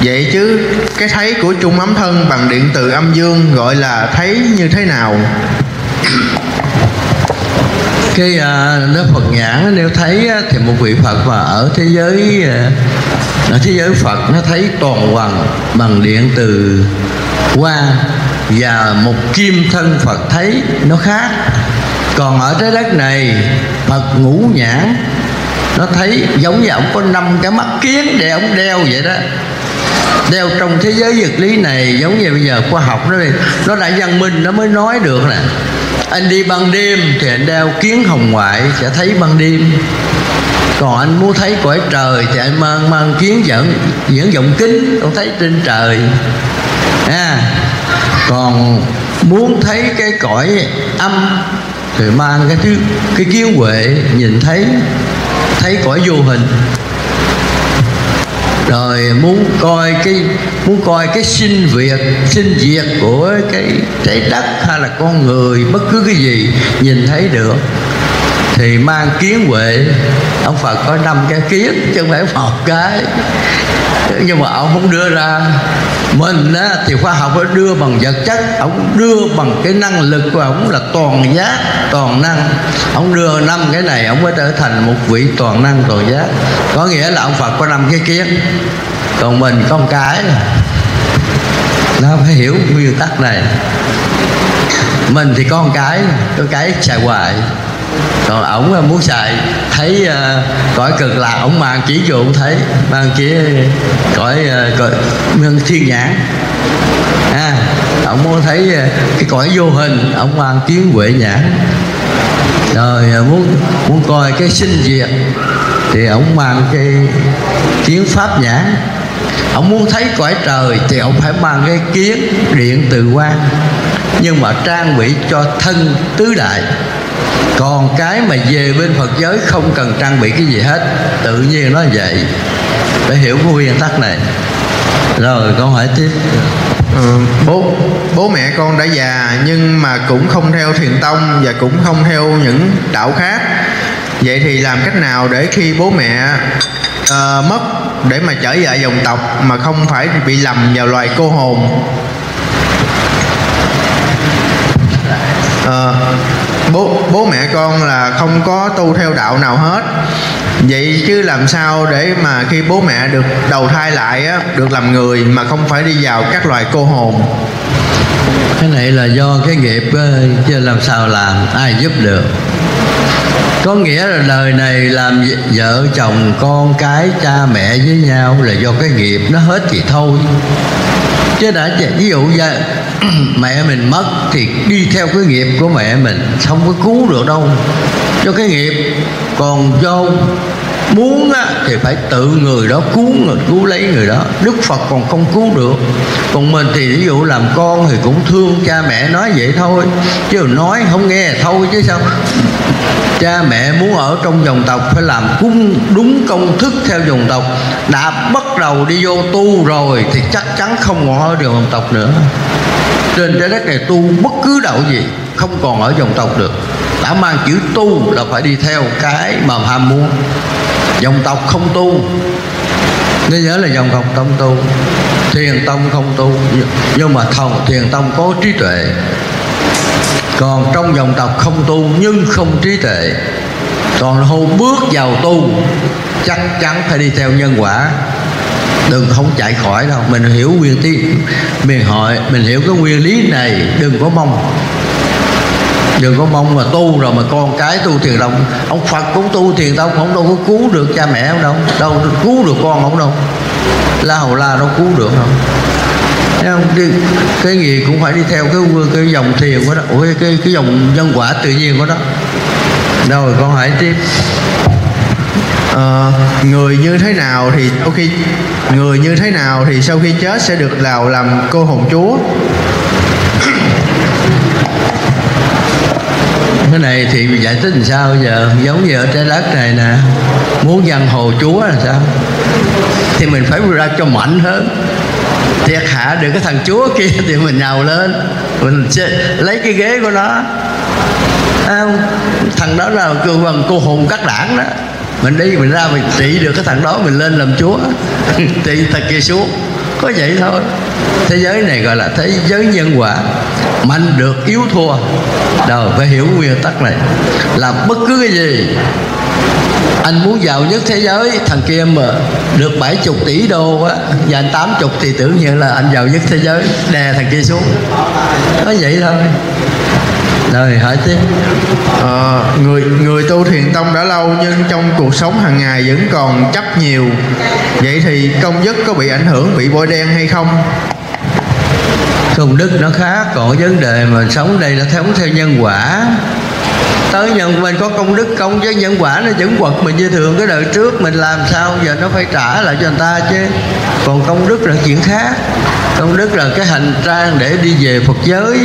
Vậy chứ cái thấy của trung ấm thân bằng điện từ âm dương gọi là thấy như thế nào? cái à, nó Phật nhãn nếu thấy thì một vị Phật mà ở thế giới à, ở thế giới Phật nó thấy toàn hoàng bằng điện từ quang và một kim thân Phật thấy nó khác còn ở trái đất này Phật ngũ nhãn nó thấy giống như ông có năm cái mắt kiến để ông đeo vậy đó. Đeo trong thế giới vật lý này giống như bây giờ khoa học nó nó đã văn minh nó mới nói được nè. Anh đi ban đêm thì anh đeo kiến hồng ngoại sẽ thấy ban đêm. Còn anh muốn thấy cõi trời thì anh mang mang kiến dẫn dẫn vọng kính ông thấy trên trời. À, còn muốn thấy cái cõi âm thì mang cái thứ, cái kiến huệ, nhìn thấy thấy cõi vô hình. Rồi muốn coi cái, muốn coi cái sinh việc, sinh diệt của cái trái đất hay là con người, bất cứ cái gì, nhìn thấy được thì mang kiến huệ. Ông Phật có năm cái kiến chứ không phải một cái. Nhưng mà ông không đưa ra. Mình á, thì khoa học nó đưa bằng vật chất ông đưa bằng cái năng lực của ông là toàn giác toàn năng. Ông đưa năm cái này ông mới trở thành một vị toàn năng toàn giác. Có nghĩa là ông Phật có năm cái kiến. Còn mình có một cái. Nó phải hiểu nguyên tắc này. Mình thì có một cái có cái xài hoài còn ổng à, muốn xài thấy uh, cõi cực lạc ổng mang chỉ dụ ổng thấy mang chỉ cõi uh, cõi thiên nhãn. À, ổng muốn thấy uh, cái cõi vô hình ổng mang kiến huệ nhãn. Rồi uh, muốn muốn coi cái sinh diệt thì ổng mang cái kiến pháp nhãn. Ông muốn thấy cõi trời thì ông phải mang cái kiến điện từ quan nhưng mà trang bị cho thân tứ đại còn cái mà về bên Phật giới không cần trang bị cái gì hết tự nhiên nó vậy. Phải hiểu cái nguyên tắc này. Rồi câu hỏi tiếp. Ừ, bố bố mẹ con đã già nhưng mà cũng không theo thiền tông và cũng không theo những đạo khác. Vậy thì làm cách nào để khi bố mẹ uh, mất để mà trở lại dòng tộc mà không phải bị lầm vào loài cô hồn? Uh, bố bố mẹ con là không có tu theo đạo nào hết. Vậy chứ làm sao để mà khi bố mẹ được đầu thai lại á, được làm người mà không phải đi vào các loài cô hồn? Cái này là do cái nghiệp chứ làm sao làm, ai giúp được? Có nghĩa là đời này làm vợ chồng con cái, cha mẹ với nhau là do cái nghiệp nó hết thì thôi. Chứ đã ví dụ như mẹ mình mất thì đi theo cái nghiệp của mẹ mình, không có cứu được đâu. Cho cái nghiệp còn do muốn á, thì phải tự người đó cứu người cứu lấy người đó. Đức phật còn không cứu được. Còn mình thì ví dụ làm con thì cũng thương cha mẹ nói vậy thôi. Chứ nói không nghe thôi chứ sao? Cha mẹ muốn ở trong dòng tộc phải làm cung đúng công thức theo dòng tộc. Đã bắt đầu đi vô tu rồi thì chắc chắn không còn ở dòng tộc nữa. Trên trái đất này tu bất cứ đạo gì không còn ở dòng tộc được. Đã mang chữ tu là phải đi theo cái mà ham muốn dòng tộc không tu. Nên nhớ là dòng tộc không tu. Thiền tông không tu. Nhưng mà thòng thiền tông có trí tuệ. Còn trong dòng tộc không tu nhưng không trí tuệ. Còn hô bước vào tu, chắc chắn phải đi theo nhân quả. Đừng không chạy khỏi đâu. Mình hiểu nguyên tí mình hỏi, mình hiểu cái nguyên lý này, đừng có mong đừng có mong mà tu rồi mà con cái tu thiền tông ông phật cũng tu thiền tông không đâu có cứu được cha mẹ ông đâu. Đâu cứu được con ông đâu. La hầu la đâu cứu được không Thấy không? Đi, cái gì cũng phải đi theo cái cái dòng thiền của đó Ủa, cái cái dòng nhân quả tự nhiên của đó rồi con hỏi tiếp. À, người như thế nào thì sau khi người như thế nào thì sau khi chết sẽ được lào làm cô hồn chúa? Cái này thì giải thích làm sao giờ? Giống như ở trái đất này nè muốn dân hồ chúa là sao? Thì mình phải ra cho mạnh hơn. Thiệt hạ được cái thằng chúa kia thì mình nhào lên. Mình sẽ lấy cái ghế của nó. À, thằng đó là cô bằng cô hồn các đảng đó. Mình đi mình ra mình trị được cái thằng đó mình lên làm chúa. Trị thằng kia xuống. Có vậy thôi. Thế giới này gọi là thế giới nhân quả mạnh được yếu thua. Rồi phải hiểu nguyên tắc này. Làm bất cứ cái gì anh muốn giàu nhất thế giới thằng kia mà được 70 tỷ đô á và anh 80 thì tưởng như là anh giàu nhất thế giới đè thằng kia xuống. Nó vậy thôi. Rồi hỏi tiếp. À, người người tu thiền tông đã lâu nhưng trong cuộc sống hàng ngày vẫn còn chấp nhiều. Vậy thì công đức có bị ảnh hưởng bị bôi đen hay không? Công đức nó khác, còn cái vấn đề mà sống đây là sống theo nhân quả. Tới nhân mình có công đức công với nhân quả nó vẫn quật mình như thường. Cái đời trước mình làm sao, giờ nó phải trả lại cho người ta chứ. Còn công đức là chuyện khác. Công đức là cái hành trang để đi về phật giới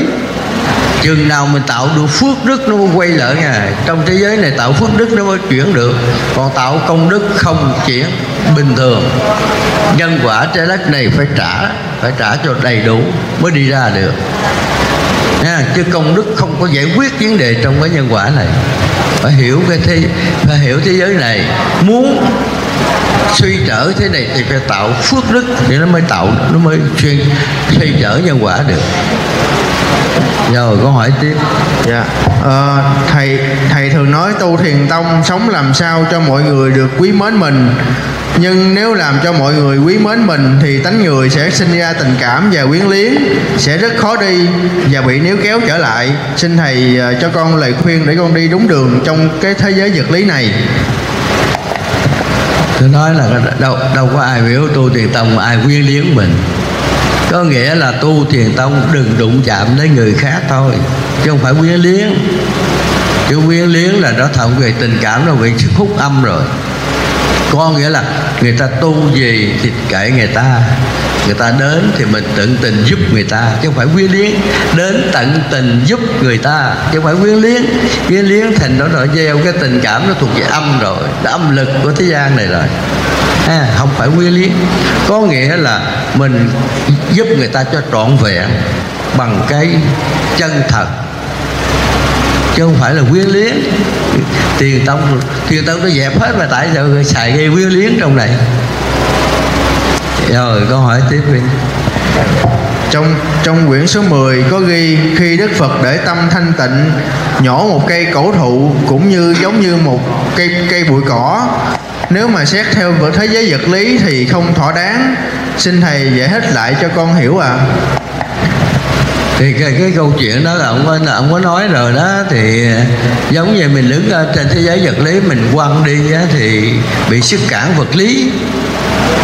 chừng nào mình tạo được phước đức nó mới quay lại nha. Trong thế giới này tạo phước đức nó mới chuyển được. Còn tạo công đức không chuyển, bình thường. Nhân quả trái đất này phải trả phải trả cho đầy đủ mới đi ra được. Nha, chứ công đức không có giải quyết vấn đề trong cái nhân quả này. Phải hiểu cái thế, phải hiểu thế giới này. Muốn suy trở thế này thì phải tạo phước đức thì nó mới tạo, nó mới suy suy trở nhân quả được rồi câu hỏi tiếp. Dạ. Ờ, thầy thầy thường nói tu thiền tông sống làm sao cho mọi người được quý mến mình. Nhưng nếu làm cho mọi người quý mến mình thì tánh người sẽ sinh ra tình cảm và quyến liếng sẽ rất khó đi và bị níu kéo trở lại. Xin thầy ờ, cho con lời khuyên để con đi đúng đường trong cái thế giới vật lý này. Tôi nói là đâu đâu có ai biểu tu thiền tông ai quyến liếng mình có nghĩa là tu thiền tông đừng đụng chạm đến người khác thôi, chứ không phải quyến liếng chứ quyến liếng là nó thọng về tình cảm, nó bị sức hút âm rồi có nghĩa là người ta tu gì thì kệ người ta. Người ta đến thì mình tận tình giúp người ta chứ không phải quyến liếng đến tận tình giúp người ta chứ không phải quyến liếng quyến liếng thành nó rồi gieo cái tình cảm nó thuộc về âm rồi âm lực của thế gian này rồi. À, không phải quyến liếng có nghĩa là mình giúp người ta cho trọn vẹn bằng cái chân thật. Chứ không phải là quyến liếng tiền tông tiền tông nó dẹp hết mà tại sao xài gây quyến liếng trong này? Rồi, câu hỏi tiếp đi. Trong trong quyển số 10 có ghi, khi Đức Phật để tâm thanh tịnh nhổ một cây cổ thụ cũng như giống như một cây cây bụi cỏ. Nếu mà xét theo vở thế giới vật lý thì không thỏa đáng. Xin thầy giải thích lại cho con hiểu ạ. à thì cái, cái câu chuyện đó là ông là ông có nói rồi đó thì giống như mình đứng trên thế giới vật lý mình quăng đi á, thì bị sức cản vật lý.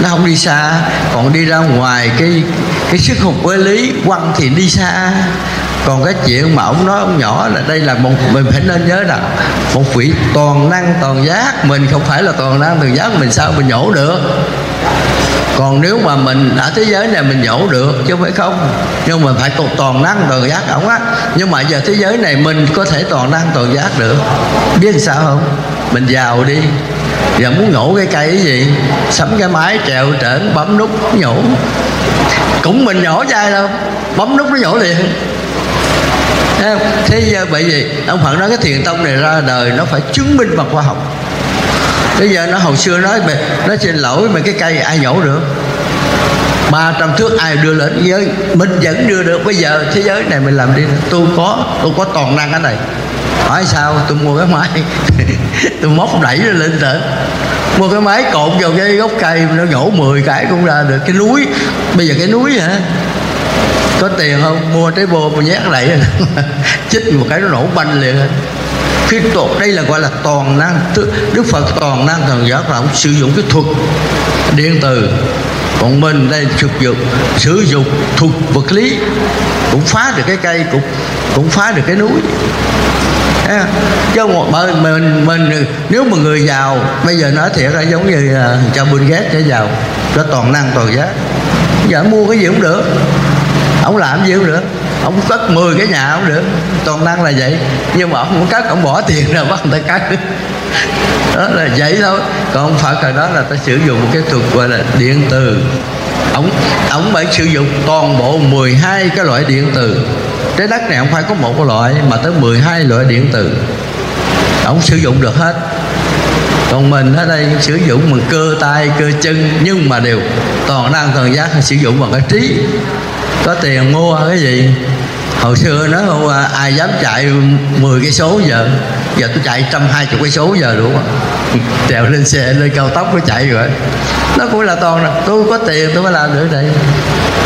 Nó không đi xa. Còn đi ra ngoài cái cái sức hút với lý quăng thì đi xa. Còn cái chuyện mà ông nói ông nhỏ là đây là một mình phải nên nhớ rằng một vị toàn năng toàn giác. Mình không phải là toàn năng toàn giác mình sao mình nhổ được còn nếu mà mình ở thế giới này mình nhổ được, chứ phải không. Nhưng mà phải toàn năng toàn giác ổng á. Nhưng mà giờ thế giới này mình có thể toàn năng toàn giác được. Biết sao không? Mình giàu đi. Giờ muốn nhổ cái cây cái gì? Sắm cái máy trèo trển, bấm nút nhổ. Cũng mình nhổ dai đâu. Bấm nút nó nhổ liền. Thấy không? thế giờ bởi vì ông phật nói cái thiền tông này ra đời nó phải chứng minh bằng khoa học bây giờ nó hồi xưa nói mày nó xin lỗi mà cái cây ai nhổ được? 300 thước ai đưa lên? Thế giới, mình vẫn đưa được. Bây giờ thế giới này mình làm đi tôi có tôi có toàn năng cái này hỏi sao? Tôi mua cái máy. Tôi móc đẩy nó lên tới. Mua cái máy cột vào cái gốc cây, nó nhổ 10 cái cũng ra được. Cái núi, bây giờ cái núi hả? Có tiền không? Mua trái bô mà nhét lại chích một cái nó nổ banh liền khi tột đây là gọi là toàn năng. Đức phật toàn năng thần giác là ông sử dụng cái thuật điện từ. Còn mình đây sử dụng sử dụng thuật vật lý cũng phá được cái cây cũng cũng phá được cái núi. Chứ một mình, mình mình nếu mà người giàu bây giờ nói thiệt là giống như là cho Bill ghét cho giàu nó toàn năng toàn giá giờ mua cái gì cũng được ông làm gì cũng được ông cất 10 cái nhà không được. Toàn năng là vậy. Nhưng mà ông không cất ông bỏ tiền ra bắt người ta cất đó là vậy thôi. Còn phật hồi đó là ta sử dụng một cái thuật gọi là điện từ. Ông ông phải sử dụng toàn bộ 12 cái loại điện từ. Trái đất này không phải có một cái loại, mà tới 12 loại điện từ. Ông sử dụng được hết. Còn mình ở đây sử dụng bằng cơ tay, cơ chân, nhưng mà đều toàn năng, toàn giác, sử dụng bằng cái trí. Có tiền mua cái gì? Hồi xưa nó không ai dám chạy 10 cây số giờ giờ tôi chạy trăm hai chục cây số giờ đủ, không trèo lên xe lên cao tốc nó chạy rồi. Nó cũng là toàn là tôi có tiền tôi mới làm được đây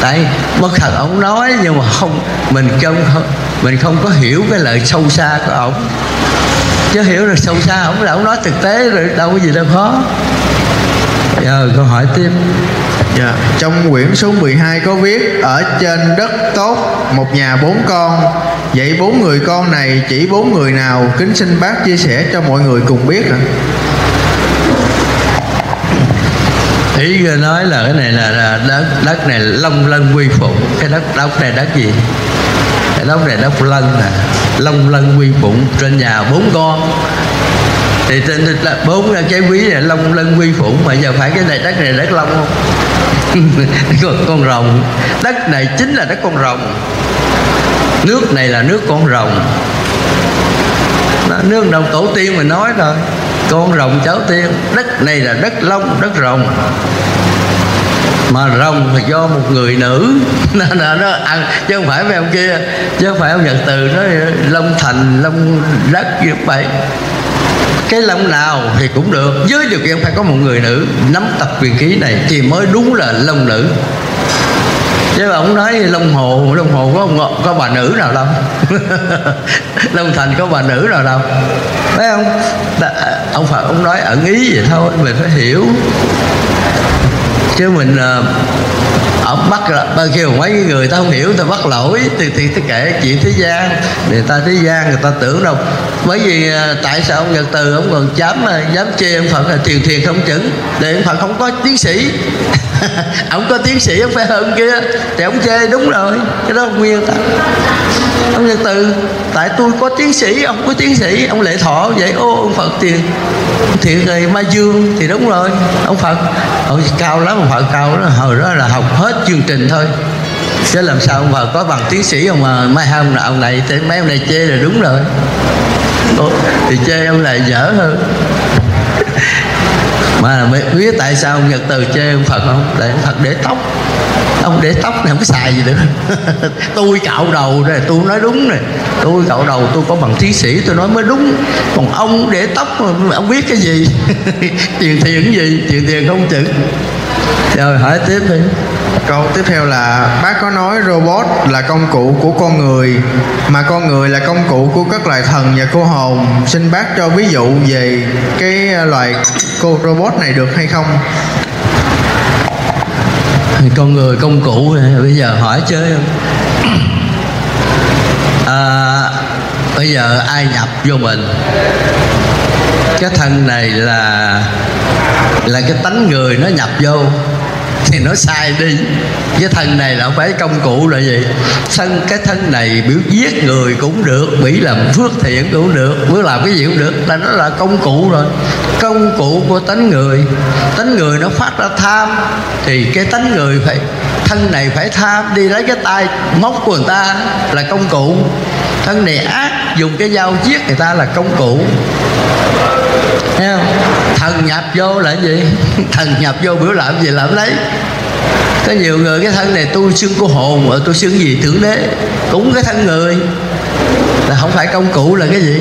tại bất thật ông nói nhưng mà không mình không mình không có hiểu cái lời sâu xa của ông. Chứ hiểu được sâu xa ông là ông nói thực tế rồi đâu có gì đâu khó giờ câu hỏi tiếp Dạ. Trong quyển số 12 có viết ở trên đất tốt một nhà bốn con. Vậy bốn người con này chỉ bốn người nào? Kính xin bác chia sẻ cho mọi người cùng biết ạ. ý nói là cái này là, là đất đất này long lân quy phụng cái đất đất này đất gì cái đất này đất lân nè long lân quy phụng trên nhà bốn con thì tên là bốn cái quý này long lân quy phụng mà giờ phải cái này đất này đất long không? Con, con rồng. Đất này chính là đất con rồng. Nước này là nước con rồng. Đó, nước đồng tổ tiên mình nói rồi con rồng cháu tiên. Đất này là đất long đất rồng. Mà rồng là do một người nữ. Nó, nó, nó ăn chứ không phải mấy ông kia. Chứ không phải ông nhật từ nó long thành long đất như vậy cái lông nào thì cũng được. Với điều kiện phải có một người nữ nắm tập quyền ký này thì mới đúng là lông nữ. Chứ mà ông nói long hồ long hồ có ông, có bà nữ nào đâu. Long thành có bà nữ nào đâu. Phải không? Đã, ông phải ông nói ẩn ý vậy thôi mình phải hiểu. Chứ mình uh, ông bắt là bao kêu mấy người ta không hiểu ta bắt lỗi. Thì thì ta kể chuyện thế gian. Người ta thế gian, người ta tưởng đâu. Bởi vì à, tại sao ông nhật từ ông còn dám mà dám chê ông phật là thiền thiền không chuẩn để ông phật không có tiến sĩ. Ông có tiến sĩ, ông phải hơn kia. Thì ông chê đúng rồi. Cái đó nguyên ta ông nhật từ, tại tôi có tiến sĩ, ông có tiến sĩ. Ông lệ thọ vậy, ô, ông phật tiền thiện rồi ma dương thì đúng rồi. Ông phật ông cao lắm, ông phật cao đó hồi đó là học hết chương trình thôi. Chứ làm sao ông vào có bằng tiến sĩ ông mà mấy ông nào ông này thì mấy ông này chê là đúng rồi. Ủa, thì chê ông này dở hơn. Mà biết tại sao ông nhật từ chê ông phật không? Tại ông phật để tóc. Ông để tóc này không có xài gì nữa tôi cạo đầu rồi tôi nói đúng này tôi cạo đầu tôi có bằng tiến sĩ tôi nói mới đúng. Còn ông để tóc ông biết cái gì? Tiền tiền gì? Tiền tiền không chừng. Rồi hỏi tiếp đi. Câu tiếp theo là bác có nói robot là công cụ của con người mà con người là công cụ của các loài thần và cô hồn. Xin bác cho ví dụ về cái loài cô robot này được hay không? con người công cụ bây giờ hỏi chơi không à, bây giờ ai nhập vô mình cái thân này là là cái tánh người nó nhập vô thì nó sai đi. Cái thân này là phải công cụ là gì? Thân cái thân này biểu giết người cũng được, bị làm phước thiện cũng được, muốn làm cái gì cũng được. Là nó là công cụ rồi. Công cụ của tánh người. Tánh người nó phát ra tham, thì cái tánh người phải, thân này phải tham. Đi lấy cái tay móc của người ta là công cụ. Thân này ác, dùng cái dao giết người ta là công cụ. Thấy không? thần nhập vô là gì? Thần nhập vô biểu làm gì làm lấy. Có nhiều người cái thân này tôi xưng của hồn, mà tôi xưng gì thượng đế? Cũng cái thân người. Là không phải công cụ là cái gì?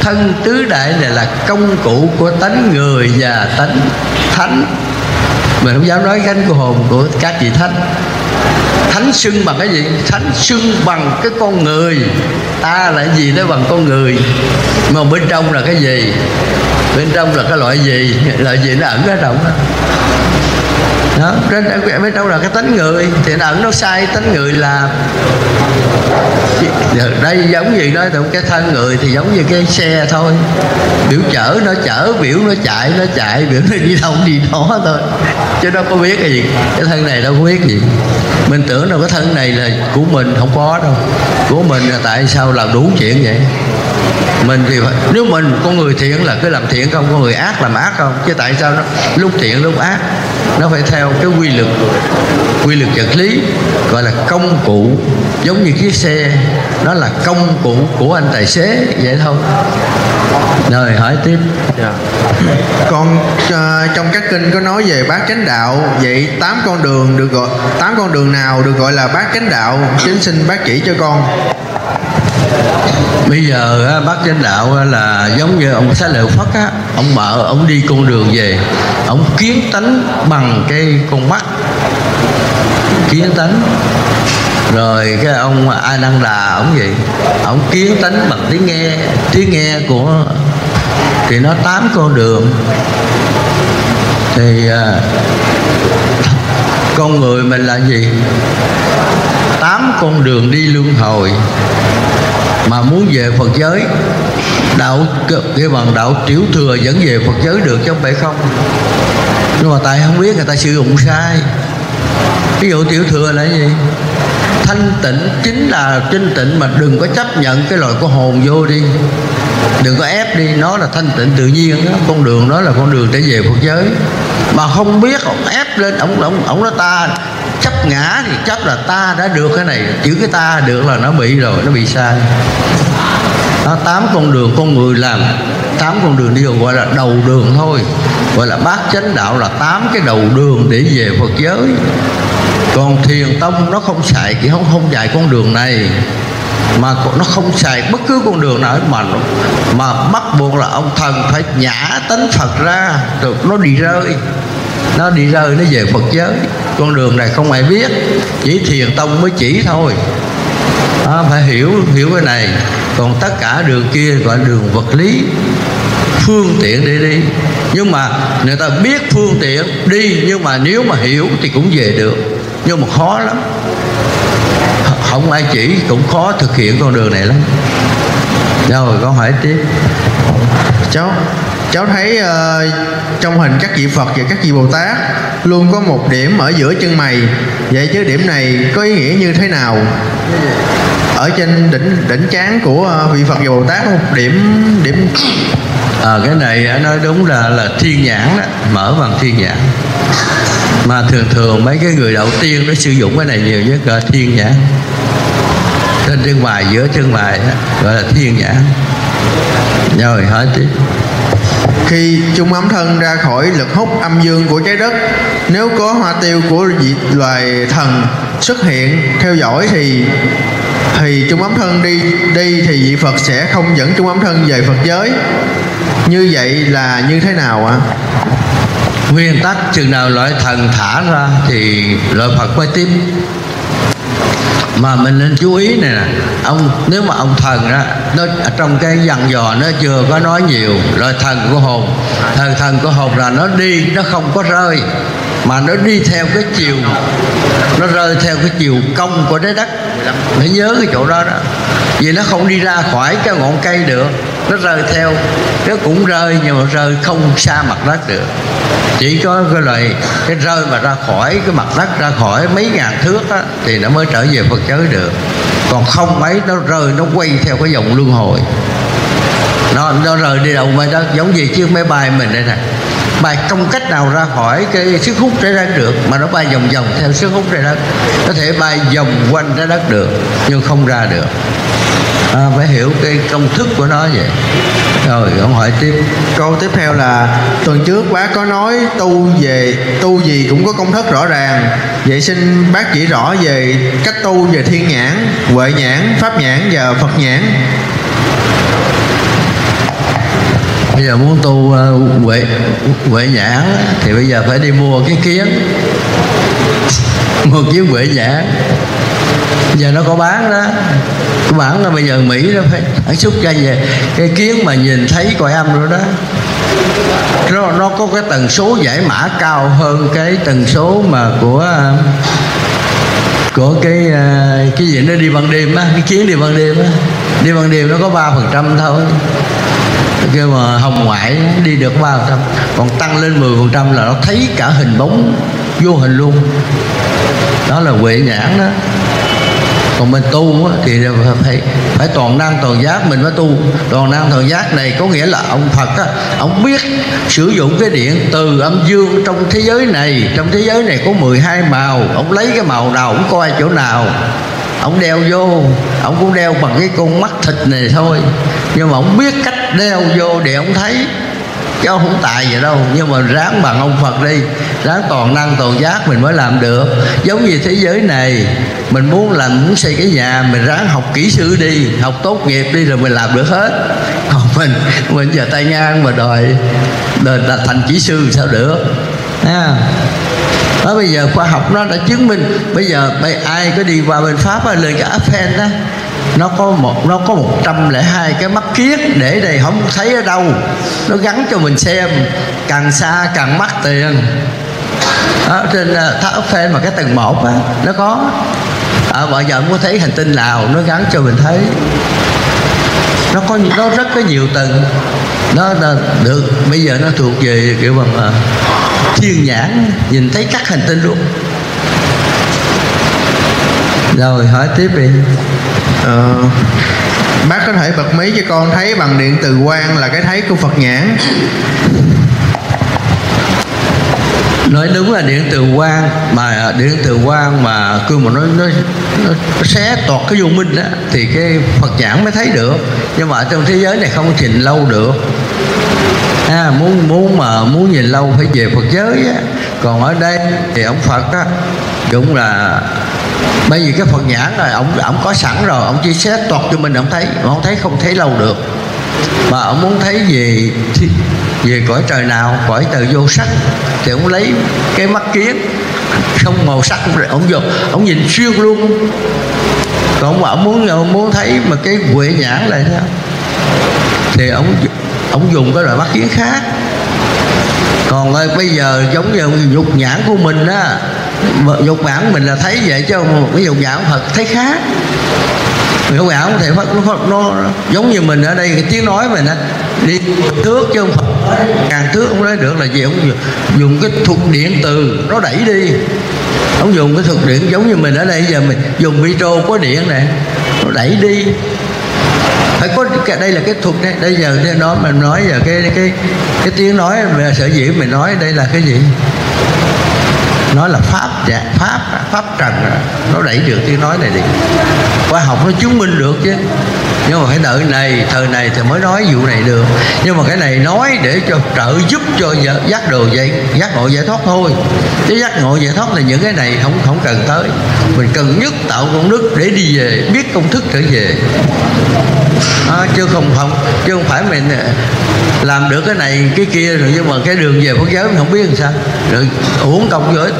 Thân tứ đại này là công cụ của tánh người và tánh thánh. Mình không dám nói cánh của hồn của các vị thánh thánh xưng bằng cái gì? Thánh xưng bằng cái con người. Ta là cái gì đó bằng con người? Mà bên trong là cái gì? Bên trong là cái loại gì? Loại gì nó ẩn ở trong đó? Đó trên bên đâu là cái tính người. Thì ẩn nó sai, tính người làm đây giống gì đó tụng cái thân người thì giống như cái xe thôi. Biểu chở nó chở, biểu nó chạy nó chạy, biểu nó đi đâu đi đó thôi. Chứ đâu có biết cái gì. Cái thân này đâu có biết gì. Mình tưởng đâu cái thân này là của mình, không có đâu. Của mình là tại sao làm đủ chuyện vậy? Mình thì nếu mình, con người thiện là cứ làm thiện không? Con người ác làm ác không? Chứ tại sao nó, lúc thiện lúc ác, nó phải theo cái quy luật quy luật vật lý gọi là công cụ. Giống như chiếc xe nó là công cụ của anh tài xế vậy thôi. Rồi hỏi tiếp. Dạ. con uh, trong các kinh có nói về bát chánh đạo vậy tám con đường được gọi tám con đường nào được gọi là bát chánh đạo? Chính xin bác chỉ cho con bây giờ bác chánh đạo là giống như ông xá lợi phất, á, ông mở, ông đi con đường về, ông kiến tánh bằng cái con mắt. Kiến tánh. Rồi cái ông a nan đà ông gì? Ông kiến tánh bằng tiếng nghe tiếng nghe của, thì nó tám con đường. Thì à, con người mình là gì? Tám con đường đi luân hồi. Mà muốn về Phật giới, đạo cái bằng đạo tiểu thừa vẫn về Phật giới được chứ không phải không? Nhưng mà tại không biết người ta sử dụng sai. Ví dụ tiểu thừa là gì? Thanh tịnh chính là trinh tịnh mà đừng có chấp nhận cái loại của hồn vô đi đừng có ép đi, nó là thanh tịnh tự nhiên đó. con đường đó là con đường để về Phật giới. Mà không biết ông ép lên, ông ông ông nói ta chấp ngã thì chấp là ta đã được cái này. Chữ cái ta được là nó bị rồi, nó bị sai. Nó tám con đường con người làm. Tám con đường đi gọi là đầu đường thôi. Gọi là bát chánh đạo là tám cái đầu đường để về Phật giới. Còn thiền tông nó không xài chỉ không không dạy con đường này mà nó không xài bất cứ con đường nào mà mà bắt buộc là ông thần phải nhả tánh Phật ra rồi nó đi rơi. Nó đi rơi nó về Phật giới. Con đường này không ai biết. Chỉ thiền tông mới chỉ thôi. À, phải hiểu hiểu cái này. Còn tất cả đường kia gọi đường vật lý. Phương tiện để đi. Nhưng mà người ta biết phương tiện đi nhưng mà nếu mà hiểu thì cũng về được. Nhưng mà khó lắm không ai chỉ cũng khó thực hiện con đường này lắm. Rồi con hỏi tiếp. Cháu cháu thấy uh, trong hình các vị Phật và các vị Bồ Tát luôn có một điểm ở giữa chân mày. Vậy chứ điểm này có ý nghĩa như thế nào? Ở trên đỉnh đỉnh trán của vị Phật và Bồ Tát một điểm điểm à, cái này nói đúng là là thiên nhãn đó. Mở bằng thiên nhãn mà thường thường mấy cái người đầu tiên nó sử dụng cái này nhiều nhất là thiên nhãn trên chân mày giữa chân mày đó, gọi là thiên nhãn rồi hỏi tiếp. Khi chung ấm thân ra khỏi lực hút âm dương của trái đất nếu có hoa tiêu của vị loài thần xuất hiện theo dõi thì thì chung ấm thân đi đi thì vị Phật sẽ không dẫn chung ấm thân về Phật giới. Như vậy là như thế nào ạ? à? Nguyên tắc chừng nào loại thần thả ra thì loại Phật quay tiếp. Mà mình nên chú ý này nè, ông, nếu mà ông thần đó nó trong cái dặn dò nó chưa có nói nhiều, loại thần của hồn, thần thần của hồn là nó đi, nó không có rơi, mà nó đi theo cái chiều, nó rơi theo cái chiều cong của trái đất. Phải nhớ cái chỗ đó đó, vì nó không đi ra khỏi cái ngọn cây được nó rơi theo. Nó cũng rơi nhưng mà rơi không xa mặt đất được. Chỉ có cái loại cái rơi mà ra khỏi cái mặt đất ra khỏi mấy ngàn thước á, thì nó mới trở về Phật giới được. Còn không mấy nó rơi nó quay theo cái dòng luân hồi. Nó nó rời đi đâu mà đó giống như chiếc máy bay mình đây này bay không cách nào ra khỏi cái sức hút trái đất được mà nó bay vòng vòng theo sức hút trái đất. Có thể bay vòng quanh trái đất được nhưng không ra được à, phải hiểu cái công thức của nó vậy. Rồi ông hỏi tiếp. Câu tiếp theo là tuần trước bác có nói tu về tu gì cũng có công thức rõ ràng. Vậy xin bác chỉ rõ về cách tu về thiên nhãn huệ nhãn pháp nhãn và phật nhãn. Bây giờ muốn tu uh, huệ huệ nhãn thì bây giờ phải đi mua cái kiến mua kiến huệ nhãn giờ nó có bán đó. Có bản là bây giờ mỹ nó phải sản xuất ra về. Cái kiến mà nhìn thấy cõi âm rồi đó. Nó nó có cái tần số giải mã cao hơn cái tần số mà của của cái à, cái gì nó đi ban đêm á, cái kiến đi ban đêm á. Đi ban đêm nó có ba phần trăm thôi. Kêu mà hồng ngoại đi được ba phần trăm. Còn tăng lên 10 phần trăm là nó thấy cả hình bóng vô hình luôn. Đó là huệ nhãn đó còn mình tu á, thì phải phải toàn năng toàn giác mình mới tu. Toàn năng toàn giác này có nghĩa là ông Phật á, ông biết sử dụng cái điện từ âm dương trong thế giới này. Trong thế giới này có 12 màu. Ông lấy cái màu nào ông coi chỗ nào. Ông đeo vô ông cũng đeo bằng cái con mắt thịt này thôi. Nhưng mà ông biết cách đeo vô để ông thấy. Chứ không tài vậy đâu. Nhưng mà ráng bằng ông Phật đi. Ráng toàn năng toàn giác mình mới làm được. Giống như thế giới này mình muốn làm muốn xây cái nhà, mình ráng học kỹ sư đi, học tốt nghiệp đi rồi mình làm được hết. Còn mình mình giờ tay ngang mà đòi đòi là thành kỹ sư sao được? Nha. đó, bây giờ khoa học nó đã chứng minh, bây giờ bây ai có đi qua bên pháp lên cái Eiffel đó nó có một, nó có 102 cái mắt kiết để đây không thấy ở đâu. Nó gắn cho mình xem, càng xa càng mắc tiền. Ở trên à, tháp Eiffel mà cái tầng 1 á, nó có à, giờ chồng có thấy hành tinh nào nó gắn cho mình thấy? Nó có nó rất có nhiều tầng. Nó, nó được bây giờ nó thuộc về kiểu bằng uh, thiên nhãn nhìn thấy các hành tinh luôn. Rồi hỏi tiếp đi. Ờ, bác có thể bật mí cho con thấy bằng điện từ quang là cái thấy của phật nhãn nói đúng là điện từ quang mà à, điện từ quang mà cứ mà nó, nó, nó xé toạc cái vô minh á thì cái phật nhãn mới thấy được. Nhưng mà trong thế giới này không nhìn lâu được. À, muốn muốn mà muốn nhìn lâu phải về phật giới á. Còn ở đây thì ông phật á cũng là bởi vì cái phật nhãn là ông ông có sẵn rồi ông chia sẻ toạc cho mình ông thấy ông thấy không thấy lâu được. Mà ông muốn thấy về về cõi trời nào, cõi trời vô sắc, thì ông lấy cái mắt kiến không màu sắc ông vô, ông nhìn xuyên luôn. Còn ông muốn ông muốn thấy mà cái huệ nhãn lại sao? Thì ông ông dùng cái loại mắt kiến khác. Còn ơi, bây giờ giống như nhục nhãn của mình á nhục nhãn mình là thấy vậy chứ cái nhục nhãn Phật thấy khác dục nhãn thì Phật nó, nó giống như mình ở đây cái tiếng nói mình á đi thước chứ không Phật càng thước không nói được là gì ông dùng cái thuật điện từ nó đẩy đi. Ông dùng cái thuật điện giống như mình ở đây giờ mình dùng micro có điện này nó đẩy đi. Phải có cái đây là cái thuật đấy đây giờ nó mình nói giờ cái cái cái tiếng nói về sở dĩ mình nói đây là cái gì? Nói là pháp dạ pháp pháp trần. Nó đẩy được tiếng nói này đi. Khoa học nó chứng minh được chứ nhưng mà phải đợi này thời này thì mới nói vụ này được. Nhưng mà cái này nói để cho trợ giúp cho giác đồ vậy giác ngộ giải thoát thôi. Chứ giác ngộ giải thoát là những cái này không không cần tới. Mình cần nhất tạo công đức để đi về biết công thức trở về. À, chứ không không chứ không phải mình à, làm được cái này cái kia rồi nhưng mà cái đường về phật giáo mình không biết làm sao. Rồi uống công với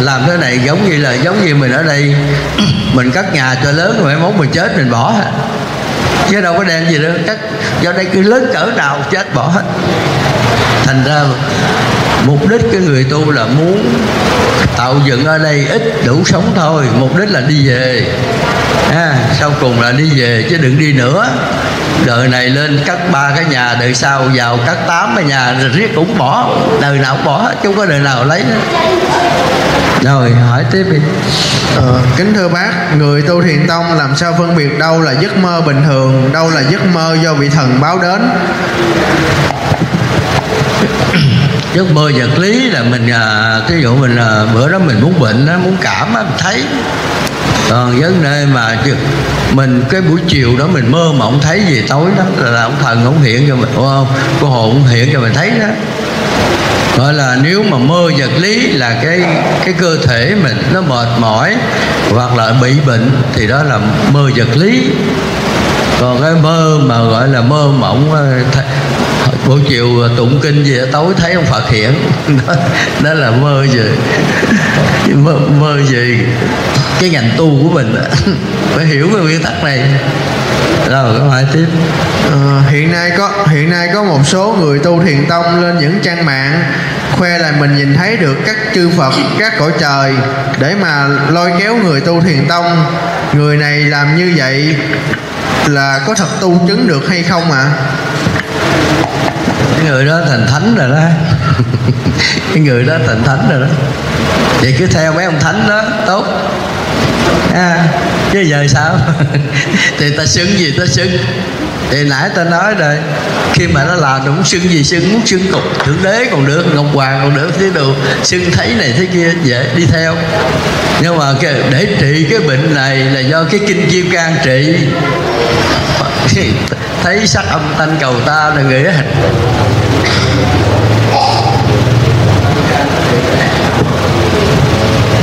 làm cái này giống như là giống như mình ở đây. Mình cắt nhà cho lớn rồi mốt mình chết mình bỏ chứ đâu có đem gì đâu chắc do đây cứ lớn cỡ nào chết bỏ hết. Thành ra mục đích cái người tu là muốn tạo dựng ở đây ít đủ sống thôi. Mục đích là đi về. À, sau cùng là đi về chứ đừng đi nữa đời này lên cắt ba cái nhà đời sau vào cắt tám cái nhà rồi riết cũng bỏ. Đời nào cũng bỏ chứ không có đời nào lấy nữa rồi hỏi tiếp đi. Ờ, kính thưa bác người tu thiền tông làm sao phân biệt đâu là giấc mơ bình thường đâu là giấc mơ do vị thần báo đến? Giấc mơ vật lý là mình à, ví dụ mình à, bữa đó mình muốn bệnh á muốn cảm á mình thấy. Còn vấn đề mà mình cái buổi chiều đó mình mơ mộng thấy gì tối đó là, là ông thần ông hiện cho mình đúng không? Cô hồn hiện cho mình thấy đó. Gọi là nếu mà mơ vật lý là cái cái cơ thể mình nó mệt mỏi hoặc là bị bệnh thì đó là mơ vật lý còn cái mơ mà gọi là mơ mộng ờ, buổi chiều ờ, tụng kinh về tối thấy ông Phật hiện. Đó, đó là mơ gì mơ, mơ gì cái ngành tu của mình. Phải hiểu cái nguyên tắc này. Rồi các hỏi tiếp. Ờ, hiện nay có hiện nay có một số người tu thiền tông lên những trang mạng khoe là mình nhìn thấy được các chư Phật, các cõi trời để mà lôi kéo người tu thiền tông. Người này làm như vậy là có thật tu chứng được hay không ạ? À? cái người đó thành thánh rồi đó cái người đó thành thánh rồi đó vậy cứ theo mấy ông thánh đó tốt à, chứ giờ sao thì ta xứng gì ta xứng thì nãy ta nói rồi khi mà nó làm đúng xưng gì xưng muốn xưng cục thượng đế còn được ngọc hoàng còn được thế đồ xưng thấy này thế kia dễ đi theo. Nhưng mà cái, để trị cái bệnh này là do cái kinh kim can trị. Thấy sắc âm thanh cầu ta là người đó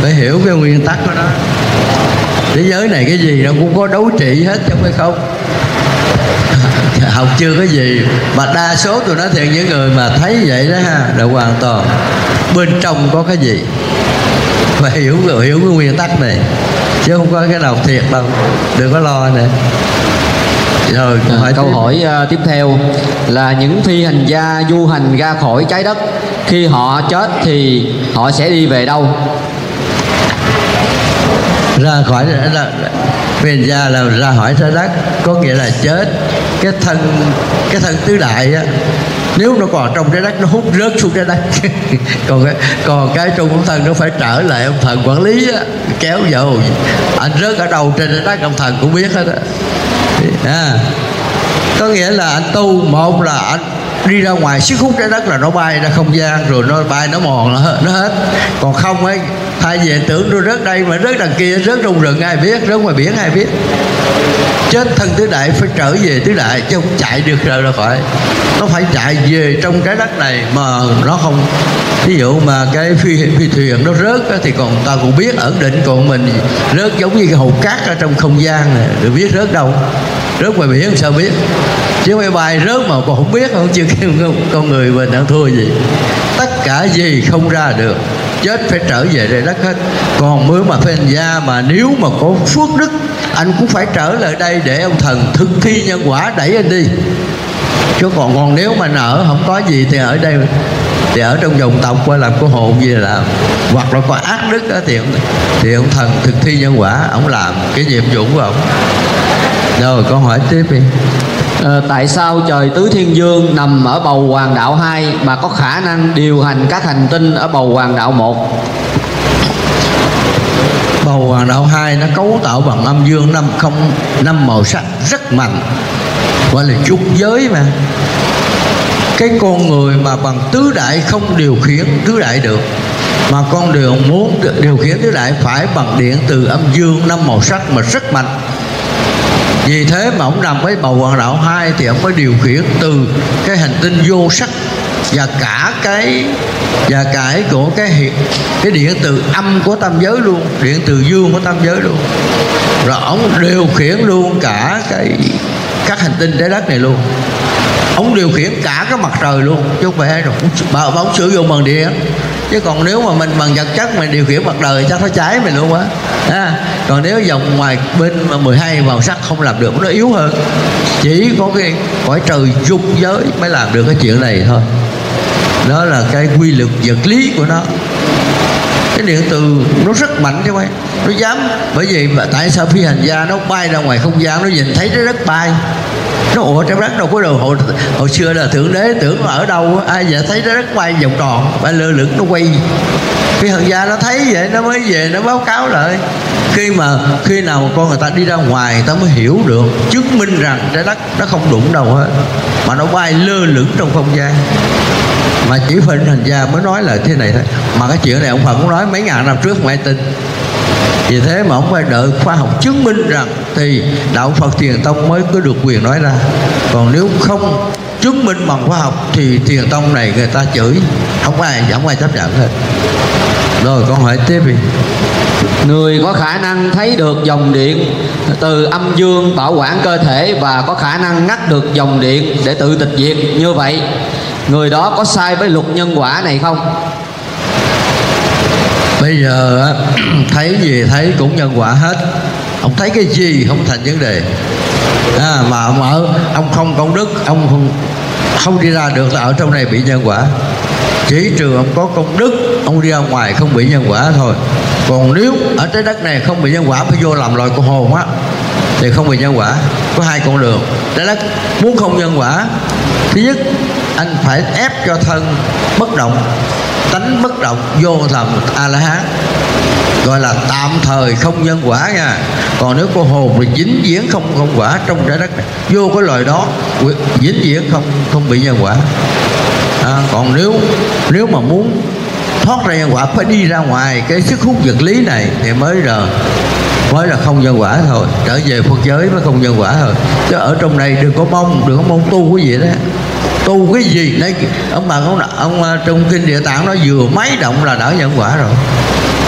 phải hiểu cái nguyên tắc của nó. Thế giới này cái gì nó cũng có đấu trị hết chứ không phải không. học chưa có gì. Mà đa số tụi nó thì những người mà thấy vậy đó ha là hoàn toàn. Bên trong có cái gì? Phải hiểu hiểu cái nguyên tắc này. Chứ không có cái nào thiệt đâu. Đừng có lo nè. Rồi à, hỏi câu tiếp. hỏi uh, tiếp theo là những phi hành gia du hành ra khỏi trái đất khi họ chết thì họ sẽ đi về đâu? Ra khỏi ra, hành gia là ra hỏi trái đất có nghĩa là chết. Cái thân cái thân tứ đại á nếu nó còn trong trái đất nó hút rớt xuống trái đất. Còn cái còn cái trung ông thần nó phải trở lại ông thần quản lý á kéo vào. Anh rớt ở đâu trên trái đất ông thần cũng biết hết á. À, có nghĩa là anh tu một là anh đi ra ngoài sức hút trái đất là nó bay ra không gian rồi nó bay nó mòn nó hết, nó hết. còn không ấy hai về tưởng tôi rớt đây mà rớt đằng kia rớt trong rừng, ai biết, rớt ngoài biển, ai biết. Chết thân tứ đại, phải trở về tứ đại, chứ không chạy được rồi là khỏi. Nó phải chạy về trong trái đất này mà nó không ví dụ mà cái phi phi thuyền nó rớt thì còn ta cũng biết ẩn định, còn mình rớt giống như cái hột cát ở trong không gian này, được biết rớt đâu. Rớt ngoài biển, sao biết? Chứ máy bay rớt mà còn không biết, không chưa con người mình đang thua gì. Tất cả gì không ra được chết phải trở về đây đất hết. Còn mưa mà phen gia mà nếu mà có phước đức anh cũng phải trở lại đây để ông thần thực thi nhân quả đẩy anh đi. Chứ còn còn nếu mà nợ không có gì thì ở đây thì ở trong dòng tộc qua làm cô hồn gì làm. Hoặc là có ác đức đó, thì ông, thì ông thần thực thi nhân quả ông làm cái nhiệm vụ của ông. Rồi con hỏi tiếp đi à, tại sao trời tứ thiên dương nằm ở bầu hoàng đạo 2 mà có khả năng điều hành các hành tinh ở bầu hoàng đạo 1 bầu hoàng đạo 2 nó cấu tạo bằng âm dương năm không năm màu sắc rất mạnh. Gọi là chút giới mà. Cái con người mà bằng tứ đại không điều khiển tứ đại được mà con đường muốn điều khiển tứ đại phải bằng điện từ âm dương năm màu sắc mà rất mạnh vì thế mà ông làm với bầu hoàng đạo hai thì ông mới điều khiển từ cái hành tinh vô sắc và cả cái, và cái của cái hiện, cái điện từ âm của tam giới luôn, điện từ dương của tam giới luôn. Rồi ông điều khiển luôn cả cái các hành tinh trái đất này luôn. Ông điều khiển cả cái mặt trời luôn, chứ không phải rồi bà ông sử dụng bằng điện chứ còn nếu mà mình bằng vật chất mình điều khiển mặt đời chắc nó cháy mình luôn á. À, còn nếu dòng ngoài bên mà 12 màu sắc không làm được nó yếu hơn. Chỉ có cái cõi trời dung giới mới làm được cái chuyện này thôi. Đó là cái quy luật vật lý của nó. Cái điện từ nó rất mạnh chứ mấy nó dám bởi vì mà tại sao phi hành gia nó bay ra ngoài không gian nó nhìn thấy trái đất bay nó ủa trái đất đâu có đồ hồi, hồi xưa là thượng đế tưởng ở đâu ai giờ thấy trái đất quay vòng tròn và lơ lửng nó quay. Cái thằng gia nó thấy vậy nó mới về nó báo cáo lại. Khi mà khi nào mà con người ta đi ra ngoài người ta mới hiểu được chứng minh rằng trái đất nó không đụng đâu hết mà nó bay lơ lửng trong không gian. Mà chỉ phình thành gia mới nói là thế này thôi. Mà cái chuyện này ông Phật cũng nói mấy ngàn năm trước ngoại tin vì thế mà ông phải đợi khoa học chứng minh rằng thì đạo Phật Thiền Tông mới có được quyền nói ra. Còn nếu không chứng minh bằng khoa học thì Thiền Tông này người ta chửi. Không ai không ai chấp nhận hết. Rồi, con hỏi tiếp đi. Người có khả năng thấy được dòng điện từ âm dương bảo quản cơ thể và có khả năng ngắt được dòng điện để tự tịch diệt, như vậy, người đó có sai với luật nhân quả này không? Bây giờ thấy gì thấy cũng nhân quả hết. Ông thấy cái gì không thành vấn đề. À, mà ông ở ông không công đức ông không, không đi ra được là ở trong này bị nhân quả. Chỉ trừ ông có công đức ông đi ra ngoài không bị nhân quả thôi. Còn nếu ở trái đất này không bị nhân quả phải vô làm loài con hồn á thì không bị nhân quả. Có hai con đường. Trái đất muốn không nhân quả thứ nhất anh phải ép cho thân bất động tánh bất động vô thần a la hán gọi là tạm thời không nhân quả nha. Còn nếu cô hồn thì dính viễn không không quả trong trái đất này. Vô cái loài đó dính viễn không không bị nhân quả. À, còn nếu nếu mà muốn thoát ra nhân quả phải đi ra ngoài cái sức hút vật lý này thì mới là mới là không nhân quả thôi. Trở về phật giới mới không nhân quả thôi. Chứ ở trong này đừng có mong đừng có mong tu cái gì đó tu cái gì? Đấy, ông bà ông ông trong kinh địa tạng nó vừa máy động là đã nhân quả rồi.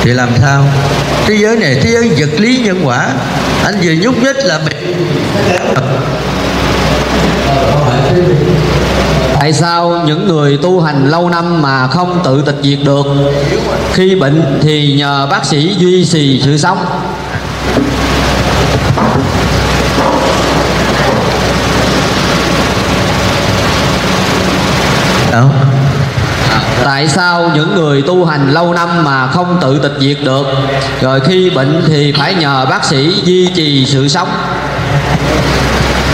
Thì làm sao? Thế giới này, thế giới vật lý nhân quả, anh vừa nhúc nhích là bị Tại sao những người tu hành lâu năm mà không tự tịch diệt được? Khi bệnh thì nhờ bác sĩ duy trì sự sống. Đó. Tại sao những người tu hành lâu năm mà không tự tịch diệt được? Rồi khi bệnh thì phải nhờ bác sĩ duy trì sự sống.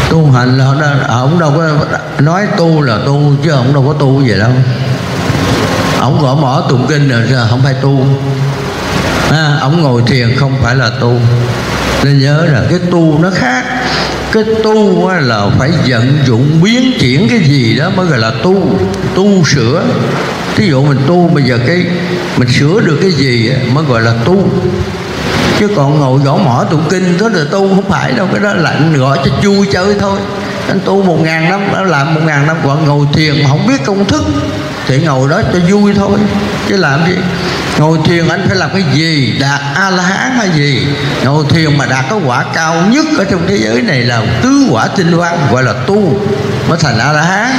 Tu hành là ổng à, đâu có nói tu là tu chứ ổng đâu có tu gì đâu. Ổng gõ mỏ tụng kinh rồi giờ không phải tu? À, ổng ngồi thiền không phải là tu. Nên nhớ là cái tu nó khác. Cái tu là phải vận dụng biến chuyển cái gì đó mới gọi là tu tu sửa. Thí dụ mình tu bây giờ cái, mình sửa được cái gì mới gọi là tu. Chứ còn ngồi gõ mỏ tụng kinh đó là tu không phải đâu, cái đó là anh gọi cho vui chơi thôi. Anh tu một ngàn năm đã làm một ngàn năm còn ngồi thiền mà không biết công thức, thì ngồi đó cho vui thôi. Chứ làm gì? Ngồi thiền anh phải làm cái gì? Đạt a la hán hay gì? Ngồi thiền mà đạt cái quả cao nhất ở trong thế giới này là tứ quả tinh văn gọi là tu, mới thành a la hán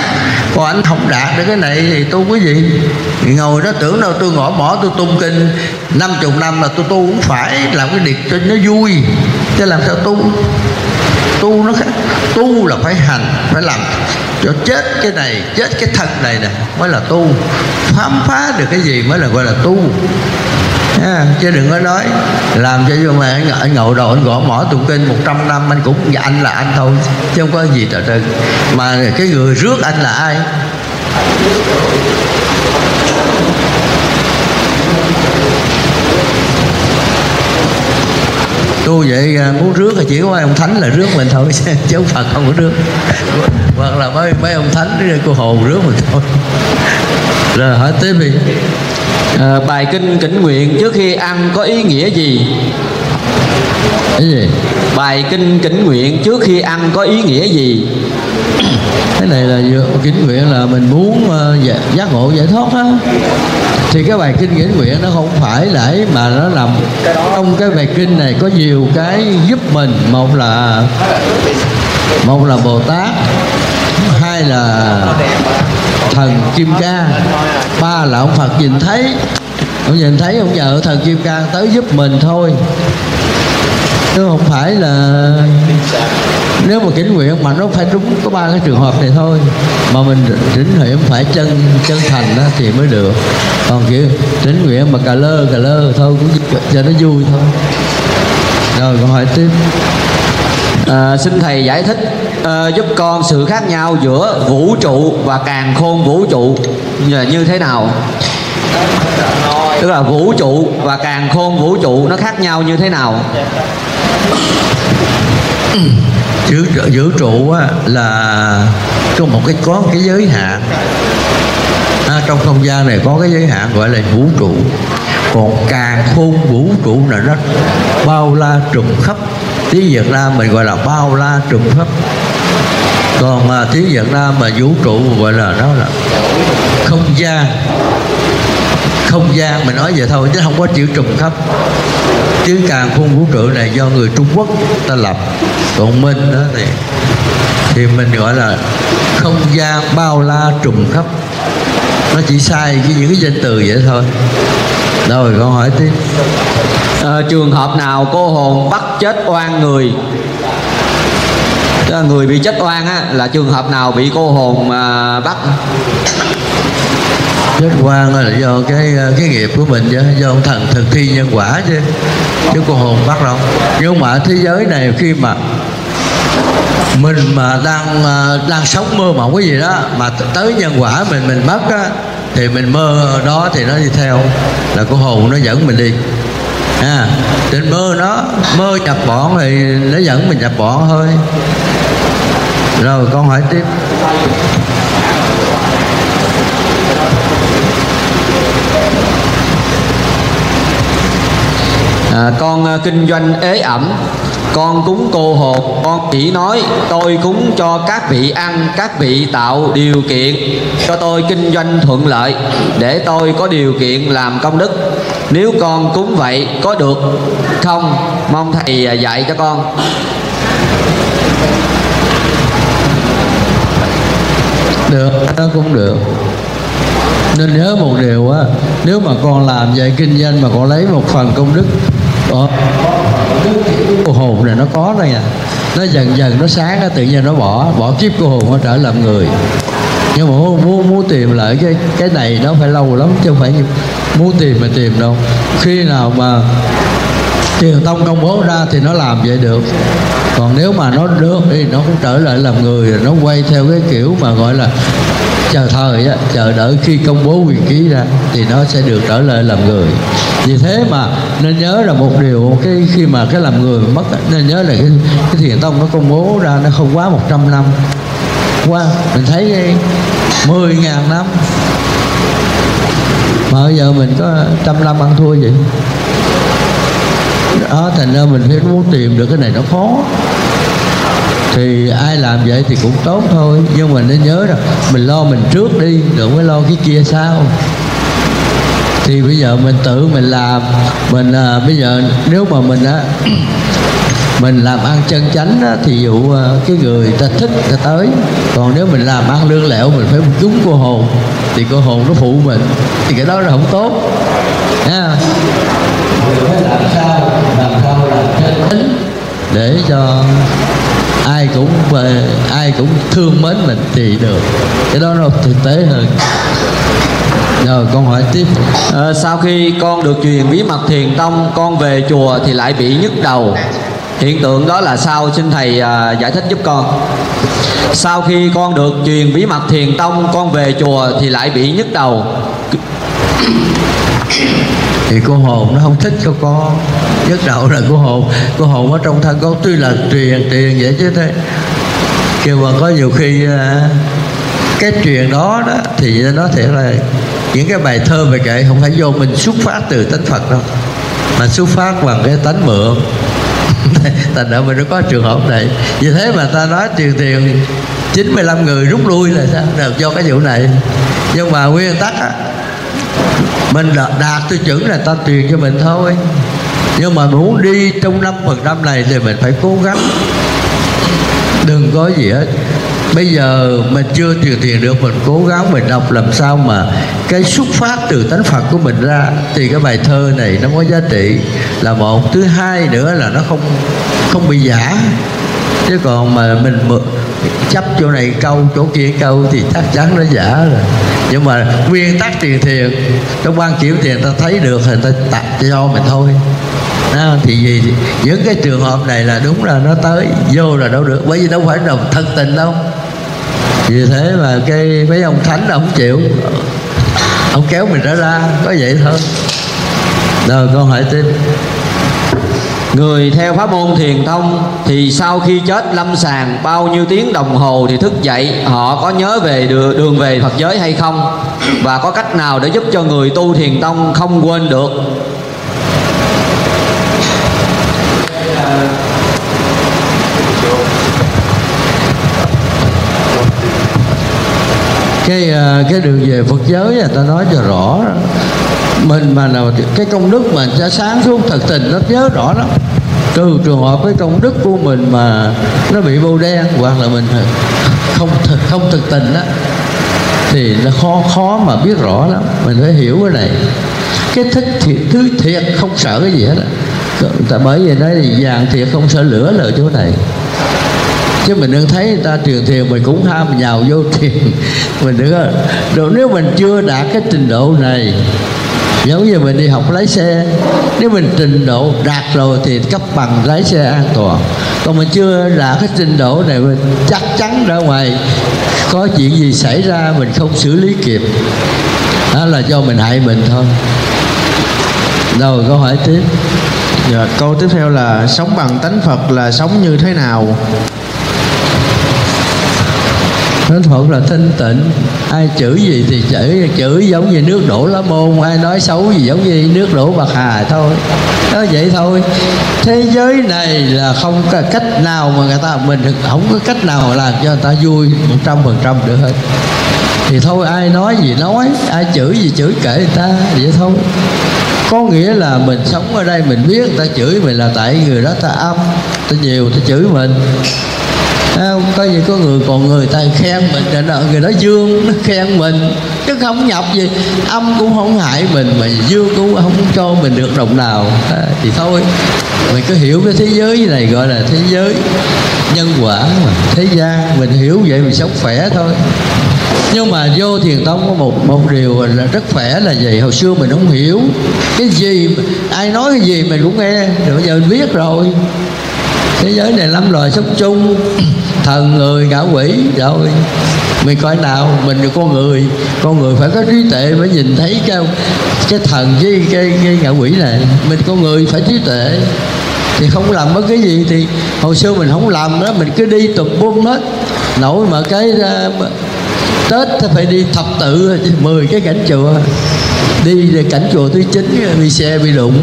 còn anh không đạt được cái này thì tu cái gì? Ngồi đó tưởng đâu tôi ngõ mỏ tôi tung kinh. Năm chục năm là tôi tu cũng phải làm cái điệp cho nó vui. Chứ làm sao tu? Tu nó khác. Tu là phải hành, phải làm. Cho chết cái này, chết cái thân này nè, mới là tu. Khám phá được cái gì mới là gọi là tu à, chứ đừng có nói. Làm cho dù mà anh, anh ngồi đầu anh gõ mỏ tụng kinh 100 năm anh cũng dạ anh là anh thôi chứ không có gì trời trơn. Mà cái người rước anh là ai? Tu vậy à, muốn rước thì chỉ có mấy ông thánh là rước mình thôi chứ ông phật không có rước. Hoặc là mấy mấy ông thánh cô hồn rước mình thôi. Rồi hỏi tiếp đi à, bài kinh kính nguyện trước khi ăn có ý nghĩa gì? Cái gì? Bài kinh kính nguyện trước khi ăn có ý nghĩa gì? Cái này là kính nguyện là mình muốn uh, giác ngộ giải thoát á. Thì cái bài kinh kính nguyện nó không phải là mà nó nằm trong cái bài kinh này có nhiều cái giúp mình. Một là một là bồ tát hai là thần kim ca ba là ông phật nhìn thấy. Ông nhìn thấy ông nhờ thần kim ca tới giúp mình thôi. Chứ không phải là nếu mà kính nguyện mà nó phải đúng có ba cái trường hợp này thôi. Mà mình kính nguyện phải chân chân thành đó thì mới được. Còn kiểu kính nguyện mà cà lơ cà lơ thôi cũng cho nó vui thôi. Rồi câu hỏi tiếp. À, xin thầy giải thích uh, giúp con sự khác nhau giữa vũ trụ và càng khôn vũ trụ. Là như thế nào? Tức là vũ trụ và càng khôn vũ trụ nó khác nhau như thế nào? Vũ, vũ trụ là có một cái có một cái giới hạn. À, trong không gian này có cái giới hạn gọi là vũ trụ. Còn càng khôn vũ trụ là nó bao la trùm khắp. Tiếng Việt Nam mình gọi là bao la trùm khắp còn mà tiếng Việt Nam mà vũ trụ gọi là nó là không gian. Không gian mình nói vậy thôi chứ không có chữ trùng khắp. Chứ càng khôn vũ trụ này do người Trung Quốc ta lập còn minh đó thì thì mình gọi là không gian bao la trùng khắp. Nó chỉ sai với những cái danh từ vậy thôi. Rồi con hỏi tiếp. À, trường hợp nào cô hồn bắt chết oan người? Là người bị chết oan á là trường hợp nào bị cô hồn à, bắt? Chết quan là do cái à, cái nghiệp của mình chứ do ông thần thực thi nhân quả chứ chứ cô hồn bắt đâu. Nhưng mà ở thế giới này khi mà mình mà đang à, đang sống mơ mộng cái gì đó mà tới nhân quả mình mình mất á thì mình mơ đó thì nó đi theo là cô hồn nó dẫn mình đi. À, trên mơ nó mơ nhập bọn thì nó dẫn mình nhập bọn thôi rồi con hỏi tiếp. À, con ờ, kinh doanh ế ẩm. Con cúng cô hồn con chỉ nói tôi cúng cho các vị ăn các vị tạo điều kiện cho tôi kinh doanh thuận lợi để tôi có điều kiện làm công đức. Nếu con cúng vậy có được không? Mong thầy ờ, dạy cho con. Được nó cũng được. Nên nhớ một điều á nếu mà con làm vậy kinh doanh mà con lấy một phần công đức đó cô hồn này nó có đây à. Nó dần dần nó sáng nó tự nhiên nó bỏ bỏ kiếp cô hồn nó trở làm người. Nhưng mà muốn muốn, muốn tìm lại cái cái này nó phải lâu lắm chứ không phải muốn tìm mà tìm đâu. Khi nào mà truyền tông công bố ra thì nó làm vậy được. Còn nếu mà nó được thì nó cũng trở lại làm người rồi nó quay theo cái kiểu mà gọi là chờ thời á chờ đợi khi công bố quyền ký ra thì nó sẽ được trở lại làm người. Vì thế mà nên nhớ là một điều cái khi mà cái làm người mất nên nhớ là cái, cái thiền tông nó công bố ra nó không quá 100 năm. Qua mình thấy 10 ngàn năm. Mà bây giờ mình có trăm năm ăn thua vậy? Đó à, thành ra mình phải muốn tìm được cái này nó khó. Thì ai làm vậy thì cũng tốt thôi nhưng mà nên nhớ rằng mình lo mình trước đi đừng mới lo cái kia sau. Thì bây giờ mình tự mình làm mình à, bây giờ nếu mà mình á mình làm ăn chân chánh á, thì dụ à, cái người ta thích ta tới. Còn nếu mình làm ăn lương lẹo mình phải trúng cô hồn thì cô hồn nó phụ mình. Thì cái đó là không tốt nha phải làm sao làm sao làm chân chánh để cho ai cũng về ai cũng thương mến mình thì được. Cái đó nó thực tế hơn. Rồi con hỏi tiếp. À, sau khi con được truyền bí mật thiền tông con về chùa thì lại bị nhức đầu. Hiện tượng đó là sao? Xin thầy à, giải thích giúp con. Sau khi con được truyền bí mật thiền tông con về chùa thì lại bị nhức đầu thì cô hồn nó không thích cho con. Nhất đạo là cô hồn. Cô hồn ở trong thân con. Tuy là truyền tiền vậy chứ thế. Kêu mà có nhiều khi à, cái truyền đó đó thì nó thể là những cái bài thơ về kệ không phải do mình xuất phát từ tánh Phật đâu mà xuất phát bằng cái tánh mượn. Thành ra mình nó có trường hợp này. Vì thế mà ta nói truyền tiền 95 người rút lui là sao? Được do cái vụ này. Nhưng mà nguyên tắc á, mình đạt, đạt tiêu chuẩn là ta truyền cho mình thôi. Nhưng mà muốn đi trong năm phần trăm này thì mình phải cố gắng. Đừng có gì hết. Bây giờ mình chưa truyền tiền được mình cố gắng mình đọc làm sao mà cái xuất phát từ tánh phật của mình ra. Thì cái bài thơ này nó có giá trị. Là một. Thứ hai nữa là nó không không bị giả. Chứ còn mà mình chấp chỗ này câu chỗ kia câu thì chắc chắn nó giả rồi nhưng mà nguyên tắc tiền thiền trong quan kiểm tiền ta thấy được thì ta tặng cho mình thôi. Đó, thì gì những cái trường hợp này là đúng là nó tới vô là đâu được bởi vì đâu phải đồng thân tình đâu. Vì thế mà cái mấy ông thánh là không chịu ông kéo mình ra ra có vậy thôi. Rồi con hỏi tiếp Người theo pháp môn thiền thông thì sau khi chết lâm sàng bao nhiêu tiếng đồng hồ thì thức dậy họ có nhớ về đường, đường về Phật giới hay không? Và có cách nào để giúp cho người tu thiền tông không quên được? Cái ờ, cái đường về Phật giới là ta nói cho rõ mình mà nào cái công đức mà cho sáng suốt thật tình nó nhớ rõ lắm. Trừ trường hợp cái công đức của mình mà nó bị bâu đen hoặc là mình không thực không thực tình đó thì nó khó khó mà biết rõ lắm. Mình phải hiểu cái này. Cái thích thiệt thứ thiệt không sợ cái gì hết á. Tại bởi vì nói thì vàng thiệt không sợ lửa là chỗ này. Chứ mình đừng thấy người ta truyền thiền mình cũng ham mình nhào vô thiền. Mình đừng có rồi nếu mình chưa đạt cái trình độ này giống như mình đi học lái xe nếu mình trình độ đạt rồi thì cấp bằng lái xe an toàn. Còn mình chưa đạt cái trình độ này mình chắc chắn ra ngoài có chuyện gì xảy ra mình không xử lý kịp. Đó là do mình hại mình thôi. Rồi câu hỏi tiếp. Dạ, câu tiếp theo là sống bằng tánh phật là sống như thế nào? Thánh Phật là thanh tịnh. Ai chửi gì thì chửi Chửi giống như nước đổ lá môn Ai nói xấu gì giống như nước đổ bạc hà thôi. Đó vậy thôi. Thế giới này là không có cách nào mà người ta Mình không có cách nào làm cho người ta vui một trăm phần trăm được hết. Thì thôi, ai nói gì nói, Ai chửi gì chửi kệ người ta, Vậy thôi. Có nghĩa là mình sống ở đây mình biết người ta chửi mình là tại người đó ta âm, ta nhiều, ta chửi mình không? có gì có người còn người ta khen mình người đó dương nó khen mình. Chứ không nhập gì âm cũng không hại mình mà dương cũng không cho mình được đồng nào. À, thì thôi mình cứ hiểu cái thế giới này gọi là thế giới nhân quả mà thế gian. Mình hiểu vậy mình sống khỏe thôi. Nhưng mà vô thiền tông có một một điều là rất khỏe là gì hồi xưa mình không hiểu cái gì ai nói cái gì mình cũng nghe. Rồi bây giờ mình biết rồi thế giới này lắm loài sống chung. Thần người ngã quỷ rồi. Mình coi nào mình là con người. Con người phải có trí tuệ mới nhìn thấy cái cái thần với cái, cái ngạ quỷ này. Mình con người phải trí tuệ. Thì không làm bất cái gì thì hồi xưa mình không làm đó mình cứ đi tùm bum hết. Nổi mà cái tết tết phải đi thập tự 10 cái cảnh chùa. Đi về cảnh chùa thứ chín bị xe bị đụng.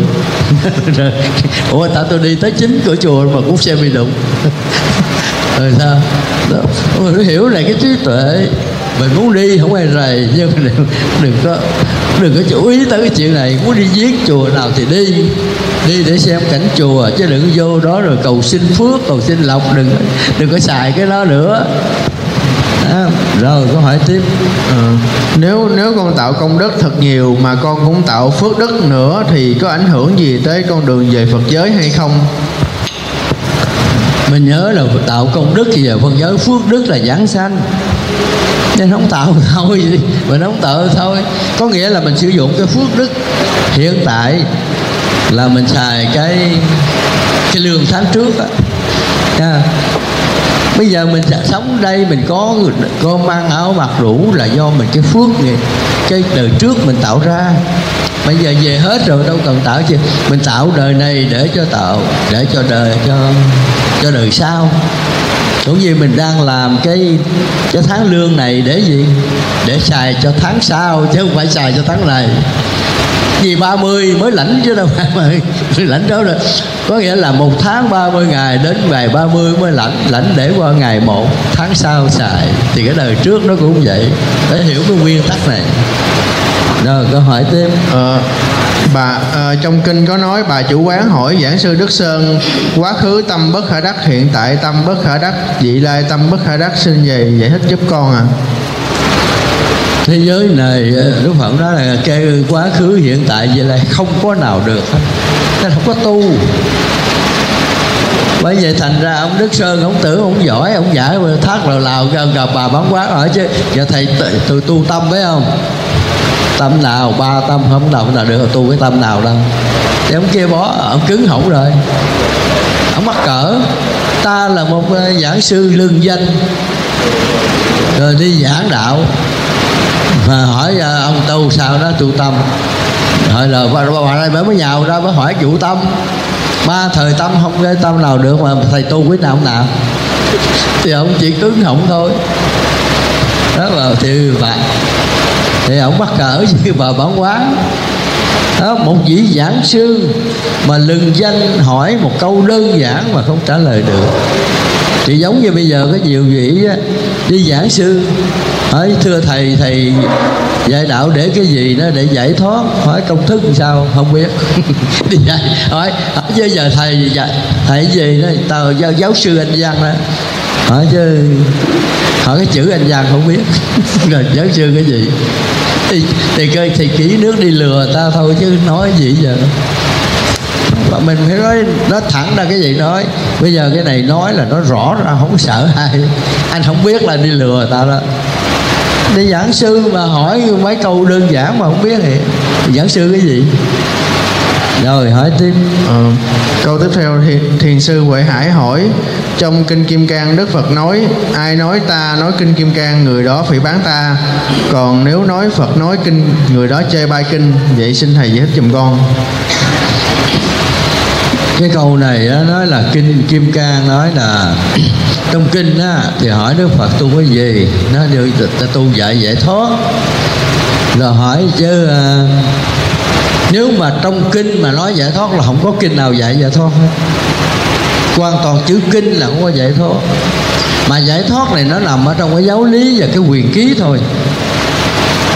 Ủa tại tôi đi tới chín cửa chùa mà cũng xe bị đụng. Rồi sao? Đó. mình hiểu này cái trí tuệ. Mình muốn đi không ai rầy nhưng mà đừng, đừng có đừng có chú ý tới cái chuyện này. Muốn đi giết chùa nào thì đi. Đi để xem cảnh chùa chứ đừng vô đó rồi cầu xin phước cầu xin lộc đừng đừng có xài cái đó nữa à, rồi câu hỏi tiếp. À, nếu nếu con tạo công đức thật nhiều mà con cũng tạo phước đức nữa thì có ảnh hưởng gì tới con đường về Phật giới hay không? Mình nhớ là tạo công đức thì giờ phân giới phước đức là giảng sanh. Nên không tạo thôi mình không tạo thôi. Có nghĩa là mình sử dụng cái phước đức hiện tại là mình xài cái cái lương tháng trước á. Yeah bây giờ mình sống đây, mình có có mang áo mặc đủ là do mình cái phước nghiệp, cái đời trước mình tạo ra. Bây giờ về hết rồi, đâu cần tạo chứ mình tạo đời này để cho tạo, để cho đời, cho cho đời sau. Cũng như mình đang làm cái cái tháng lương này để gì? Để xài cho tháng sau, chứ không phải xài cho tháng này vì 30 mới lãnh chứ đâu phải lãnh đó rồi. Có nghĩa là một tháng 30 ngày đến ngày 30 mới lãnh lãnh để qua ngày một tháng sau xài. Thì cái đời trước nó cũng vậy. Để hiểu cái nguyên tắc này. Rồi câu hỏi tiếp. Ờ, bà à, trong kinh có nói bà chủ quán hỏi giảng sư đức sơn quá khứ tâm bất khả đắc hiện tại tâm bất khả đắc vị lai tâm bất khả đắc xin về giải thích giúp con à thế giới này ờ, đức phật nói là cái quá khứ, hiện tại, vậy là không có nào được hết. Nên không có tu. Bởi vậy thành ra ông đức sơn, ông tử, ông giỏi, ông giải thác lào lào gặp bà bán quán ở chứ. Giờ thầy từ tu tâm phải không? Tâm nào ba tâm, không nào nào được, tu cái tâm nào đâu. Thì ông kia bó ông cứng hỏng rồi. Ông mắc cỡ. Ta là một ờ, giảng sư lương danh. Rồi đi giảng đạo mà hỏi à, ông tu sao đó tu tâm. Hỏi là bà, bà đây mới nhào ra mới hỏi chủ tâm. Ba thời tâm không cái tâm nào được mà thầy tu quyết nào không nào thì ông chỉ cứng họng thôi. Đó là thì vậy thì ông bắt cỡ như bà bán quán đó, một vị giảng sư mà lừng danh hỏi một câu đơn giản mà không trả lời được. Thì giống như bây giờ có nhiều vị đi giảng sư hỏi thưa thầy thầy dạy đạo để cái gì đó để giải thoát? Hỏi công thức sao? Không biết. Đi dạy. Hỏi bây giờ thầy dạy? Thầy gì đó tao giáo, giáo sư anh văn đó. Hỏi chứ hỏi cái chữ anh văn không biết. Rồi giáo sư cái gì? Thì thì coi thì kỹ nước đi lừa ta thôi chứ nói gì giờ? Mà mình phải nói nó thẳng ra cái gì nói. Bây giờ cái này nói là nó rõ ra không sợ ai. Anh không biết là đi lừa ta đó đi giảng sư mà hỏi mấy câu đơn giản mà không biết thì giảng sư cái gì? Rồi hỏi tiếp. Ờ, câu tiếp theo thì thiền sư Huệ Hải hỏi trong kinh Kim Cang Đức Phật nói ai nói ta nói kinh Kim Cang người đó phải bán ta. Còn nếu nói Phật nói kinh người đó chê bai kinh vậy xin thầy giải thích giùm con cái câu này đó nói là kinh kim cang nói là trong kinh á, thì hỏi đức phật tu cái gì? Nó đều ta tu dạy giải thoát. Rồi hỏi chứ à, nếu mà trong kinh mà nói giải thoát là không có kinh nào dạy giải thoát hết. Hoàn toàn chữ kinh là không có giải thoát. Mà giải thoát này nó nằm ở trong cái giáo lý và cái quyền ký thôi.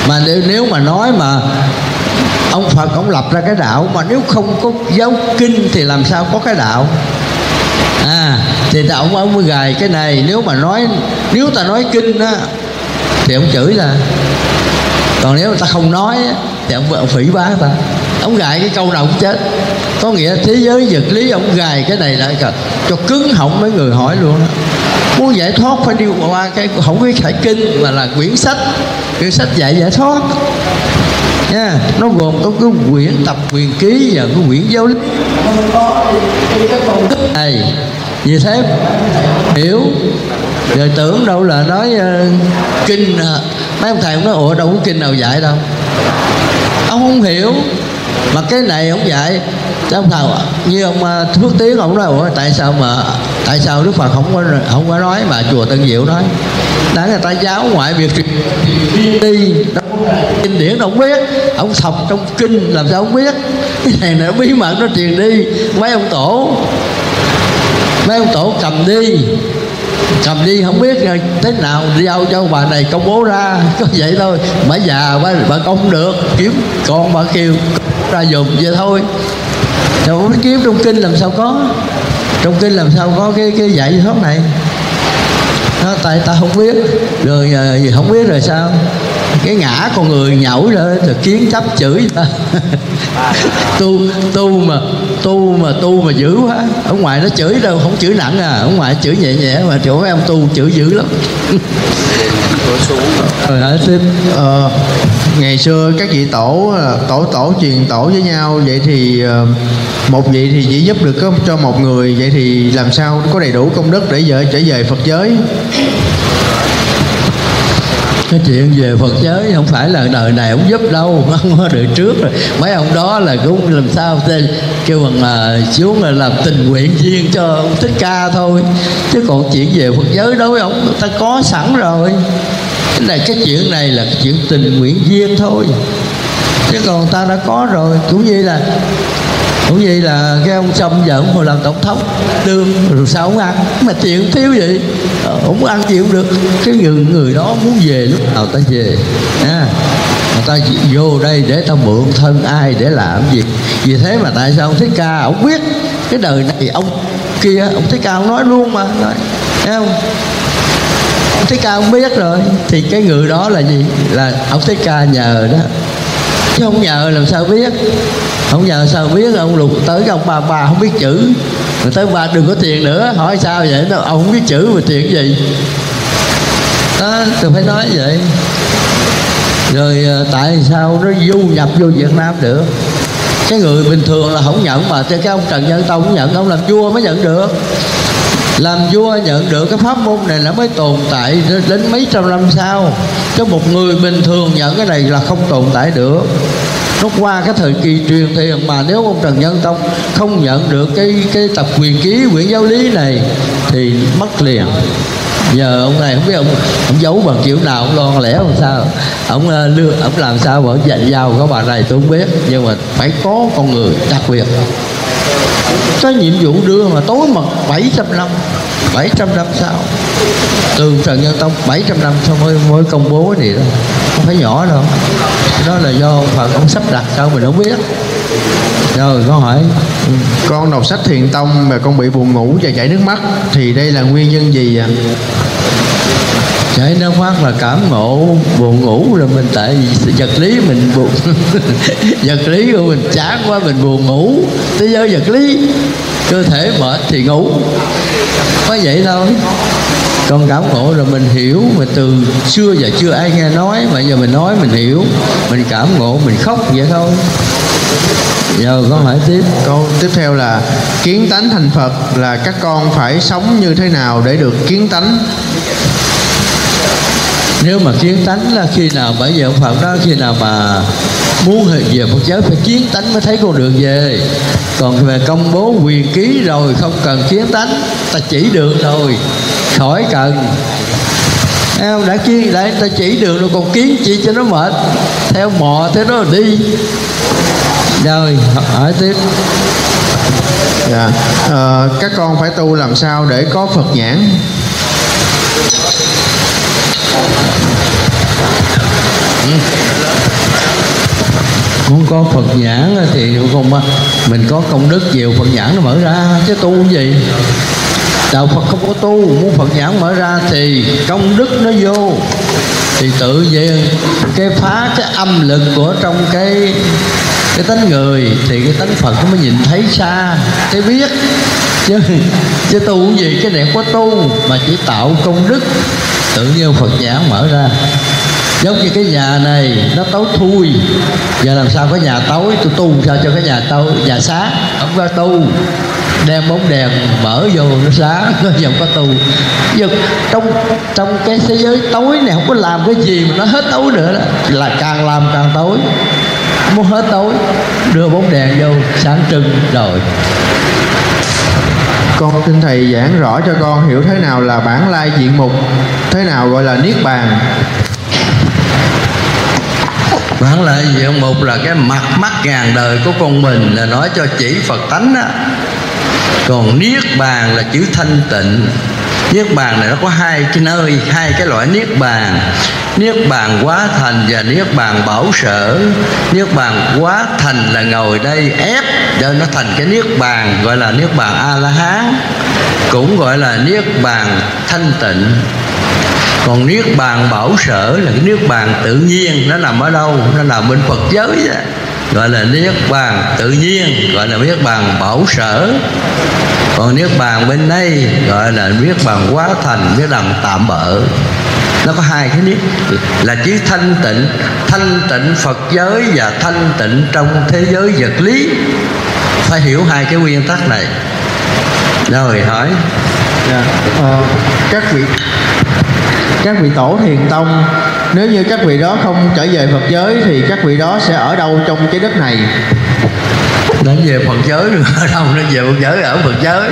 Mà nếu, nếu mà nói mà ông Phật ông lập ra cái đạo mà nếu không có giáo kinh thì làm sao có cái đạo? À thì ta ông ông mới gài cái này. Nếu mà nói, nếu ta nói kinh á, thì ông chửi ta. Còn nếu ta không nói thì ông ông phỉ bá ta. Ông gài cái câu nào cũng chết. Có nghĩa thế giới vật lý ông gài cái này lại cả cho cứng họng mấy người hỏi luôn đó muốn giải thoát phải đi qua cái, không cái phải kinh mà là quyển sách. Quyển sách dạy giải thoát nha. Nó gồm có cái quyển tập quyền ký và cái quyển giáo lý. Này như thế hiểu. Rồi tưởng đâu là nói uh, kinh à. mấy ông thầy cũng nói ủa đâu có kinh nào dạy đâu. Ông không hiểu. Mà cái này ông dạy. Ông thầy như ông uh, Phước Tiến ông nói ủa tại sao mà tại sao Đức Phật không có không có nói mà chùa Tân Diệu nói? Đáng người ta giáo ngoại việc đi kinh điển ông không biết. Ông học trong kinh làm sao ông biết. Cái này là bí mật nó truyền đi. Mấy ông tổ mấy ông tổ cầm đi. Cầm đi không biết thế nào. Giao cho bà này công bố ra. Có vậy thôi. Bà già bà, bà công được. Kiếm con bà kêu ra dùng vậy thôi. Rồi kiếm trong kinh làm sao có? Trong kinh làm sao có cái cái dạy thoát này? Nó tại ta không biết. Rồi gì không biết rồi sao? Cái ngã con người nhậu ra rồi kiến chấp chửi ta. Tu tu mà tu mà tu mà dữ quá. Ở ngoài nó chửi đâu không chửi nặng à. Ở ngoài chửi nhẹ nhẹ mà chỗ em tu chửi dữ lắm. Ờ, rồi hỏi tiếp ờ, ngày xưa các vị tổ à, tổ tổ truyền tổ với nhau vậy thì ờ, một vị thì chỉ giúp được cho một người vậy thì làm sao có đầy đủ công đức để vợ trở về Phật giới? Cái chuyện về Phật giới không phải là đời này ông giúp đâu, không có được trước rồi. Mấy ông đó là cũng làm sao tên kêu bằng là xuống là làm tình nguyện viên cho ông thích ca thôi. Chứ còn chuyện về Phật giới đối với ông, ta có sẵn rồi. Cái này, cái chuyện này là chuyện tình nguyện viên thôi. Chứ còn ta đã có rồi. Cũng như là cũng vậy là cái ông xong giờ ông hồi làm tổng thống, đương rồi sao ông ăn? Mà chuyện thiếu vậy. Ờ, ông ăn chịu được. Cái người người đó muốn về lúc nào ta về? Nha mà ta vô đây để ta mượn thân ai để làm gì? Vì thế mà tại sao ông thích ca ông biết cái đời này ông kia, ông thích ca ông nói luôn mà, nói, thấy không? Ông thích ca ông biết rồi. Thì cái người đó là gì? Là ông thích ca nhờ đó. Chứ không nhờ làm sao biết? Không giờ sao biết, ông lục tới cái ông bà bà không biết chữ. Rồi tới bà đừng có tiền nữa, hỏi sao vậy? Đâu ông không biết chữ mà tiền gì. Đó, tôi phải nói vậy. Rồi ờ, tại sao nó du nhập vô Việt Nam được? Cái người bình thường là không nhận mà cái ông Trần Nhân Tông cũng nhận, ông làm vua mới nhận được. Làm vua nhận được, cái pháp môn này nó mới tồn tại đến mấy trăm năm sau. Cho một người bình thường nhận cái này là không tồn tại được nó qua cái thời kỳ truyền thiền mà nếu ông Trần Nhân Tông không nhận được cái cái tập quyền ký quyển giáo lý này thì mất liền. Giờ ông này không biết ông ông giấu bằng kiểu nào, ông lo lẽ làm sao. Ông ờ, lừa, ông làm sao mà dạy giao có bà này tôi không biết. Nhưng mà phải có con người đặc biệt có nhiệm vụ đưa mà tối mật 700 năm 700 năm sau. Từ Trần Nhân Tông 700 năm sau mới mới công bố cái gì đó. Không phải nhỏ đâu. Đó là do ông Phật, ông sắp đặt sao mình không biết. Rồi con hỏi. Ừ. con đọc sách thiền tông mà con bị buồn ngủ và chảy nước mắt, thì đây là nguyên nhân gì ạ cái nó phát là cảm ngộ, buồn ngủ rồi mình tại vật lý mình buồn. Vật lý của mình chán quá, mình buồn ngủ. Thế giới vật lý, cơ thể mệt thì ngủ. Có vậy thôi. Còn cảm ngộ rồi mình hiểu, mà từ xưa giờ chưa ai nghe nói, mà giờ mình nói mình hiểu. Mình cảm ngộ, mình khóc vậy thôi. Giờ con hỏi tiếp. Câu tiếp theo là, kiến tánh thành phật là các con phải sống như thế nào để được kiến tánh? Nếu mà kiến tánh là khi nào bởi vì ông phạm đó khi nào mà muốn về Phật giáo phải kiến tánh mới thấy con đường về. Còn về công bố quyền ký rồi không cần kiến tánh ta chỉ được rồi khỏi cần. Em đã kiến đã ta chỉ được rồi còn kiến chỉ cho nó mệt? Theo mò thế đó đi. Rồi hỏi tiếp. Dạ à, các con phải tu làm sao để có phật nhãn? Ừ. muốn có Phật nhãn thì không mình có công đức nhiều, Phật nhãn nó mở ra, chứ tu gì? Đạo Phật không có tu, muốn Phật nhãn mở ra thì công đức nó vô. Thì tự nhiên cái phá cái âm lực của trong cái cái tánh người, thì cái tánh Phật nó mới nhìn thấy xa cái biết. Chứ chứ tu gì, cái đẹp không có tu, mà chỉ tạo công đức tự nhiên Phật nhãn mở ra. Giống như cái nhà này, nó tối thui. Giờ làm sao có nhà tối? Tôi tu sao cho cái nhà tối? Nhà sáng không có tu. Đem bóng đèn mở vô, nó sáng nó không có tu. Nhưng trong trong cái thế giới tối này không có làm cái gì mà nó hết tối nữa đó. Là càng làm càng tối. Muốn hết tối, đưa bóng đèn vô, sáng trưng rồi con xin thầy giảng rõ cho con hiểu thế nào là bản lai diện mục, thế nào gọi là niết bàn. Bản lai diện mục là cái mặt mắt ngàn đời của con mình, là nói cho chỉ Phật tánh á. Còn Niết Bàn là chữ thanh tịnh. Niết Bàn này nó có hai cái nơi, hai cái loại Niết Bàn Niết Bàn quá thành và Niết Bàn bảo sở Niết Bàn quá thành là ngồi đây ép cho nó thành cái Niết Bàn gọi là Niết Bàn A-la-hán Cũng gọi là Niết Bàn thanh tịnh còn niết bàn bảo sở là cái niết bàn tự nhiên nó nằm ở đâu nó nằm bên phật giới vậy gọi là niết bàn tự nhiên gọi là niết bàn bảo sở còn niết bàn bên đây gọi là niết bàn quá thành niết bàn tạm bỡ nó có hai cái niết. Là chỉ thanh tịnh thanh tịnh phật giới và thanh tịnh trong thế giới vật lý. Phải hiểu hai cái nguyên tắc này. Rồi hỏi. Yeah. Ờ, các vị các vị tổ thiền tông nếu như các vị đó không trở về Phật giới thì các vị đó sẽ ở đâu trong trái đất này? Nó về Phật giới rồi ở đâu nó về Phật giới ở Phật giới.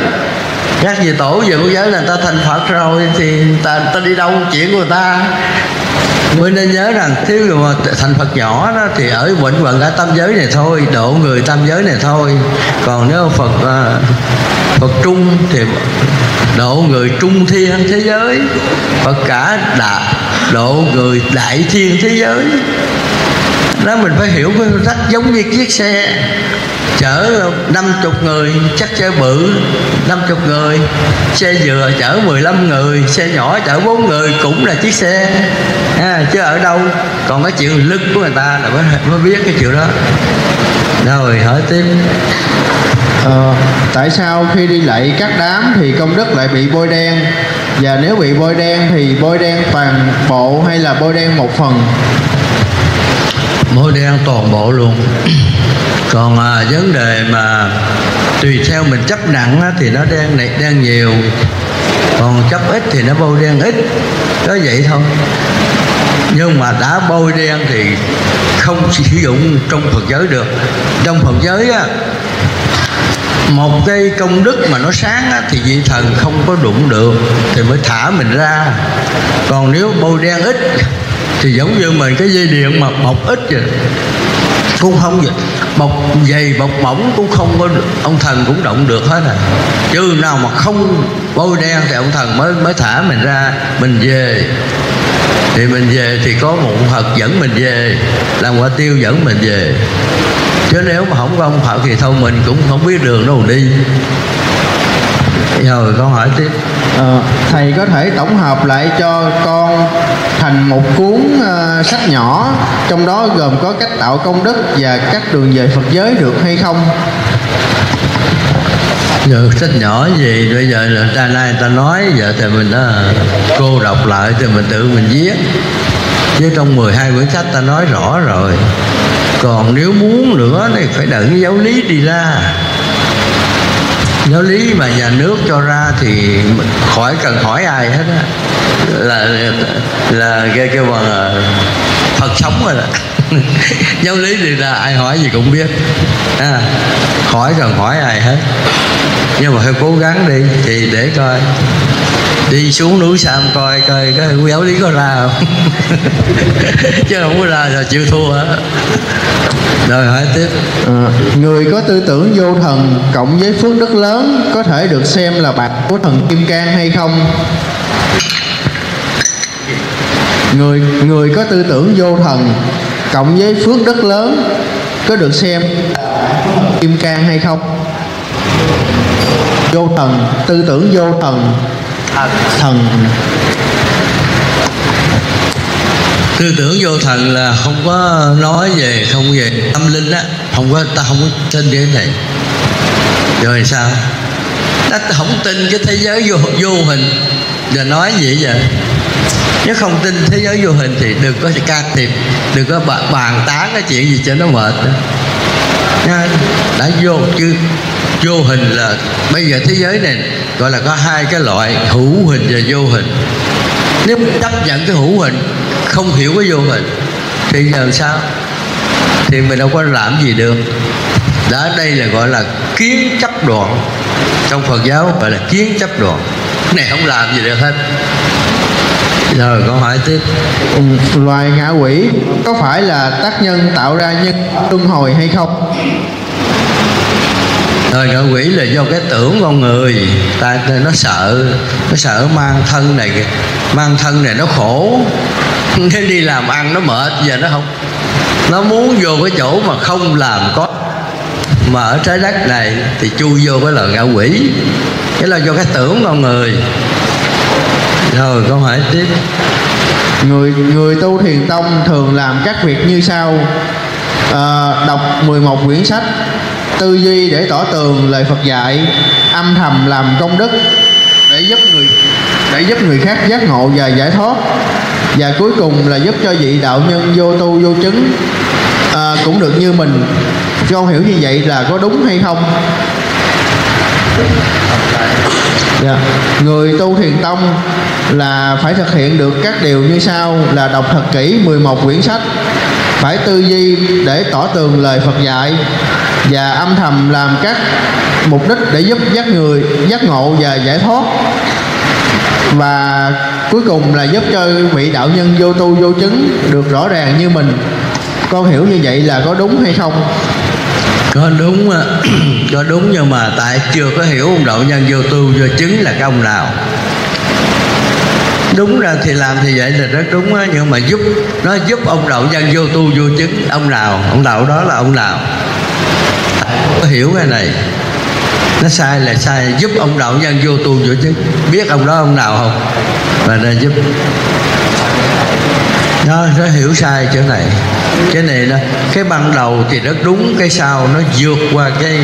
Các vị tổ về Phật giới là ta thành Phật rồi thì ta, ta đi đâu chuyện của người ta? Mới nên nhớ rằng thiếu người mà thành Phật nhỏ đó thì ở vĩnh quận ở tam giới này thôi độ người tam giới này thôi. Còn nếu Phật uh, Phật trung thì độ người trung thiên thế giới Phật cả đà, độ người đại thiên thế giới. Đó mình phải hiểu cái rất giống như chiếc xe. Chở 50 người chắc xe bự 50 người. Xe dừa chở 15 người xe nhỏ chở 4 người cũng là chiếc xe. À, chứ ở đâu? Còn cái chuyện lực của người ta là mới, mới biết cái chuyện đó. Rồi hỏi tiếp. Ờ, tại sao khi đi lạy các đám thì công đức lại bị bôi đen? Và nếu bị bôi đen thì bôi đen toàn bộ hay là bôi đen một phần? Bôi đen toàn bộ luôn. Còn à, vấn đề mà tùy theo mình chấp nặng á, thì nó đen này đen nhiều. Còn chấp ít thì nó bôi đen ít. Đó vậy thôi. Nhưng mà đã bôi đen thì không sử dụng trong Phật giới được. Trong Phật giới á, một cái công đức mà nó sáng á, thì vị thần không có đụng được thì mới thả mình ra. Còn nếu bôi đen ít thì giống như mình cái dây điện mà bọc ít vậy cũng không vậy. Bọc dày bọc mỏng cũng không có ông thần cũng động được hết à. Chứ nào mà không bôi đen thì ông thần mới mới thả mình ra mình về. Thì mình về thì có một Phật dẫn mình về làm quả tiêu dẫn mình về chứ nếu mà không có ông Phật thì thôi mình cũng không biết đường đâu đi. Rồi con hỏi tiếp. Ờ, thầy có thể tổng hợp lại cho con thành một cuốn ờ, sách nhỏ trong đó gồm có cách tạo công đức và các đường về Phật giới được hay không? giờ sách nhỏ gì? Bây giờ là ta nay ta nói giờ thì mình đó cô đọc lại thì mình tự mình viết. Chứ trong 12 quyển sách ta nói rõ rồi còn nếu muốn nữa thì phải đợi cái giáo lý đi ra. Giáo lý mà nhà nước cho ra thì mình khỏi cần hỏi ai hết á. Là là cái cái bằng ờ, Phật sống rồi đó. Giáo lý thì ra ai hỏi gì cũng biết. À, hỏi cần hỏi ai hết. Nhưng mà phải cố gắng đi thì để coi. Đi xuống núi Sam coi coi cái giáo lý có ra không? Chứ không có ra là chịu thua. Á rồi hỏi tiếp. À, người có tư tưởng vô thần cộng với phước đức lớn có thể được xem là bạn của thần Kim Cang hay không? Người người có tư tưởng vô thần cộng với phước đức lớn có được xem Kim Cang hay không? Vô thần, tư tưởng vô thần, thần. Tư tưởng vô thần là không có nói về không về tâm linh á. Không có ta không có tin cái này. Rồi sao? Ta không tin cái thế giới vô, vô hình. Giờ nói gì vậy nếu không tin thế giới vô hình thì đừng có can thiệp đừng có bàn, tán cái chuyện gì cho nó mệt. Nha, đã vô chứ vô hình là bây giờ thế giới này gọi là có hai cái loại hữu hình và vô hình. Nếu chấp nhận cái hữu hình không hiểu cái vô hình thì giờ làm sao? Thì mình đâu có làm gì được. Đã đây là gọi là kiến chấp đoạn. Trong Phật giáo gọi là kiến chấp đoạn. Cái này không làm gì được hết rồi con hỏi tiếp. Ừ, loài ngạ quỷ có phải là tác nhân tạo ra nhân luân hồi hay không? rồi ngạ quỷ là do cái tưởng con người. Ta nó sợ nó sợ mang thân này mang thân này nó khổ. Nó đi làm ăn nó mệt giờ nó không nó muốn vô cái chỗ mà không làm có. Mà ở trái đất này thì chui vô cái lời ngạ quỷ. Cái là do cái tưởng con người rồi câu hỏi tiếp. Người người tu thiền tông thường làm các việc như sau. À, Đọc 11 quyển sách Tư duy để tỏ tường lời Phật dạy Âm thầm làm công đức Để giúp người để giúp người khác giác ngộ và giải thoát. Và cuối cùng là giúp cho vị đạo nhân vô tu vô chứng à, Cũng được như mình. Con hiểu như vậy là có đúng hay không? Dạ. Người tu thiền tông là phải thực hiện được các điều như sau là đọc thật kỹ 11 quyển sách, phải tư duy để tỏ tường lời Phật dạy và âm thầm làm các mục đích để giúp giác người, giác ngộ và giải thoát. Và cuối cùng là giúp cho vị đạo nhân vô tu vô chứng được rõ ràng như mình. Con hiểu như vậy là có đúng hay không? Có đúng có đúng, nhưng mà tại chưa có hiểu ông đạo nhân vô tu vô chứng là cái ông nào. Đúng ra thì làm thì vậy là rất đúng á, nhưng mà giúp, nó giúp ông đạo nhân vô tu vô chứng. Ông nào? Ông đạo đó là ông nào? Có hiểu cái này. Nó sai là sai, giúp ông đạo nhân vô tu vô chứng. Biết ông đó ông nào không? Và nên giúp nó nó hiểu sai chỗ này. Cái này là cái ban đầu thì rất đúng, cái sau nó vượt qua cái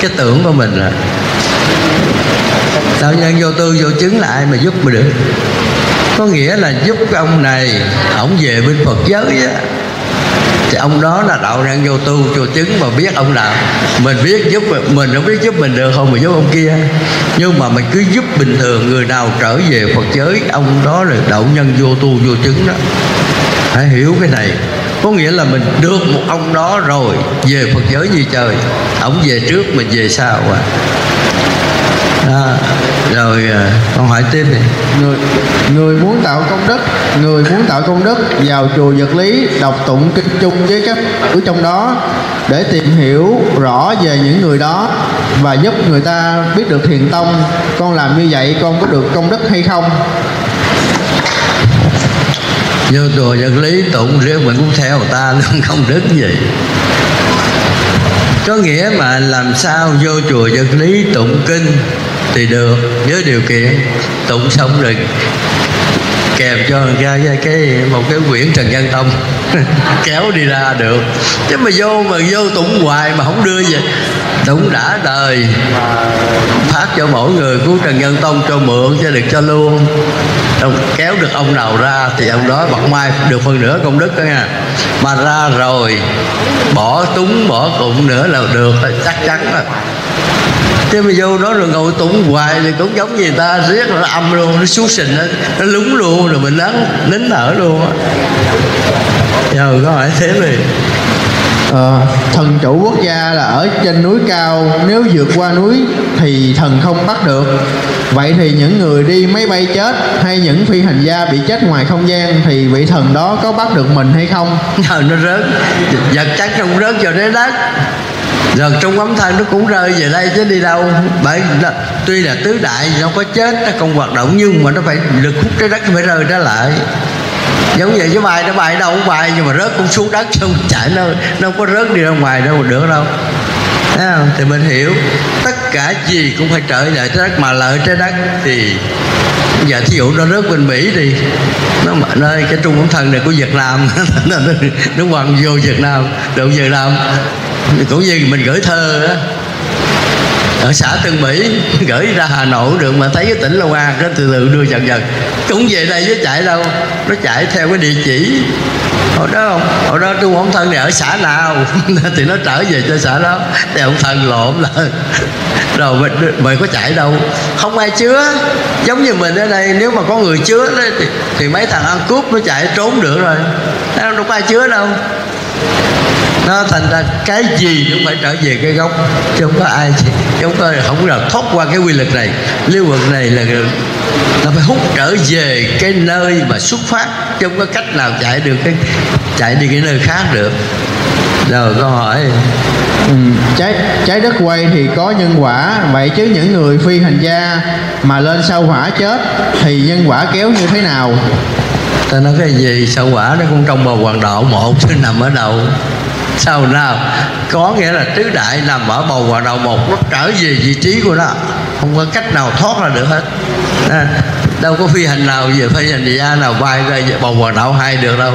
cái tưởng của mình rồi. Tạo nhân vô tư, vô chứng là ai mà giúp mình được? Có nghĩa là giúp cái ông này, ổng về bên phật giới á thì ông đó là đạo nhân vô tu vô chứng mà biết ông nào mình biết giúp, mình không biết giúp mình được, không mà giúp ông kia. Nhưng mà mình cứ giúp bình thường, người nào trở về phật giới, ông đó là đạo nhân vô tu, vô chứng đó. Hãy hiểu cái này. Có nghĩa là mình được một ông đó rồi, về phật giới như trời. Ông về trước, mình về sau à đó. rồi à, con hỏi tiếp đi. Người người muốn tạo công đức người muốn tạo công đức vào chùa vật lý đọc tụng kinh chung với các ở trong đó để tìm hiểu rõ về những người đó và giúp người ta biết được thiền tông. Con làm như vậy con có được công đức hay không? Vô chùa vật lý tụng riêng mình cũng theo ta luôn không đức gì. Có nghĩa mà làm sao vô chùa vật lý tụng kinh thì được với điều kiện tụng xong rồi kèm cho ra cái, cái một cái quyển trần nhân tông. Kéo đi ra được. Chứ mà vô mà vô tụng hoài mà không đưa về đúng đã đời. Phát cho mỗi người của trần nhân tông cho mượn cho được cho luôn. Ông kéo được ông nào ra thì ông đó bật mai. Được phần nửa công đức đó nha. Mà ra rồi bỏ túng bỏ cụng nữa là được chắc chắn rồi. Thế mà vô đó rồi ngồi tụng hoài thì cũng giống gì ta riết nó âm luôn nó xú sình nó, nó lúng luôn rồi mình lắng nín thở luôn á. Giờ có hỏi thế này à, thần chủ quốc gia là ở trên núi cao nếu vượt qua núi thì thần không bắt được. Vậy thì những người đi máy bay chết hay những phi hành gia bị chết ngoài không gian thì vị thần đó có bắt được mình hay không? Giờ nó rớt vật chắc không rớt vào đến đất. Rồi trong ấm thân nó cũng rơi về đây chứ đi đâu. Bởi nó, tuy là tứ đại nó có chết nó không hoạt động nhưng mà nó phải lực hút trái đất phải rơi trở lại giống vậy chứ bài nó bài đâu cũng bài nhưng mà rớt cũng xuống đất chứ không chạy nó nó không có rớt đi ra ngoài đâu mà được đâu. Thấy không? thì mình hiểu. Tất cả gì cũng phải trở lại trái đất mà lợi trái đất thì giờ thí dụ nó rớt bên Mỹ thì nó nơi cái trung ấm thần này của Việt Nam nó, nó, nó quăng vô Việt Nam. Được Việt Nam. Cũng như mình gửi thơ đó ở xã Tân Mỹ gửi ra Hà Nội được mà thấy cái tỉnh Long An cái từ từ đưa dần dần cũng về đây chứ chạy đâu. Nó chạy theo cái địa chỉ. Hồi đó không? Hồi đó trung ông thân này ở xã nào? Thì nó trở về cho xã đó. Thì ông thân lộn lại. Rồi mình, mình có chạy đâu. Không ai chứa. Giống như mình ở đây nếu mà có người chứa thì, thì mấy thằng ăn cướp nó chạy trốn được rồi. Đâu có ai chứa đâu nó thành ra cái gì cũng phải trở về cái gốc chứ không có ai chứ không có không nào thoát qua cái quy luật này. Lưu vực này là nó phải hút trở về cái nơi mà xuất phát chứ không có cách nào chạy được cái chạy đi cái nơi khác được. Rồi câu hỏi. Ừ, trái trái đất quay thì có nhân quả. Vậy chứ những người phi hành gia mà lên sao hỏa chết thì nhân quả kéo như thế nào? Ta nói cái gì? Sao quả nó cũng trong bờ hoàng đạo một chứ nằm ở đâu? Sao nào? Có nghĩa là tứ đại nằm ở bầu hoàng đạo một nó trở về vị trí của nó. Không có cách nào thoát ra được hết. À, đâu có phi hành nào về phi hành gia nào bay ra bầu hoàng đạo hai được đâu.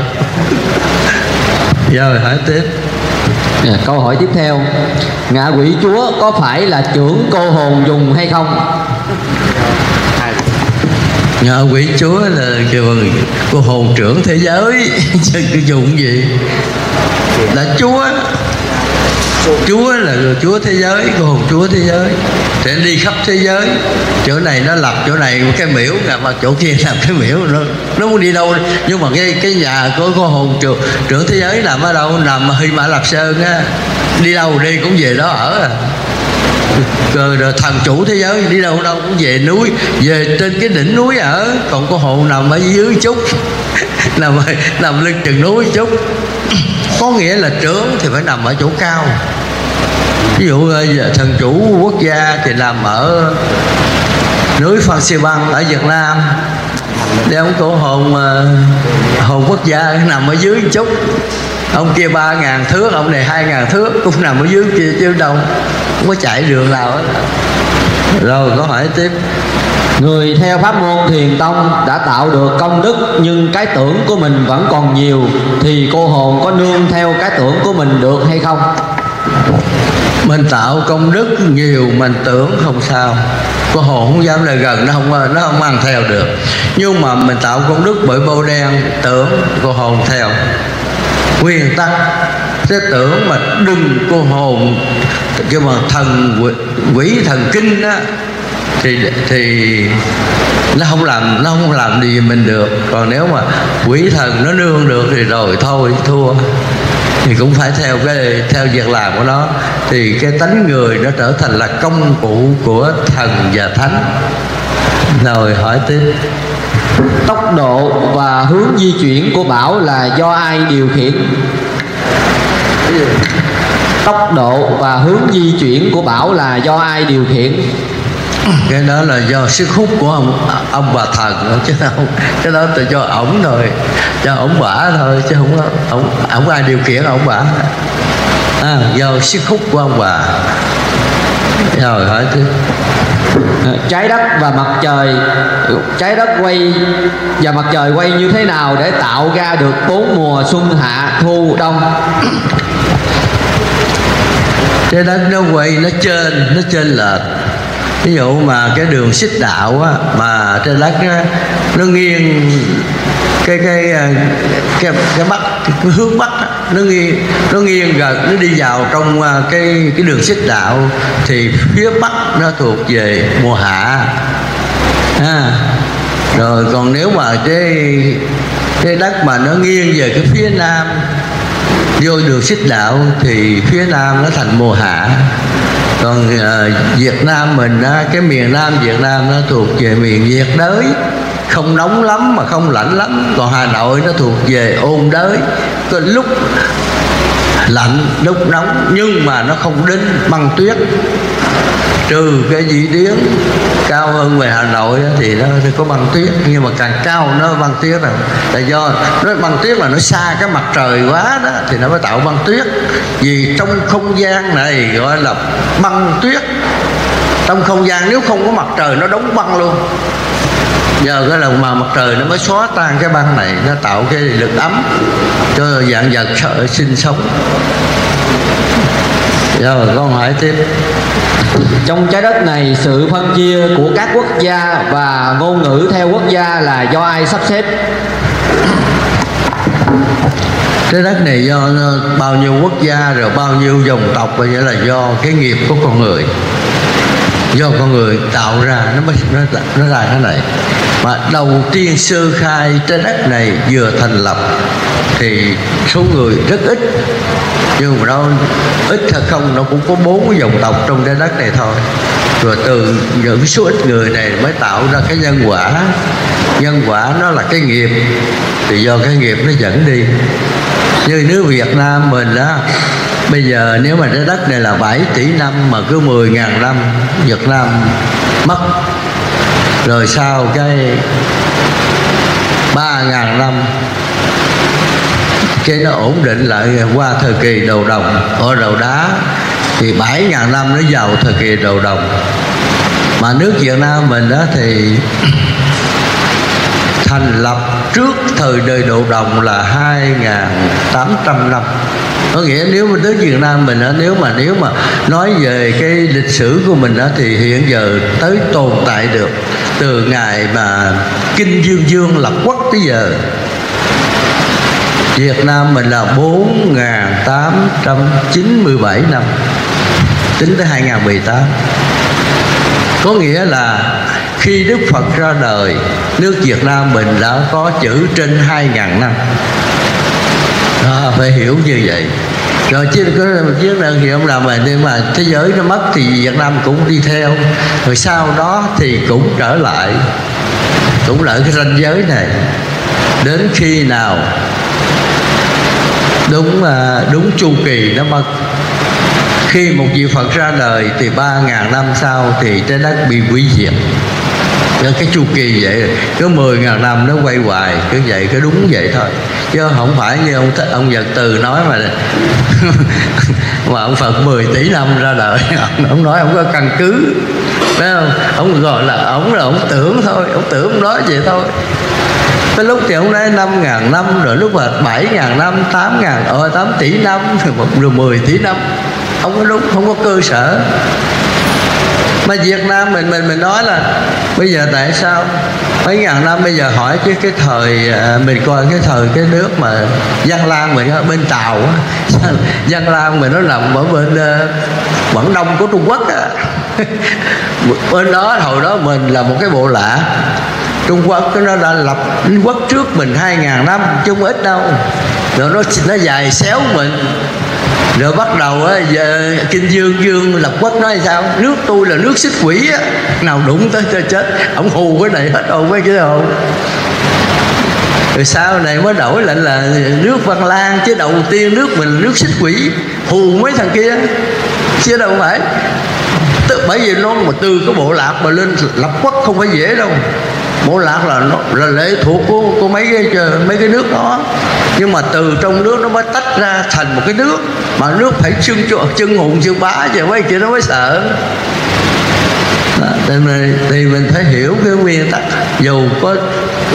Rồi hỏi tiếp. Dạ, câu hỏi tiếp theo. Ngạ quỷ chúa có phải là trưởng cô hồn dùng hay không? Nhờ quỷ chúa là kêu cô hồn trưởng thế giới. Chứ cái dùng gì? Là chúa. Chúa là chúa thế giới cô hồn chúa thế giới. Sẽ đi khắp thế giới. Chỗ này nó lập chỗ này cái miễu mà chỗ kia làm cái miễu nó nó muốn đi đâu nhưng mà cái cái nhà của cô hồn trưởng, trưởng thế giới nằm ở đâu? Nằm ở Hy Mã Lạp Sơn á. Đi đâu đi cũng về đó ở à rồi, rồi thần chủ thế giới đi đâu đâu cũng về núi về trên cái đỉnh núi ở. Còn có hộ nằm ở dưới chút? Nằm nằm lưng chừng núi chút. Có nghĩa là trưởng thì phải nằm ở chỗ cao. Ví dụ ờ, thần chủ quốc gia thì nằm ở núi Phan Xi Băng ở Việt Nam. Để ông tổ hồn ờ, hồn quốc gia nằm ở dưới chút. Ông kia ba ngàn thước ông này hai ngàn thước cũng nằm ở dưới kia chứ đâu không có chạy đường nào hết. Rồi có hỏi tiếp. Người theo pháp môn thiền tông đã tạo được công đức, nhưng cái tưởng của mình vẫn còn nhiều, thì cô hồn có nương theo cái tưởng của mình được hay không? Mình tạo công đức nhiều, mình tưởng không sao. Cô hồn không dám lại gần, nó không nó không ăn theo được. Nhưng mà mình tạo công đức bởi bô đen tưởng, cô hồn theo. Nguyên tắc sẽ tưởng mà đừng cô hồn. Cái mà thần quỷ, quỷ thần kinh á thì thì nó không làm nó không làm gì mình được. Còn nếu mà quỷ thần nó nương được thì rồi thôi thua. Thì cũng phải theo cái theo việc làm của nó. Thì cái tánh người nó trở thành là công cụ của thần và thánh. Rồi hỏi tiếp. Tốc độ và hướng di chuyển của bão là do ai điều khiển? Tốc độ và hướng di chuyển của bão là do ai điều khiển? Cái đó là do sức hút của ông ông bà thần chứ không cái đó là do ổng thôi. Do ổng bả thôi chứ không ổng ổng ai điều khiển ổng bả. À, do sức hút của ông bà. Rồi hỏi tiếp trái đất và mặt trời. Trái đất quay và mặt trời quay như thế nào để tạo ra được bốn mùa xuân hạ thu đông? Trái đất nó quay nó trên nó trên lệch. Ví dụ mà cái đường xích đạo á, mà trái đất nó, nó nghiêng cái cái cái cái bắc cái hướng bắc á, nó nghiêng nó nghiêng gần nó đi vào trong à, cái cái đường xích đạo thì phía bắc nó thuộc về mùa hạ. À, rồi còn nếu mà cái cái đất mà nó nghiêng về cái phía nam vô đường xích đạo thì phía nam nó thành mùa hạ. Còn uh, Việt Nam mình uh, cái miền Nam Việt Nam nó thuộc về miền nhiệt đới không nóng lắm mà không lạnh lắm. Còn Hà Nội nó thuộc về ôn đới. Có lúc lạnh, lúc nóng, nhưng mà nó không đến băng tuyết. Trừ cái dị tuyến cao hơn về Hà Nội thì nó thì có băng tuyết. Nhưng mà càng cao nó băng tuyết rồi. Là do nó băng tuyết là nó xa cái mặt trời quá đó, thì nó mới tạo băng tuyết. Vì trong không gian này gọi là băng tuyết. Trong không gian nếu không có mặt trời, nó đóng băng luôn nhờ cái lần mà mặt trời nó mới xóa tan cái băng này nó tạo cái lực ấm cho dạng vật sợ sinh sống. Rồi con hỏi tiếp. Trong trái đất này sự phân chia của các quốc gia và ngôn ngữ theo quốc gia là do ai sắp xếp? Trái đất này do bao nhiêu quốc gia rồi bao nhiêu dòng tộc và nghĩa là do cái nghiệp của con người. Do con người tạo ra nó mới nó, nó ra cái này mà đầu tiên sơ khai trên đất này vừa thành lập thì số người rất ít. Nhưng mà nó ít hay không, nó cũng có bốn cái dòng tộc trong trái đất này thôi. Rồi từ những số ít người này mới tạo ra cái nhân quả. Nhân quả nó là cái nghiệp, thì do cái nghiệp nó dẫn đi. Như nước Việt Nam mình đó Bây giờ nếu mà trái đất này là 7 tỷ năm mà cứ 10 ngàn năm Việt Nam mất rồi sau cái ba ngàn năm, Cái nó ổn định lại qua thời kỳ đầu đồng. Ở đầu đá Thì bảy ngàn năm nó vào thời kỳ đầu đồng. Mà nước Việt Nam mình đó thì thành lập trước thời đời đầu đồng là 2.800 năm có nghĩa nếu mà tới Việt Nam mình đó, nếu mà nếu mà nói về cái lịch sử của mình đó thì hiện giờ tới tồn tại được từ ngày mà Kinh Dương Dương lập quốc tới giờ. Việt Nam mình là 4.897 năm tính tới 2018 có nghĩa là khi Đức Phật ra đời nước Việt Nam mình đã có chữ trên 2.000 năm à, phải hiểu như vậy. Rồi chứ có chứ là hiểu ông làm vậy nhưng mà thế giới nó mất thì Việt Nam cũng đi theo. Rồi sau đó thì cũng trở lại. Cũng lại cái ranh giới này. Đến khi nào? Đúng à, đúng chu kỳ nó mất. Khi một vị Phật ra đời thì ba ngàn năm sau thì trái đất bị hủy diệt cái chu kỳ vậy, cứ 10 ngàn năm nó quay hoài, cứ vậy, cứ đúng vậy thôi. Chứ không phải như ông ông Nhật Từ nói mà mà ông Phật 10 tỷ năm ra đời, ông nói ông có căn cứ. Phải không? Ông gọi là ông là ông tưởng thôi, ông tưởng ông nói vậy thôi. Cái lúc thì ông nói 5 ngàn năm, rồi lúc mà 7 ngàn năm 8 ngàn ờ 8 tỷ năm, rồi 10 tỷ năm. Không có đúng, không có cơ sở mà Việt Nam mình mình mình nói là bây giờ tại sao mấy ngàn năm bây giờ hỏi chứ cái thời à, mình coi cái thời cái nước mà Giang Lan mình ở bên Tàu á Giang Lan mình nó nằm ở bên ờ, Quảng Đông của Trung Quốc á. Bên đó, hồi đó mình là một cái bộ lạ. Trung Quốc nó đã lập quốc trước mình hai ngàn năm, chứ không ít đâu rồi nó nó dài xéo mình. Rồi bắt đầu á giờ kinh dương dương lập quốc nói sao? Nước tôi là nước xích quỷ á. Nào đụng tới cho chết. Ông hù cái này hết hồn mấy cái hồn. Rồi sau này mới đổi lại là nước văn lan chứ đầu tiên nước mình là nước xích quỷ. Hù mấy thằng kia. Chứ đâu phải. Tức, bởi vì nó mà từ cái bộ lạc mà lên lập quốc không phải dễ đâu. Bộ lạc là nó là lệ thuộc của, của mấy cái mấy cái nước đó nhưng mà từ trong nước nó mới tách ra thành một cái nước mà nước phải chân chân hùng chưng bá vậy mấy chị nó mới sợ. Đó, thì, mình, thì mình phải hiểu cái nguyên tắc. Dù có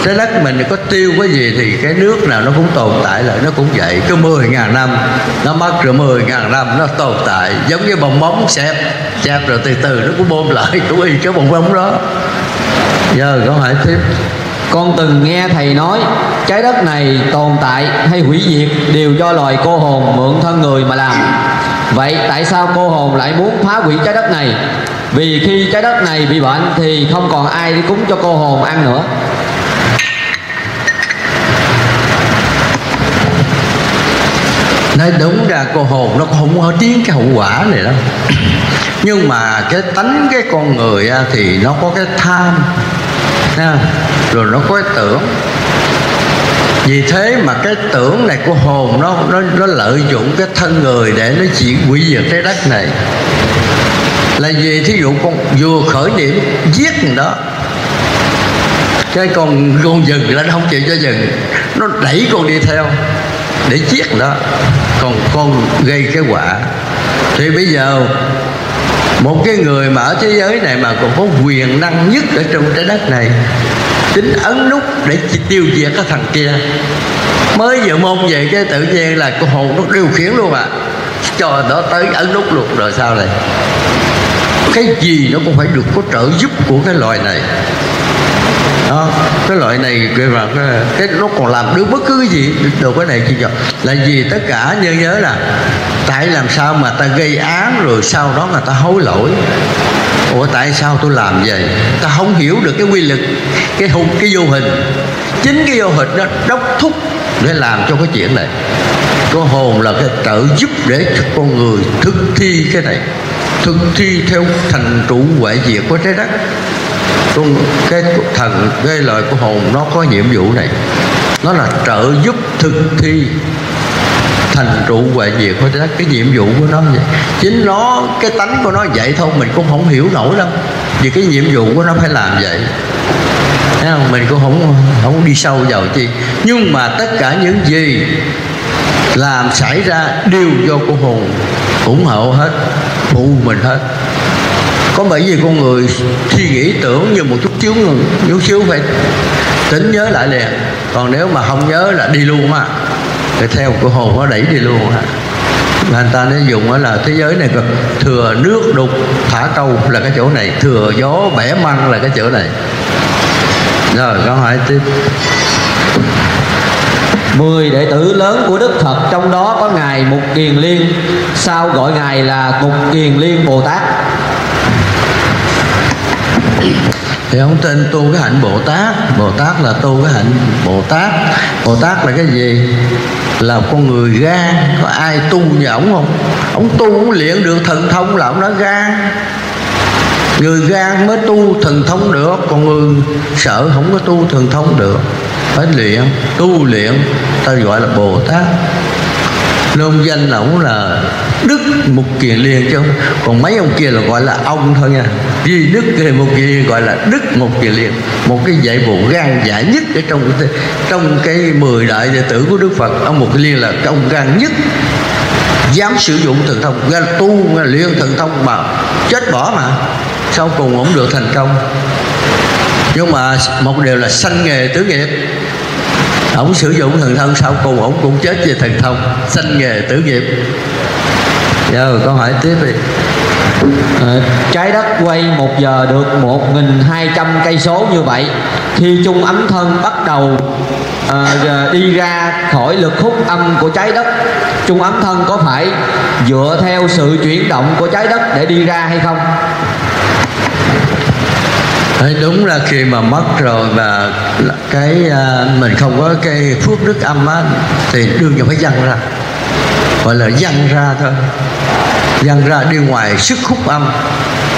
trái đất mình có tiêu cái gì thì cái nước nào nó cũng tồn tại lại nó cũng vậy. Cứ 10 ngàn năm nó mất rồi 10 ngàn năm nó tồn tại. Giống như bong bóng xẹp xẹp rồi từ từ nó cũng bơm lại cũng y cái bong bóng đó. Giờ có hỏi tiếp. Con từng nghe thầy nói, trái đất này tồn tại hay hủy diệt đều do loài cô hồn mượn thân người mà làm. Vậy tại sao cô hồn lại muốn phá hủy trái đất này? Vì khi trái đất này bị bệnh thì không còn ai đi cúng cho cô hồn ăn nữa. nói đúng ra cô hồn nó không có tiếng cái hậu quả này đâu nhưng mà cái tánh cái con người thì nó có cái tham ha, rồi nó có cái tưởng. Vì thế mà cái tưởng này của hồn nó nó nó lợi dụng cái thân người để nó chỉ quỷ diệt trái đất này. Là vì thí dụ con vừa khởi niệm giết người đó cái con con dừng nó không chịu cho dừng. Nó đẩy con đi theo để giết đó. Còn con gây cái quả. Thì bây giờ một cái người mà ở thế giới này mà còn có quyền năng nhất ở trong trái đất này, tính ấn nút để tiêu diệt cái thằng kia. Mới vừa môn về cái tự nhiên là cái hồn nó điều khiển luôn à. Cho nó tới ấn nút luôn, rồi sao này? Cái gì nó cũng phải được có trợ giúp của cái loài này đó cái loại này cái mà cái, cái nó còn làm được bất cứ cái gì. Được cái này chi cho là gì tất cả nhớ nhớ là tại làm sao mà ta gây án rồi sau đó người ta hối lỗi. Ủa tại sao tôi làm vậy? Ta không hiểu được cái quy lực cái hùng cái vô hình. Chính cái vô hình nó đốc thúc để làm cho cái chuyện này. Có hồn là cái trợ giúp để cho con người thực thi cái này thực thi theo thành trụ ngoại diệt của trái đất con cái thần, cái lời của hồn nó có nhiệm vụ này. Nó là trợ giúp thực thi thành trụ huệ diệt. Của đất cái nhiệm vụ của nó vậy. Chính nó, cái tánh của nó vậy thôi, mình cũng không hiểu nổi đâu. Vì cái nhiệm vụ của nó phải làm vậy. Thấy không? mình cũng không không đi sâu vào chi. Nhưng mà tất cả những gì làm xảy ra đều do cô hồn ủng hộ hết phụ mình hết có bởi vì con người suy nghĩ tưởng như một chút xíu chút xíu phải tính nhớ lại liền còn nếu mà không nhớ là đi luôn á. Thì theo của hồn nó đẩy đi luôn á. Mà anh ta nó dùng là thế giới này cực thừa nước đục, thả câu là cái chỗ này, thừa gió bẻ măng là cái chỗ này. Rồi, câu hỏi tiếp. Mười đệ tử lớn của Đức Phật Trong đó có Ngài Mục Kiền Liên. Sao gọi Ngài là Mục Kiền Liên Bồ Tát? Thì ông tên tu cái hạnh bồ tát. Bồ tát là tu cái hạnh bồ tát. Bồ tát là cái gì? Là con người gan. Có ai tu như ổng không? Ổng tu ổng luyện được thần thông là ổng đã gan. Người gan mới tu thần thông được. Còn người sợ không có tu thần thông được. Phải luyện, tu luyện. Ta gọi là bồ tát nôm danh là ổng là đức một kiền liền chứ không còn mấy ông kia là gọi là ông thôi nha. Vì đức thì một kiền liên gọi là đức một kiền liền một cái dạy bộ gan dạ nhất ở trong trong cái mười đại đệ tử của đức phật. Ông một kiền liên là ông gan nhất. Dám sử dụng thần thông, gan tu luyện thần thông mà chết bỏ mà. Sau cùng ổng được thành công. Nhưng mà một điều là sanh nghề tứ nghiệp ổng sử dụng thần thông sau cùng ổng cũng chết về thần thông. Sanh nghề tử nghiệp. Giờ câu hỏi tiếp đi. À, trái đất quay một giờ được 1.200 cây số như vậy khi chung ấm thân bắt đầu à, đi ra khỏi lực hút âm của trái đất chung ấm thân có phải dựa theo sự chuyển động của trái đất để đi ra hay không? Đấy, đúng là khi mà mất rồi và cái à, mình không có cái phước đức âm á thì đương nhiên phải dâng ra. Gọi là văng ra thôi. Văng ra đi ngoài sức hút âm.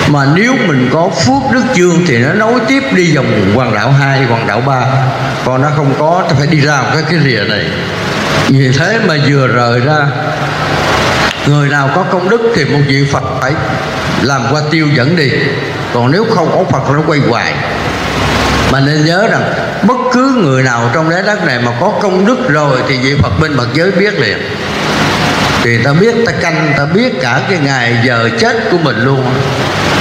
Mà nếu mình có phước đức dương thì nó nối tiếp đi vòng hoàng đạo 2, hoàng đạo 3 còn nó không có thì phải đi ra một cái cái rìa này. Vì thế mà vừa rời ra người nào có công đức thì một vị phật phải làm qua tiêu dẫn đi còn nếu không có phật nó quay hoài. Mà nên nhớ rằng, bất cứ người nào trong trái đất này mà có công đức rồi thì vị phật bên bậc giới biết liền. Thì ta biết, ta canh, ta biết cả cái ngày giờ chết của mình luôn.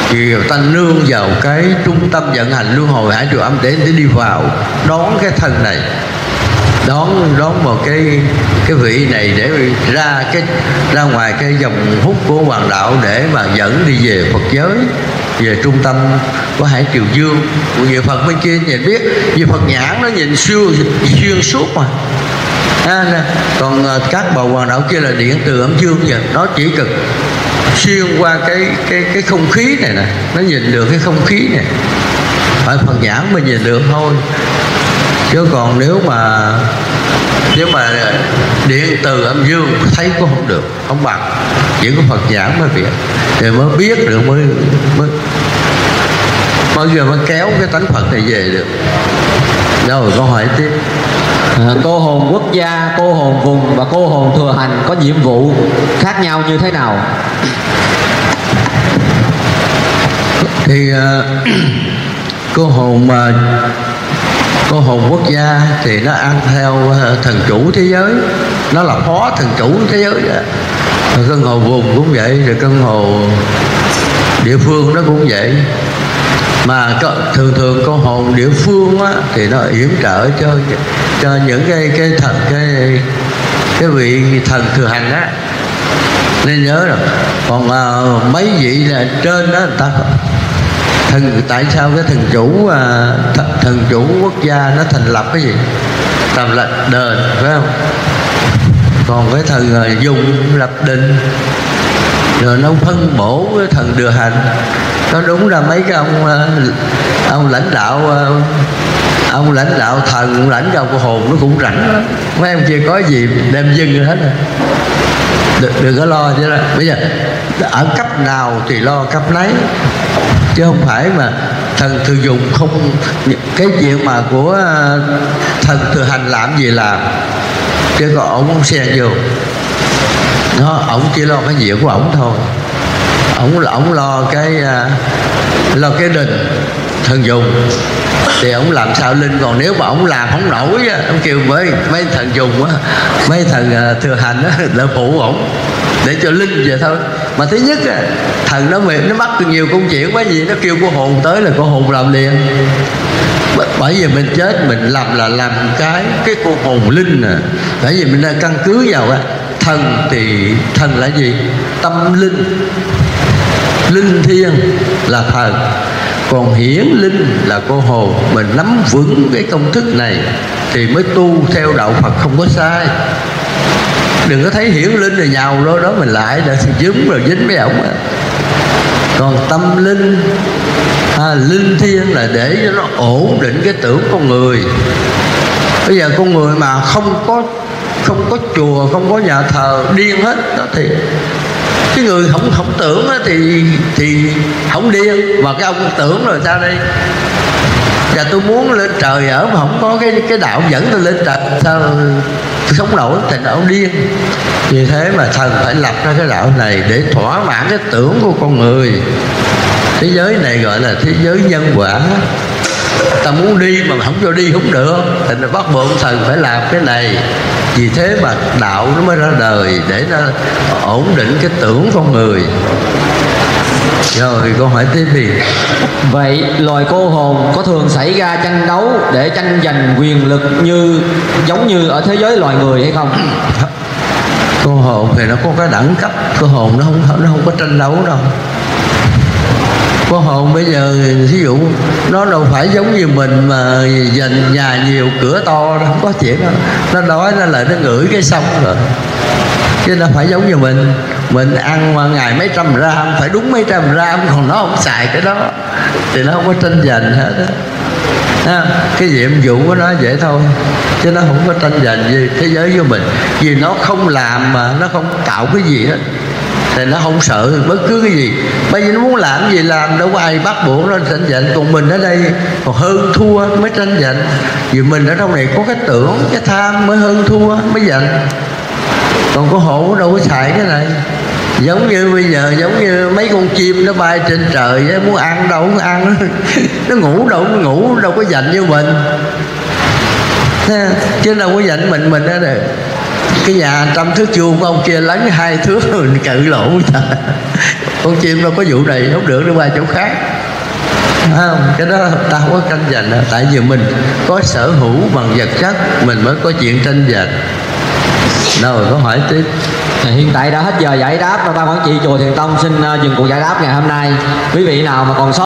Thì ta nương vào cái trung tâm vận hành luân hồi hải trường âm để để đi vào, đón cái thân này. Đón đón một cái cái vị này để ra cái, ra ngoài cái dòng hút của hoàng đạo để mà dẫn đi về Phật giới về trung tâm của hải triều dương. Của nhiều Phật bên kia nhìn biết vị Phật nhãn nó nhìn xuyên xuyên suốt mà. À, còn ờ, các bầu hoàng đạo kia là điện từ âm dương vậy. Nó chỉ cực xuyên qua cái cái cái không khí này nè. Nó nhìn được cái không khí này. Phải Phật nhãn mình nhìn được thôi. Chứ còn nếu mà nếu mà điện từ âm dương thấy cũng không được không bằng. Chỉ có phật giảng mới biết. Thì mới biết được mới mới mới giờ mới kéo cái tánh phật này về được. Rồi câu hỏi tiếp. À, cô hồn quốc gia, cô hồn vùng và cô hồn thừa hành có nhiệm vụ khác nhau như thế nào? thì uh, cô hồn mà con hồn quốc gia thì nó ăn theo ờ, thần chủ thế giới. Nó là phó thần chủ thế giới đó. Rồi cân hồ vùng cũng vậy rồi cân hồ địa phương nó cũng vậy. Mà thường thường con hồn địa phương á, thì nó yểm trợ cho cho những cái cái thần cái cái vị thần thừa hành á. Nên nhớ rồi. Còn à, mấy vị là trên đó người ta thần tại sao cái thần chủ à, th, thần, chủ quốc gia nó thành lập cái gì? Thành lập đền phải không? Còn cái thần à, dùng lập định rồi nó phân bổ cái thần đưa hành. Nó đúng là mấy cái ông à, ông lãnh đạo ông lãnh đạo thần lãnh đạo của hồn nó cũng rảnh lắm. Mấy em kia có gì đem dưng hết rồi đừng, đừng có lo chứ đó. Bây giờ ở cấp nào thì lo cấp nấy. Chứ không phải mà thần thừa dụng không, cái chuyện mà của à, thần thừa hành làm gì làm. Chứ còn ổng không xen vô. Nó, ổng chỉ lo cái việc của ổng thôi. Ổng ổng lo cái à, lo cái đình thần dùng. Thì ổng làm sao linh, còn nếu mà ổng làm không nổi á ông kêu mấy mấy thần dùng á, mấy thần à, thừa hành á, là phụ ổng để cho linh vậy thôi. Mà thứ nhất á thần nó mệt, nó mắc nhiều công chuyện quá gì, nó kêu cô hồn tới là cô hồn làm liền. Bởi vì mình chết, mình làm là làm cái cái cô hồn linh nè. Bởi vì mình đang căn cứ vào á, thần thì thần là gì? Tâm linh. Linh thiêng là thần. Còn hiển linh là cô hồn. Mình nắm vững cái công thức này thì mới tu theo đạo phật không có sai đừng có thấy hiển linh rồi nhào rồi đó mình lại để dính rồi dính với ổng còn tâm linh à, linh thiêng là để cho nó ổn định cái tưởng con người. Bây giờ con người mà không có không có chùa không có nhà thờ điên hết đó thì cái người không không tưởng thì thì không điên. Mà cái ông tưởng rồi sao đây? Và tôi muốn lên trời ở mà không có cái cái đạo dẫn tôi lên trời. Sao sống nổi thì đạo điên. Vì thế mà thần phải lập ra cái đạo này để thỏa mãn cái tưởng của con người. Thế giới này gọi là thế giới nhân quả. Ta muốn đi mà không cho đi không được, thì nó bắt buộc thần phải làm cái này. Vì thế mà đạo nó mới ra đời để nó ổn định cái tưởng con người rồi câu hỏi tiếp đi. Vậy loài cô hồn có thường xảy ra tranh đấu để tranh giành quyền lực như giống như ở thế giới loài người hay không? cô hồn thì nó có cái đẳng cấp cô hồn nó không nó không có tranh đấu đâu. Cô hồn bây giờ ví dụ nó đâu phải giống như mình mà dành nhà nhiều cửa to không có chuyện đó nó đói nó lại nó ngửi cái xong rồi. Chứ nó phải giống như mình mình ăn mà ngày mấy trăm gram, phải đúng mấy trăm gram, còn nó không xài cái đó. Thì nó không có tranh giành hết đó cái nhiệm vụ của nó vậy thôi, chứ nó không có tranh giành gì thế giới với mình. Vì nó không làm mà nó không tạo cái gì hết. Thì nó không sợ bất cứ cái gì. Bởi vì nó muốn làm gì làm, đâu có ai bắt buộc nó tranh giành. Còn mình ở đây, còn hơn thua mới tranh giành. Vì mình ở trong này có cái tưởng, cái tham mới hơn thua, mới giành còn có hổ đâu có xài cái này. Giống như bây giờ giống như mấy con chim nó bay trên trời ấy, muốn ăn đâu có ăn. Nó ngủ đâu có ngủ đâu có dành như mình. Chứ đâu có dành mình mình đó được cái nhà trăm thước vuông của ông kia lấn hai thước mình cự lỗ trời con chim đâu có vụ này không được nó qua chỗ khác. Không? cái đó ta không có tranh giành đâu. tại vì mình có sở hữu bằng vật chất mình mới có chuyện tranh giành rồi, có hỏi tiếp Hiện tại đã hết giờ giải đáp và ban quản trị chùa Thiền Tông xin ờ, dừng cuộc giải đáp ngày hôm nay. Quý vị nào mà còn sót